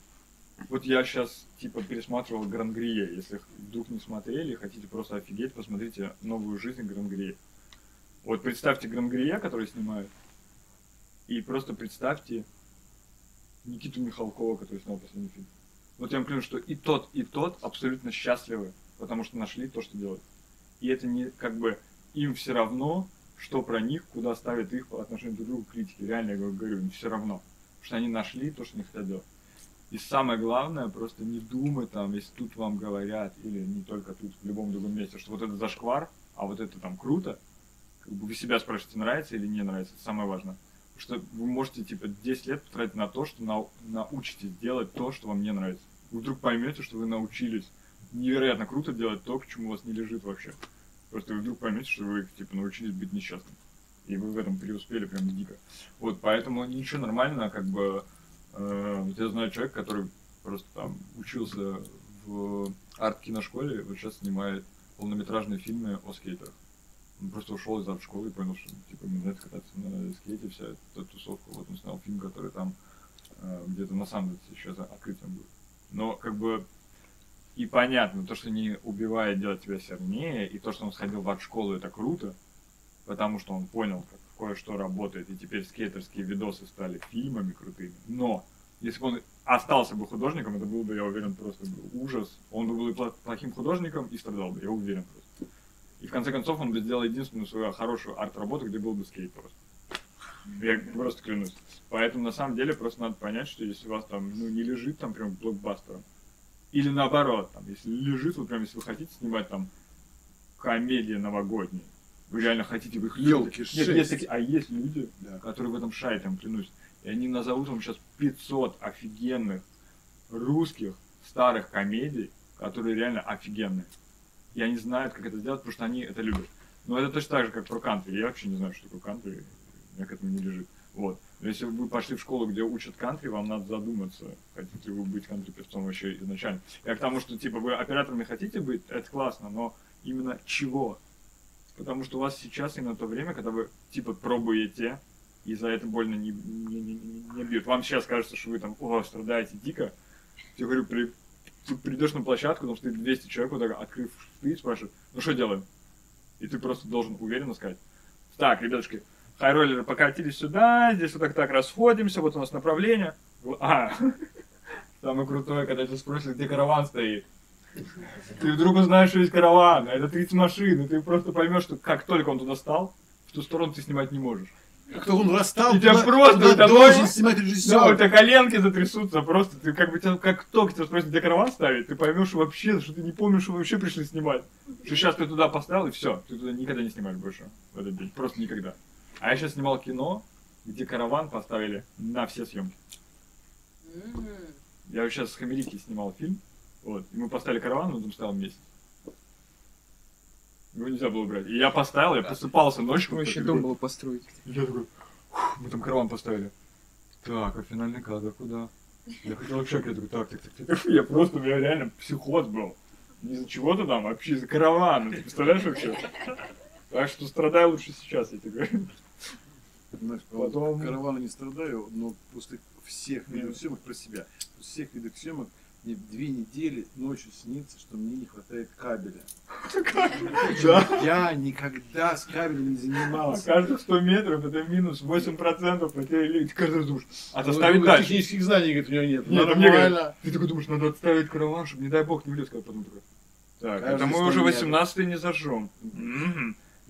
Вот я сейчас, типа, пересматривал Грангрие. Если вдруг не смотрели, хотите просто офигеть, посмотрите «Новую жизнь Грангрие». Вот представьте Грангрия, который снимают, и просто представьте Никиту Михалкова, который снял последний фильм. Вот я вам клянусь, что и тот, и тот абсолютно счастливы, потому что нашли то, что делают. И это не как бы им все равно, что про них, куда ставят их по отношению друг к другу критики. Реально, я говорю, им все равно. Потому что они нашли то, что они хотят делать. И самое главное, просто не думать там, если тут вам говорят, или не только тут, в любом другом месте, что вот это зашквар, а вот это там круто, как бы вы себя спрашиваете, нравится или не нравится, это самое важное. Потому что вы можете, типа, 10 лет потратить на то, что нау- научитесь делать то, что вам не нравится. Вы вдруг поймете, что вы научились невероятно круто делать то, к чему у вас не лежит вообще. Просто вы вдруг поймете, что вы, типа, научились быть несчастным. И вы в этом преуспели прям дико. Вот, поэтому ничего нормально, как бы, э, я знаю человека, который просто там учился в арт-киношколе, вот сейчас снимает полнометражные фильмы о скейтерах. Он просто ушел из арт-школы и понял, что, типа, мне нравится кататься на скейте, вся эта тусовка. Вот он снял фильм, который там э, где-то на самом деле за открытием будет. Но, как бы, и понятно, то, что не убивает, делать тебя сильнее, и то, что он сходил в арт-школу, это круто, потому что он понял, как кое-что работает, и теперь скейтерские видосы стали фильмами крутыми. Но, если бы он остался бы художником, это был бы, я уверен, просто ужас. Он бы был и плохим художником и страдал бы, я уверен просто. И в конце концов он бы сделал единственную свою хорошую арт-работу, где был бы скейт просто. Я просто клянусь. Поэтому на самом деле просто надо понять, что если у вас там ну, не лежит там прям блокбастером, или наоборот, там, если лежит, вот прям если вы хотите снимать там комедии новогодние, вы реально хотите, вы их Ёлки. Нет, есть такие- а есть люди, Да. которые в этом шарят, я вам клянусь. И они назовут вам сейчас 500 офигенных русских старых комедий, которые реально офигенные. И они знают, как это сделать, потому что они это любят. Но это точно так же, как про кантри. Я вообще не знаю, что такое кантри. У меня к этому не лежит. Вот. Если вы пошли в школу, где учат кантри, вам надо задуматься, хотите ли вы быть кантри-певцом вообще изначально. Я к тому, что, типа, вы операторами хотите быть, это классно, но именно чего? Потому что у вас сейчас именно то время, когда вы, типа, пробуете, и за это больно не, не, не, не- не бьют. Вам сейчас кажется, что вы там, о, страдаете дико. Я говорю, при, ты придешь на площадку, там стоит 200 человек, вот так, открыв шты, спрашивают, ну что делаем? И ты просто должен уверенно сказать, так, ребятушки, хайроллеры покатились сюда, здесь вот так так расходимся, вот у нас направление. А, *laughs* самое крутое, когда тебя спросят, где караван стоит. Ты вдруг узнаешь, что есть караван, а это 30 машин, и ты просто поймешь, что как только он туда стал, в ту сторону ты снимать не можешь. Как только он расстал, тебя туда- просто туда это должен снимать Да, у режиссер. тебя коленки затрясутся просто. Ты как бы тебя, как только тебя спросят, где караван ставить, ты поймешь вообще, что ты не помнишь, что вы вообще пришли снимать. Что сейчас ты туда поставил, и все. Ты туда никогда не снимаешь больше в этот день. Просто никогда. А я сейчас снимал кино, где караван поставили на все съемки. М. Я сейчас с Хамерики снимал фильм. Вот. И мы поставили караван, он там стоял месяц. Его нельзя было брать. И я поставил, я просыпался ночью. Вообще такой, дом было построить. Я такой, «Фух, мы там караван поставили. Так, а финальный кадр куда? Я хотел вообще, я такой, так, так, так, так. Я просто, у меня реально психоз был. Не из-за чего-то там, а вообще из-за каравана. Ты представляешь вообще? Так что страдай лучше сейчас, я тебе говорю. Знаешь, Потом- вот каравана не страдаю, но после всех видов съемок про себя. После всех видов съемок мне две недели ночью снится, что мне не хватает кабеля. Да. Я никогда с кабелем не А занимался. каждых 100 метров это минус 8% потери каждый раз думаешь, Ну, отставить ну, дальше. Технических знаний, говорит, у него нет. Нет, а мне говорят, Нормально. Ты такой думаешь, надо отставить караван, чтобы, не дай бог, не влез, когда потом такой. Так, Каждый это мы 100 уже метров. 18 не зажжем.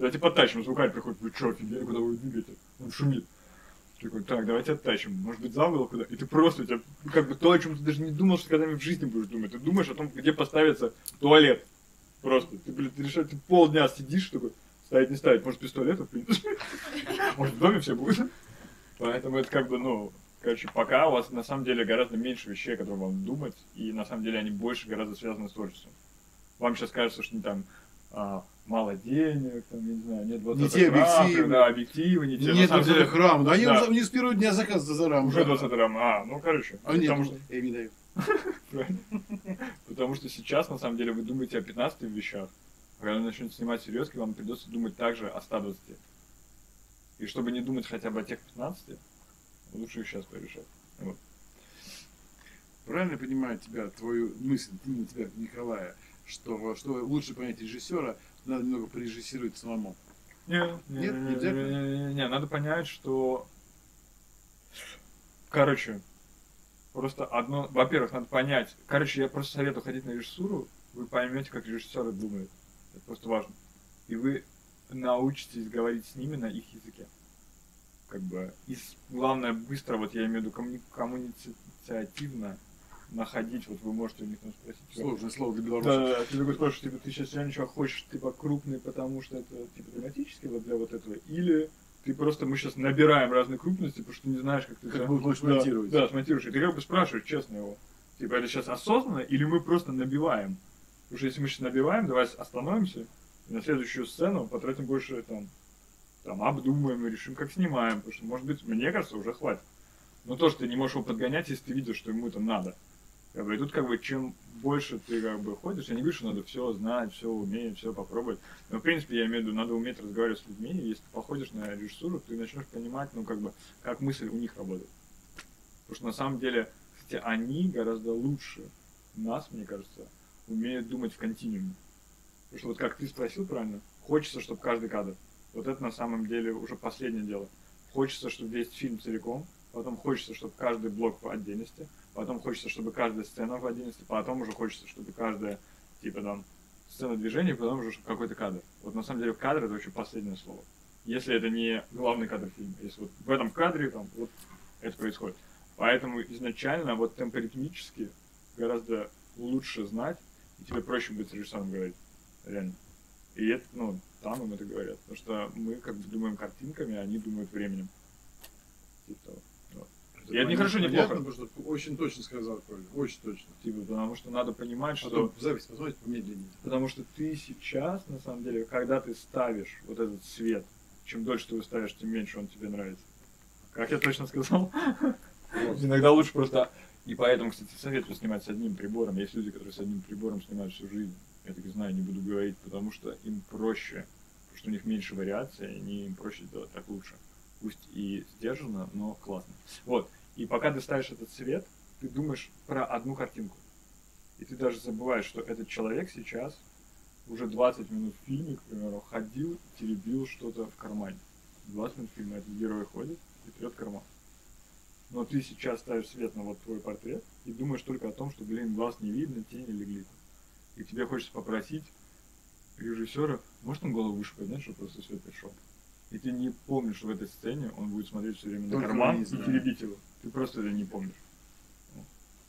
Давайте подтащим. Звукарь приходит, вы что, офигели, куда вы двигаете? Он шумит. Такой, так, давайте оттащим. Может быть, зал был куда? И ты просто, у тебя, как бы то, о чем ты даже не думал, что когда-нибудь в жизни будешь думать. Ты думаешь о том, где поставится туалет. Просто. Ты, блин, ты решаешь, ты полдня сидишь такой, ставить не ставить. Может, без туалета, в принципе. Может, в доме все будет. Поэтому это как бы, ну, короче, пока у вас на самом деле гораздо меньше вещей, о которых вам думать, и на самом деле они больше гораздо связаны с творчеством. Вам сейчас кажется, что не там а, мало денег, там, я не знаю, нет вот Не те объективы. Да, объективы, не те. Нет, вот деле, храм. Да они да. не с первого дня заказ за зарам. уже 20 грамм. А, ну, короче. А нет, потому, что, я не даю. *laughs* потому что сейчас, на самом деле, вы думаете о 15 вещах, когда начнете снимать серьезки, вам придется думать также о 120. И чтобы не думать хотя бы о тех 15, лучше их сейчас порешать. Вот. Правильно понимаю тебя, твою мысль, именно тебя, Николая, что, что лучше понять режиссера, надо немного порежиссировать самому. Не, Нет, не, не не, не, не, надо понять, что... Короче, просто одно... Во-первых, надо понять... Короче, я просто советую ходить на режиссуру, вы поймете, как режиссеры думают. Это просто важно. И вы научитесь говорить с ними на их языке. Как бы... И главное, быстро, вот я имею в виду коммуни- коммуницативно находить, вот вы можете у них там спросить. Сложное слово для да, белоруса. да. Ты такой спрашиваешь, типа, ты сейчас реально чего хочешь, типа, крупный, потому что это, типа, тематически вот для вот этого, или ты просто, мы сейчас набираем разные крупности, потому что ты не знаешь, как ты Как будешь да, монтировать. Да, смонтируешь. И ты как бы спрашиваешь честно его, типа, это сейчас осознанно, или мы просто набиваем? Потому что если мы сейчас набиваем, давай остановимся, И на следующую сцену потратим больше там, там обдумаем, решим, как снимаем. Потому что, может быть, мне кажется, уже хватит. Но то, что ты не можешь его подгонять, если ты видишь, что ему это надо. Как бы, и тут как бы чем больше ты как бы ходишь, я не говорю, что надо все знать, все уметь, все попробовать. Но в принципе я имею в виду, надо уметь разговаривать с людьми. И Если ты походишь на режиссуру, ты начнешь понимать, ну как бы, как мысль у них работает. Потому что на самом деле, кстати, они гораздо лучше нас, мне кажется, умеют думать в континууме. Потому что вот как ты спросил правильно, хочется, чтобы каждый кадр. Вот это на самом деле уже последнее дело. Хочется, чтобы весь фильм целиком, потом хочется, чтобы каждый блок в отдельности, потом хочется, чтобы каждая сцена в отдельности, потом уже хочется, чтобы каждая, типа там, сцена движения, потом уже какой-то кадр. Вот на самом деле кадр это вообще последнее слово. Если это не главный кадр фильма, если вот в этом кадре там вот это происходит. Поэтому изначально вот темпоритмически гораздо лучше знать, и тебе проще будет с режиссером говорить. Реально. И это, ну, там им это говорят. Потому что мы как бы думаем картинками, а они думают временем. Типа того. Вот. И это не хорошо, не плохо. потому что очень точно сказал Коля, очень точно. Типа, потому что надо понимать, что... Потом в запись посмотрите помедленнее. Потому что ты сейчас, на самом деле, когда ты ставишь вот этот свет, чем дольше ты его ставишь, тем меньше он тебе нравится. Как я точно сказал? Иногда лучше просто... И поэтому, кстати, советую снимать с одним прибором. Есть люди, которые с одним прибором снимают всю жизнь. Я так и знаю, не буду говорить, потому что им проще, потому что у них меньше вариаций, и им проще сделать так лучше. Пусть и сдержанно, но классно. Вот. И пока ты ставишь этот свет, ты думаешь про одну картинку. И ты даже забываешь, что этот человек сейчас уже 20 минут в фильме, к примеру, ходил, теребил что-то в кармане. 20 минут фильма этот герой ходит и трет карман. Но ты сейчас ставишь свет на вот твой портрет и думаешь только о том, что, блин, глаз не видно, тени легли. И тебе хочется попросить режиссера, может он голову выше поднять, чтобы просто свет пришел. И ты не помнишь, в этой сцене он будет смотреть все время на Только карман вниз, и да. теребить его. Ты просто это не помнишь.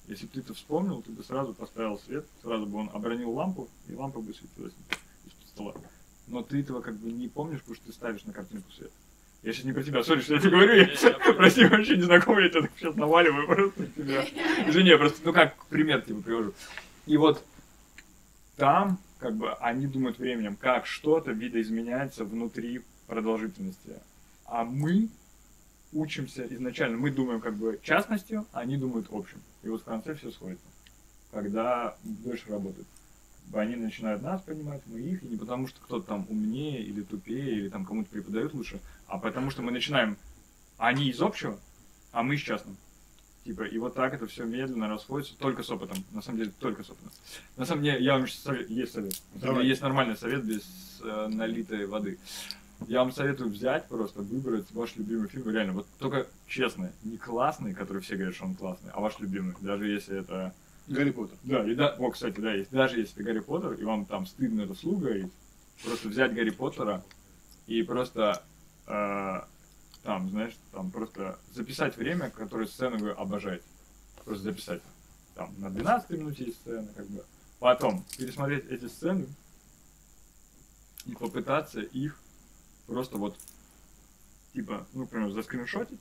Если бы ты это вспомнил, ты бы сразу поставил свет, сразу бы он обронил лампу, и лампа бы светилась из-под стола. Но ты этого как бы не помнишь, потому что ты ставишь на картинку свет. Я сейчас не про тебя, сори, что я тебе говорю, я, прости, вообще не знакомый, я тебя так сейчас наваливаю просто тебя. Извини, я просто, ну как пример тебе привожу. И вот там, как бы, они думают временем, как что-то видоизменяется внутри продолжительности. А мы учимся изначально, мы думаем как бы частностью, а они думают общим. И вот в конце все сходится. Когда дольше работают. Они начинают нас понимать, мы их, и не потому что кто-то там умнее или тупее, или там кому-то преподают лучше, а потому что мы начинаем, они из общего, а мы из частного. Типа, и вот так это все медленно расходится, только с опытом. На самом деле, только с опытом. На самом деле, я вам сейчас совет, есть совет. На самом Давай. деле, есть нормальный совет без э, налитой воды. Я вам советую взять просто, выбрать ваш любимый фильм. Реально, вот только честно, не классный, который все говорят, что он классный, а ваш любимый. Даже если это... Гарри Поттер. Да, и да, о, кстати, да, есть. Даже если это Гарри Поттер, и вам там стыдно это вслух говорить, просто взять Гарри Поттера и просто э, там, знаешь, там просто записать время, которое сцену вы обожаете. Просто записать. Там на 12 минуте есть сцена, как бы. Потом пересмотреть эти сцены и попытаться их просто вот, типа, ну, например, заскриншотить,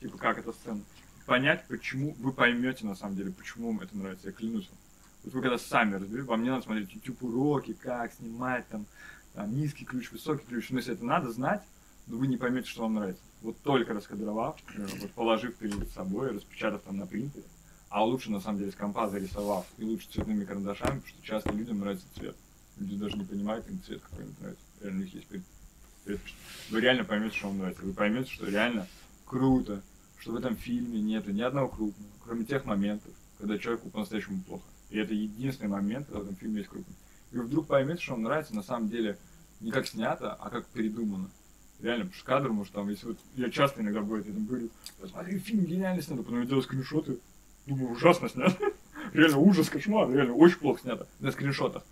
типа, как эта сцена, понять, почему, вы поймете, на самом деле, почему вам это нравится, я клянусь вам. Вот вы когда сами разберете, вам не надо смотреть YouTube уроки, как снимать, там, там, низкий ключ, высокий ключ, но если это надо знать, но вы не поймете, что вам нравится. Вот только раскадровав, э, вот положив перед собой, распечатав там на принтере, а лучше, на самом деле, с компа зарисовав, и лучше цветными карандашами, потому что часто людям нравится цвет. Люди даже не понимают, им цвет какой-нибудь нравится. Реально у них есть Вы реально поймете, что вам нравится. Вы поймете, что реально круто, что в этом фильме нету ни одного крупного, кроме тех моментов, когда человеку по-настоящему плохо. И это единственный момент, когда в этом фильме есть крупный. И вы вдруг поймете, что вам нравится на самом деле не как снято, а как передумано. Реально, потому что кадр, может, там, если вот, я часто иногда бывает, я там говорю, посмотри, фильм гениально снято, потом я делаю скриншоты, думаю, ужасно снято. *laughs* Реально ужас, кошмар, реально очень плохо снято на скриншотах.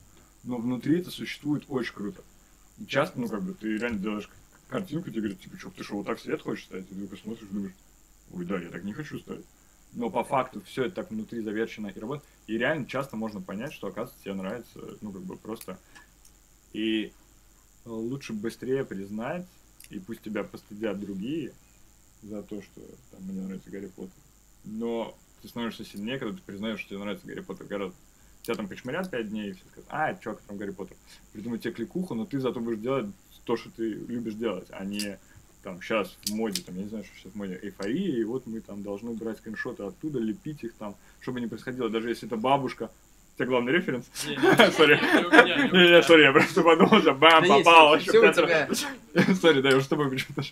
Но внутри это существует очень круто. Часто, ну, как бы, ты реально делаешь картинку, тебе говорят, типа, что, ты что, вот так свет хочешь ставить? И ты такой смотришь, думаешь, ой, да, я так не хочу ставить. Но по факту все это так внутри завершено и работает. И реально часто можно понять, что, оказывается, тебе нравится, ну, как бы, просто... И лучше быстрее признать, и пусть тебя постыдят другие за то, что там, мне нравится Гарри Поттер. Но ты становишься сильнее, когда ты признаешь, что тебе нравится Гарри Поттер гораздо. Тебя там почморят 5 дней, и все скажут, а, это чувак, там Гарри Поттер. Придумают тебе кликуху, но ты зато будешь делать то, что ты любишь делать, а не там сейчас в моде, там, я не знаю, что сейчас в моде, эйфория, и вот мы там должны брать скриншоты оттуда, лепить их там, чтобы не происходило, даже если это бабушка, тебя главный референс? *laughs* Sorry. Не, sorry, я просто подумал, что бам, Да есть, попал. вообще, еще всё у пять раз. *laughs* Sorry, да, я уже с тобой почему-то.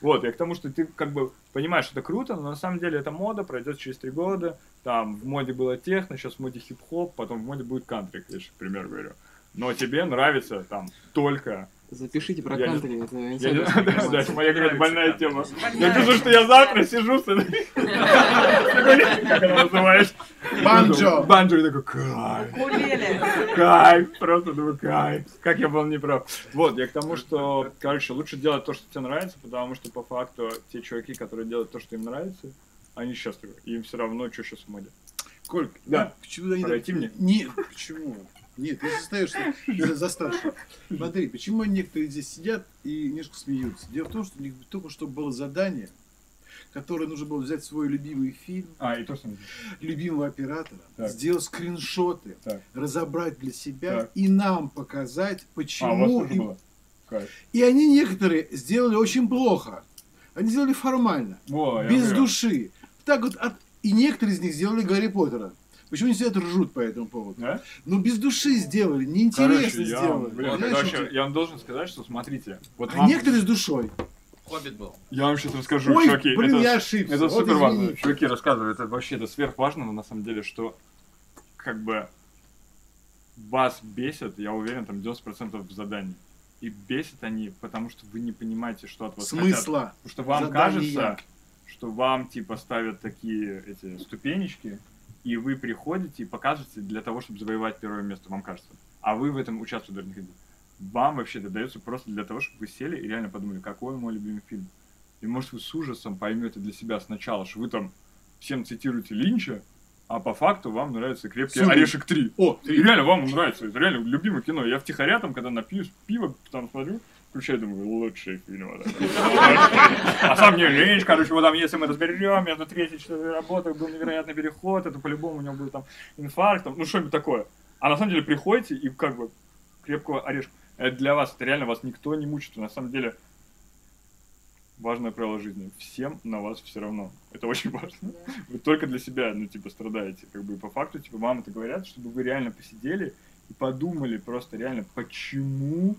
Вот, я к тому, что ты как бы понимаешь, что это круто, но на самом деле это мода, пройдет через три года, там в моде было техно, сейчас в моде хип-хоп, потом в моде будет кантри, я сейчас пример говорю. Но тебе нравится там только Запишите про не- кантри, это я не- инсайдерская да, моя какая-то больная тема. Я чувствую, что я завтра сижу с этой... Как она называется? Банджо. Банджо, и такой, кайф. Кайф, просто думаю, кайф. Как я был неправ. Вот, я к тому, что, короче, лучше делать то, что тебе нравится, потому что по факту те чуваки, которые делают то, что им нравится, они счастливы. Им все равно, что сейчас в моде. Колька, Да. почему они... Пройти мне? Нет, почему? Нет, ты остаешься за, за старшего. Смотри, почему некоторые здесь сидят и немножко смеются? Дело в том, что у них только что было задание, которое нужно было взять свой любимый фильм, А, и то, что... любимого оператора, Так. сделать скриншоты, Так. разобрать для себя Так. и нам показать, А, почему... тоже им- было? Кайф. И они некоторые сделали очень плохо. Они сделали формально, я без души. Так вот, от- и некоторые из них сделали Гарри Поттера. Почему они сидят ржут по этому поводу? Да? Ну, без души сделали, неинтересно Короче, я, сделали. блин, короче, вот- я вам должен сказать, что смотрите. Вот а вам- некоторые с душой. Хоббит был. Я вам сейчас расскажу, Ой, чуваки. блин, это, я ошибся. Это Вот супер важно. извините. Чуваки, рассказываю, это вообще это сверхважно, но на самом деле, что как бы вас бесит, я уверен, там 90% заданий. И бесят они, потому что вы не понимаете, что от вас хотят. Смысла. Потому что вам задания. кажется, что вам типа ставят такие эти ступенечки, и вы приходите и показываете для того, чтобы завоевать первое место, вам кажется. А вы в этом участвовать даже не хотите. Вам вообще это дается просто для того, чтобы вы сели и реально подумали, какой мой любимый фильм. И может вы с ужасом поймете для себя сначала, что вы там всем цитируете Линча, а по факту вам нравится «Крепкий Супер. орешек 3». О, И реально вам нравится, это реально любимое кино. Я втихаря там, когда напьюсь пиво, там смотрю, включаю, думаю, лучший фильм. А сам не Линч, короче, вот там, если мы разберем, между третьей и четвертой работой был невероятный переход, это по-любому у него будет там инфаркт, ну что-нибудь такое. А на самом деле приходите и как бы крепкого орешка. Это для вас, это реально вас никто не мучит. На самом деле важное правило жизни. Всем на вас все равно. Это очень важно. Вы только для себя, ну, типа, страдаете. Как бы и по факту, типа, вам это говорят, чтобы вы реально посидели и подумали просто реально, почему,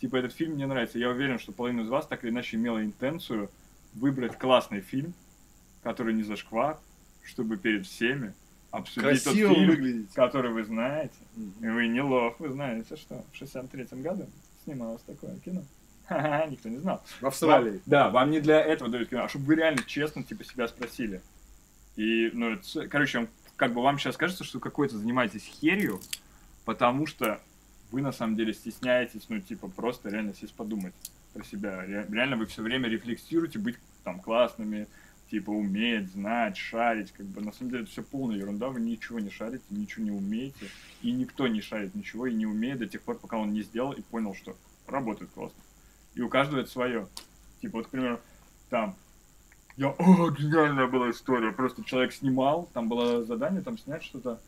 типа, этот фильм мне нравится. Я уверен, что половина из вас так или иначе имела интенцию выбрать классный фильм, который не зашквар, чтобы перед всеми обсудить красиво тот фильм, выглядите. который вы знаете. И вы не лох, вы знаете, что в 63-м году снималось такое кино. Ха-ха, никто не знал. В Австралии. Да, вам не для этого дают кино, а чтобы вы реально честно типа себя спросили. И, ну, это, короче, как бы вам сейчас кажется, что какой-то занимаетесь херью, потому что вы на самом деле стесняетесь, ну, типа, просто реально сесть подумать про себя. Ре- Реально вы все время рефлексируете, быть там классными, типа, уметь, знать, шарить, как бы, на самом деле это все полная ерунда, вы ничего не шарите, ничего не умеете, и никто не шарит ничего и не умеет до тех пор, пока он не сделал и понял, что работает классно. И у каждого это свое. Типа, вот, к примеру, там, я, о, гениальная была история, просто человек снимал, там было задание, там снять что-то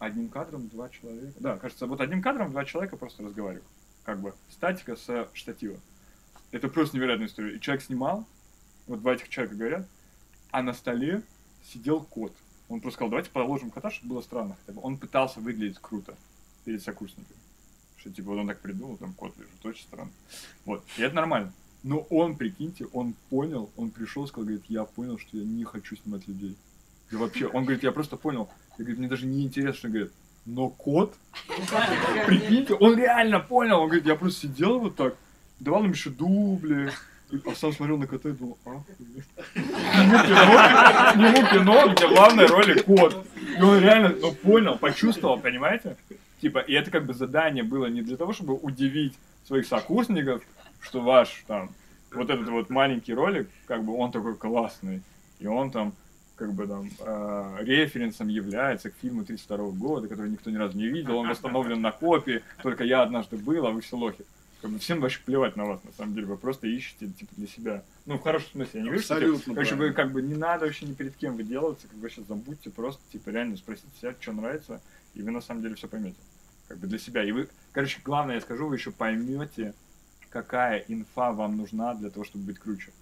одним кадром два человека. Да, кажется, вот одним кадром два человека просто разговаривают. Как бы статика со штатива. Это просто невероятная история. И человек снимал, вот два этих человека говорят, а на столе сидел кот. Он просто сказал, давайте положим кота, чтобы было странно хотя бы. Он пытался выглядеть круто перед сокурсниками. Что типа вот он так придумал, там кот лежит, очень странно. Вот, и это нормально. Но он, прикиньте, он понял, он пришел, сказал, говорит, я понял, что я не хочу снимать людей. Я вообще, он говорит, я просто понял. Я говорит, мне даже не интересно, говорит, но кот, прикиньте, он реально понял. Он говорит, я просто сидел вот так, давал им еще дубли, и, а сам смотрел на кота и думал, а, сниму кино, кино, где главной роли кот. И он реально, ну, понял, почувствовал, понимаете? Типа, и это как бы задание было не для того, чтобы удивить своих сокурсников, что ваш там вот этот вот маленький ролик, как бы он такой классный, и он там как бы там э, референсом является к фильму 32 года, который никто ни разу не видел, он восстановлен на копии, только я однажды был, а вы все лохи. Как бы всем вообще плевать на вас, на самом деле, вы просто ищете типа для себя. Ну, в хорошем смысле, я не говорю, что типа, короче, вы как бы не надо вообще ни перед кем выделываться, как бы сейчас забудьте, просто типа реально спросите себя, что нравится, И вы на самом деле все поймете. Как бы для себя. И вы, короче, главное, я скажу, вы еще поймете, какая инфа вам нужна для того, чтобы быть круче.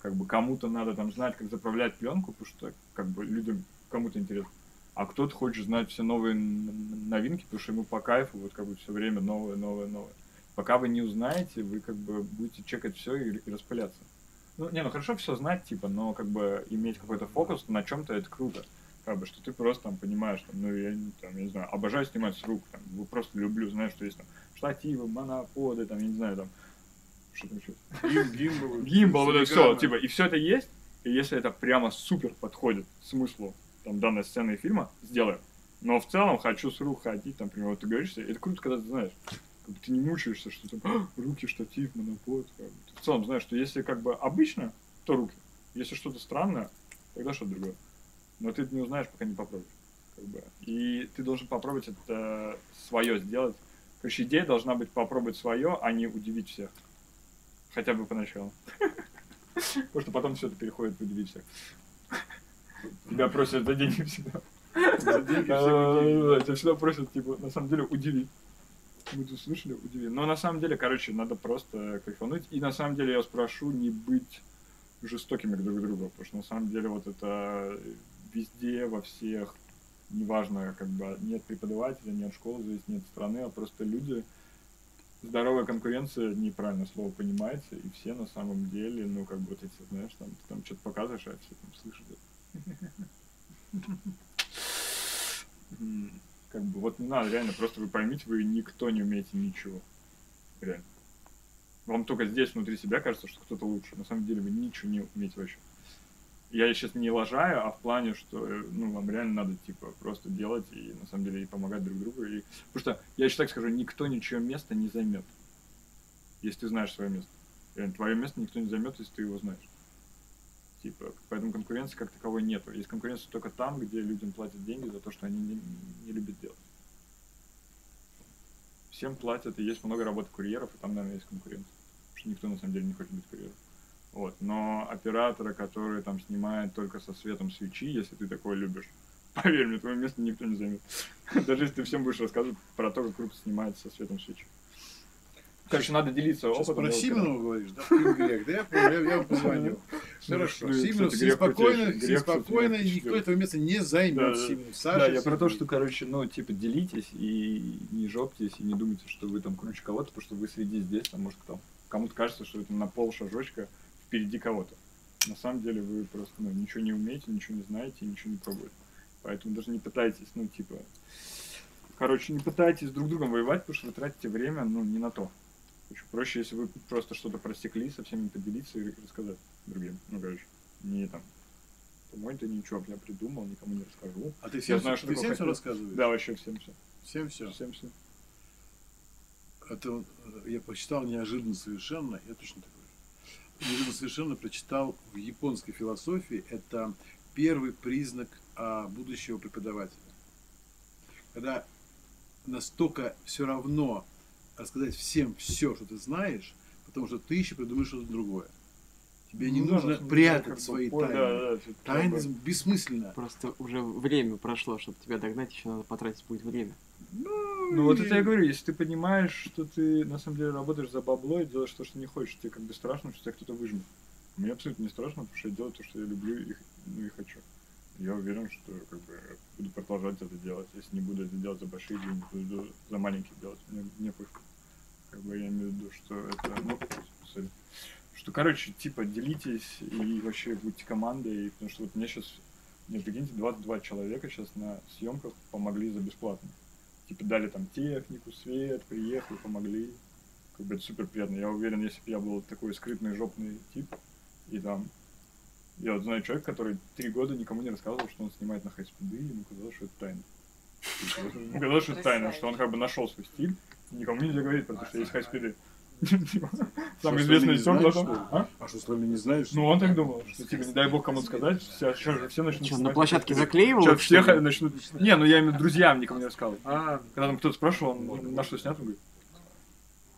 Как бы кому-то надо там знать, как заправлять пленку, потому что как бы людям кому-то интересно. А кто-то хочет знать все новые новинки, потому что ему по кайфу вот как бы все время новое, новое, новое. Пока вы не узнаете, вы как бы будете чекать все и, и распыляться. Ну, не, ну хорошо все знать, типа, но как бы иметь какой-то фокус на чем-то это круто. Как бы, что ты просто там понимаешь, там, ну, я, там, я не знаю, обожаю снимать с рук, там, просто люблю, знаешь, что есть там штативы, моноподы, там, я не знаю, там, еще? Гим- Гимбал. Гимбал, вот это все, типа, и все это есть, и если это прямо супер подходит смыслу там данной сцены фильма, сделаем. Но в целом хочу с рук ходить, там, например, вот ты говоришь, это круто, когда ты знаешь, как бы ты не мучаешься, что там «А, руки, штатив, монопод. Как бы. Ты в целом знаешь, что если как бы обычно, то руки. Если что-то странное, тогда что-то другое. Но ты это не узнаешь, пока не попробуешь. Как бы. И ты должен попробовать это свое сделать. Короче, идея должна быть попробовать свое, а не удивить всех. Хотя бы поначалу. Потому что потом все это переходит в удивить всех. Тебя просят за деньги всегда. За деньги Тебя всегда просят, типа, на самом деле, удиви. Мы тут слышали, удиви. Но на самом деле, короче, надо просто кайфануть. И на самом деле я спрошу не быть жестокими друг к другу, потому что на самом деле вот это везде, во всех, неважно, как бы нет преподавателя, нет школы, здесь нет страны, а просто люди, здоровая конкуренция, неправильно слово понимается, и все на самом деле, ну, как бы вот эти, знаешь, там, ты там что-то показываешь, а все там слышат Как бы вот не надо, реально, просто вы поймите, вы никто не умеете ничего. Реально. Вам только здесь, внутри себя, кажется, что кто-то лучше. На самом деле вы ничего не умеете вообще. Я сейчас не лажаю, а в плане, что э, ну, вам реально надо типа просто делать и на самом деле и помогать друг другу. И... Потому что я еще так скажу, никто ничего места не займет, если ты знаешь свое место. Реально, твое место никто не займет, если ты его знаешь. Типа, поэтому конкуренции как таковой нету. Есть конкуренция только там, где людям платят деньги за то, что они не, не любят делать. Всем платят, и есть много работы курьеров, и там, наверное, есть конкуренция. Потому что никто на самом деле не хочет быть курьером. Вот. Но оператора, который там снимает только со светом свечи, если ты такое любишь, *laughs* поверь мне, твое место никто не займет. *laughs* Даже если ты всем будешь рассказывать про то, как круто снимается со светом свечи. Короче, надо делиться Сейчас опытом. про Симонова говоришь, да? «Грех», да? Я понял, я, я вам позвонил. *laughs* Хорошо. Ну, Симонов грех спокойно, кстати, спокойно, никто этого места не займет. Да, да. Симонов. Саша, Да, я про то, что, короче, ну, типа, делитесь и не жопьтесь, и не думайте, что вы там круче кого-то, потому что вы среди здесь, там, может, там, кому-то кажется, что это на пол шажочка впереди кого-то. На самом деле вы просто, ну, ничего не умеете, ничего не знаете, ничего не пробуете. Поэтому даже не пытайтесь, ну, типа, короче, не пытайтесь друг с другом воевать, потому что вы тратите время, ну, не на то. Очень проще, если вы просто что-то просекли, со всеми поделиться и рассказать другим. Ну, короче, не там, по-моему, ты ничего я придумал, никому не расскажу. А ты Я всем, знаю, что ты всем все рассказываешь? Да, вообще всем все. Всем все. Всем все. Это э, я прочитал неожиданно совершенно, я точно же. Неожиданно совершенно прочитал в японской философии, это первый признак а, будущего преподавателя. Когда настолько все равно рассказать всем все, что ты знаешь, потому что ты еще придумаешь что-то другое. Тебе не Ну да, нужно прятать свои тайны. да, да, Тайны бы- бессмысленно. Просто уже время прошло, чтобы тебя догнать, еще надо потратить будет время. Ну вот это я говорю, если ты понимаешь, что ты на самом деле работаешь за бабло и делаешь то, что не хочешь, тебе как бы страшно, что тебя кто-то выжмет. Мне абсолютно не страшно, потому что я делаю то, что я люблю и, ну, и хочу. Я уверен, что как бы буду продолжать это делать. Если не буду это делать за большие деньги, буду за маленькие делать. Мне, мне пофиг. Как бы я имею в виду, что это, ну, сори. Что, короче, типа, делитесь и вообще будьте командой, потому что вот мне сейчас, мне прикиньте, 22 человека сейчас на съемках помогли за бесплатно. Типа дали там технику, свет, приехали, помогли. Как бы это супер приятно. Я уверен, если бы я был такой скрытный жопный тип, и там я вот знаю человека, который три года никому не рассказывал, что он снимает на хайспиды, и ему казалось, что это тайна. Ему казалось, что это тайна, что он как бы нашел свой стиль, и никому нельзя говорить, потому что есть хайспиды. Самый известный что ли? А? А что, остальные не знаешь? Ну, он так думал, что, типа, не дай бог кому-то сказать, все, все, все начнут Что, на площадке заклеивал? Сейчас все начнут... Не, ну я виду друзьям никому не рассказывал. А, Когда там кто-то спрашивал, он на что снят, он говорит,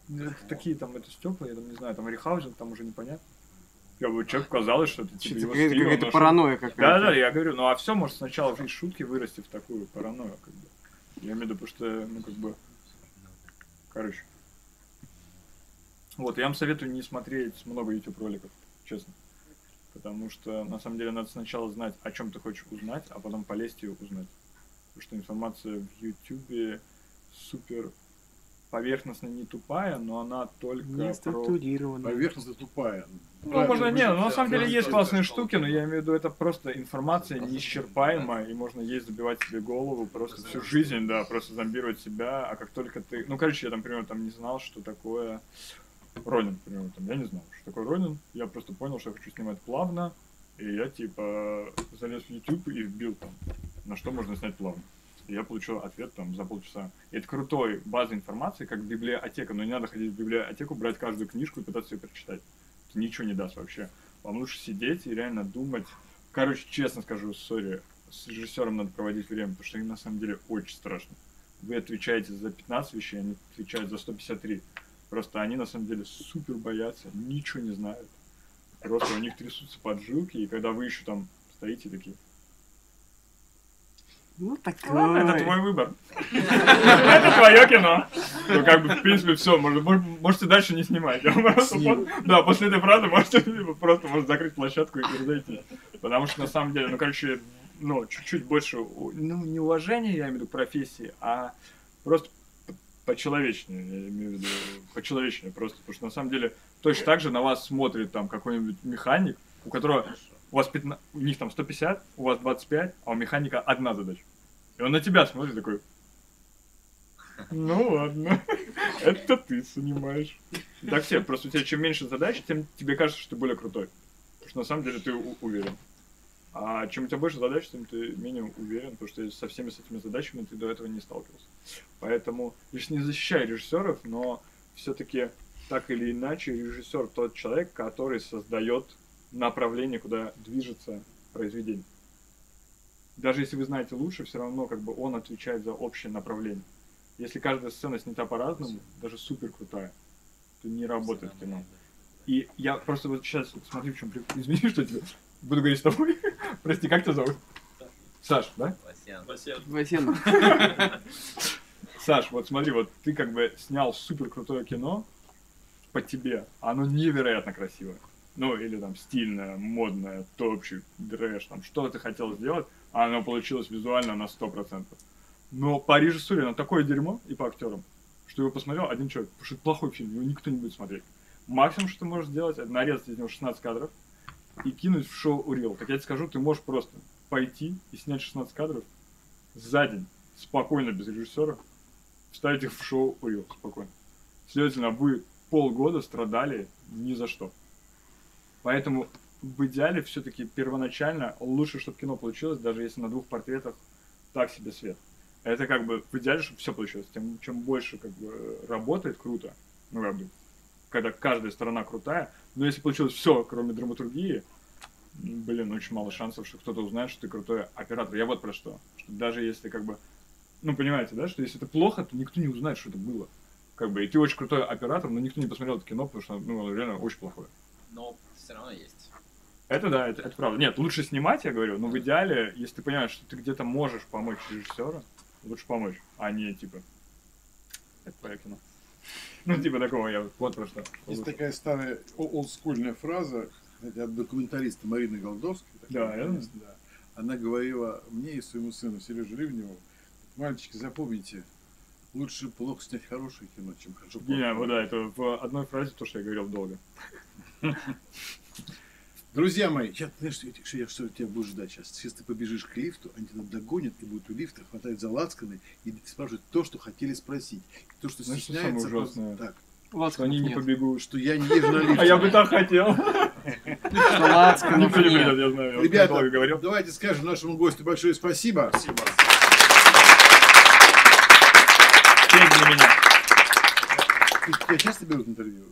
«Ну, это такие там это стекла, я там не знаю, там Рихаузен, там уже непонятно. Я бы человеку казалось, что это типа Что-то его какая-то стиль, какая-то нашел. паранойя Да, какая-то. да, я говорю, ну а все может сначала из шутки вырасти в такую паранойю, как бы. Я имею в виду, потому что, ну, как бы, короче. Вот, я вам советую не смотреть много YouTube роликов, честно. Потому что, на самом деле, надо сначала знать, о чем ты хочешь узнать, а потом полезть и узнать. Потому что информация в YouTube супер поверхностно не тупая, но она только Не про... структурированно. Поверхностно тупая. Ну, можно, не, ну, на самом деле есть классные штуки, но я имею в виду, это просто информация неисчерпаемая, и можно есть забивать себе голову просто всю жизнь, да, просто зомбировать себя, а как только ты... Ну, короче, я, там, например, там не знал, что такое Ронин, например, там, я не знал, что такое Ронин, я просто понял, что я хочу снимать плавно, и я, типа, залез в YouTube и вбил там, на что можно снять плавно. И я получил ответ там за полчаса. И это крутой база информации, как библиотека, но не надо ходить в библиотеку, брать каждую книжку и пытаться ее прочитать. Это ничего не даст вообще. Вам лучше сидеть и реально думать. Короче, честно скажу, сори, с режиссером надо проводить время, потому что им на самом деле очень страшно. Вы отвечаете за 15 вещей, они отвечают за 153. Просто они на самом деле супер боятся, ничего не знают. Просто у них трясутся поджилки, и когда вы еще там стоите такие, Ну, такое. Ладно, это твой выбор. Это твое кино. Ну, как бы, в принципе, все, можете дальше не снимать. Да, после этой фразы можете просто закрыть площадку и разойти. Потому что, на самом деле, ну, короче, ну, чуть-чуть больше, ну, не уважения, я имею в виду, профессии, а просто почеловечнее, я имею в виду, почеловечнее просто. Потому что, на самом деле, точно так же на вас смотрит там какой-нибудь механик, у которого у вас 15, у них там 150, у вас 25, а у механика одна задача. И он на тебя смотрит такой. Ну ладно, *laughs* это ты снимаешь. Так все, просто у тебя чем меньше задач, тем тебе кажется, что ты более крутой. Потому что на самом деле ты уверен. А чем у тебя больше задач, тем ты менее уверен, потому что со всеми с этими задачами ты до этого не сталкивался. Поэтому лишь не защищай режиссеров, но все-таки так или иначе режиссер тот человек, который создает направление, куда движется произведение. Даже если вы знаете лучше, все равно как бы он отвечает за общее направление. Если каждая сцена снята по-разному, даже супер крутая, то не работает кино. И я просто вот сейчас смотри, в чем прикол. Извини, что тебе буду говорить с тобой. *laughs* Прости, как тебя зовут? Саш, да? Васян. Васян. Саш, вот смотри, вот ты как бы снял супер крутое кино по тебе, оно невероятно красивое. Ну, или там стильное, модное, топчик, трэш, там, что ты хотел сделать, а оно получилось визуально на 100%. Но по режиссуре оно такое дерьмо и по актерам, что его посмотрел один человек, потому что это плохой фильм, его никто не будет смотреть. Максимум, что ты можешь сделать, это нарезать из него 16 кадров и кинуть в шоу Урил. Так я тебе скажу, ты можешь просто пойти и снять 16 кадров за день, спокойно, без режиссера, вставить их в шоу Урил, спокойно. Следовательно, вы полгода страдали ни за что. Поэтому в идеале все-таки первоначально лучше, чтобы кино получилось, даже если на двух портретах так себе свет. Это как бы в идеале, чтобы все получилось. Тем, чем больше как бы работает круто, ну как бы, когда каждая сторона крутая, но если получилось все, кроме драматургии, блин, очень мало шансов, что кто-то узнает, что ты крутой оператор. Я вот про что. Что даже если как бы, ну понимаете, да, что если это плохо, то никто не узнает, что это было. Как бы, и ты очень крутой оператор, но никто не посмотрел это кино, потому что, ну, оно реально очень плохое. Но все равно есть. Это да, это, это правда. Нет, лучше снимать, я говорю, но в идеале, если ты понимаешь, что ты где-то можешь помочь режиссеру, лучше помочь, а не типа. Это твое кино. Ну, типа такого я вот про что. Есть такая старая олдскульная фраза кстати, от документариста Марины Голдовской. Да, да. Она говорила мне и своему сыну Сереже Ливневу, мальчики, запомните, лучше плохо снять хорошее кино, чем хорошо Не, плохое». вот да, это в одной фразе то, что я говорил долго. *laughs* Друзья мои, сейчас, знаешь, что, я- что, я- что тебя буду ждать сейчас? Сейчас ты побежишь к лифту, они тебя догонят и будут у лифта, хватают за лацканы и спрашивают то, что хотели спросить. То, что Знаешь, что стесняется... самое ужасное? Так, Что они не нет. побегут. что я не езжу на *laughs* лифте. А я бы так хотел. *laughs* Что лацканов Никто не нет. придет, я знаю. Я Ребята, давайте скажем нашему гостю большое спасибо. Спасибо. Честь для меня. Ты- Тебя часто берут интервью?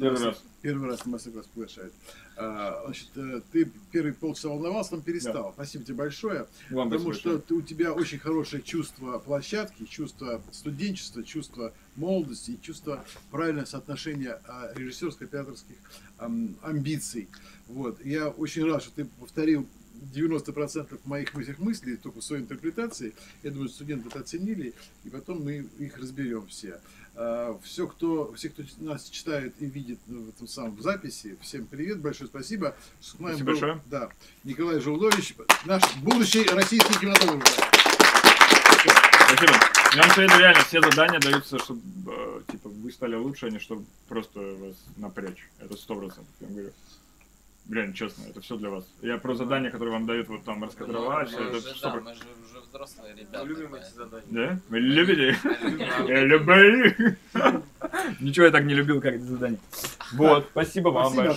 Первый раз. Первый раз мастер-класс приглашают. А, Значит, э, ты первые полчаса волновался, там перестал. Спасибо тебе большое. Вам Потому что ты- у тебя очень хорошее чувство площадки, чувство студенчества, чувство молодости и чувство правильного соотношения а, режиссерско-операторских ам, амбиций. Вот. Я очень рад, что ты повторил 90% моих этих мыслей только в своей интерпретации. Я думаю, студенты это оценили, и потом мы их разберем все. Все, кто, все, кто нас читает и видит ну, в этом самом в записи, всем привет, большое спасибо. С нами Спасибо был, большое. Да, Николай Желудович, наш будущий российский кинематограф. Спасибо. Я вам советую реально, все задания даются, чтобы типа вы стали лучше, а не чтобы просто вас напрячь. Это сто процентов, я вам говорю. Реально, честно, это все для вас. Я про задания, которые вам дают вот там раскадровать, Мы все это уже, сто да, мы же уже взрослые ребята. Мы любим эти задания. Да? Вы любите? *laughs* Я люблю. *laughs* Ничего я так не любил, как это задание. Вот, спасибо вам большое.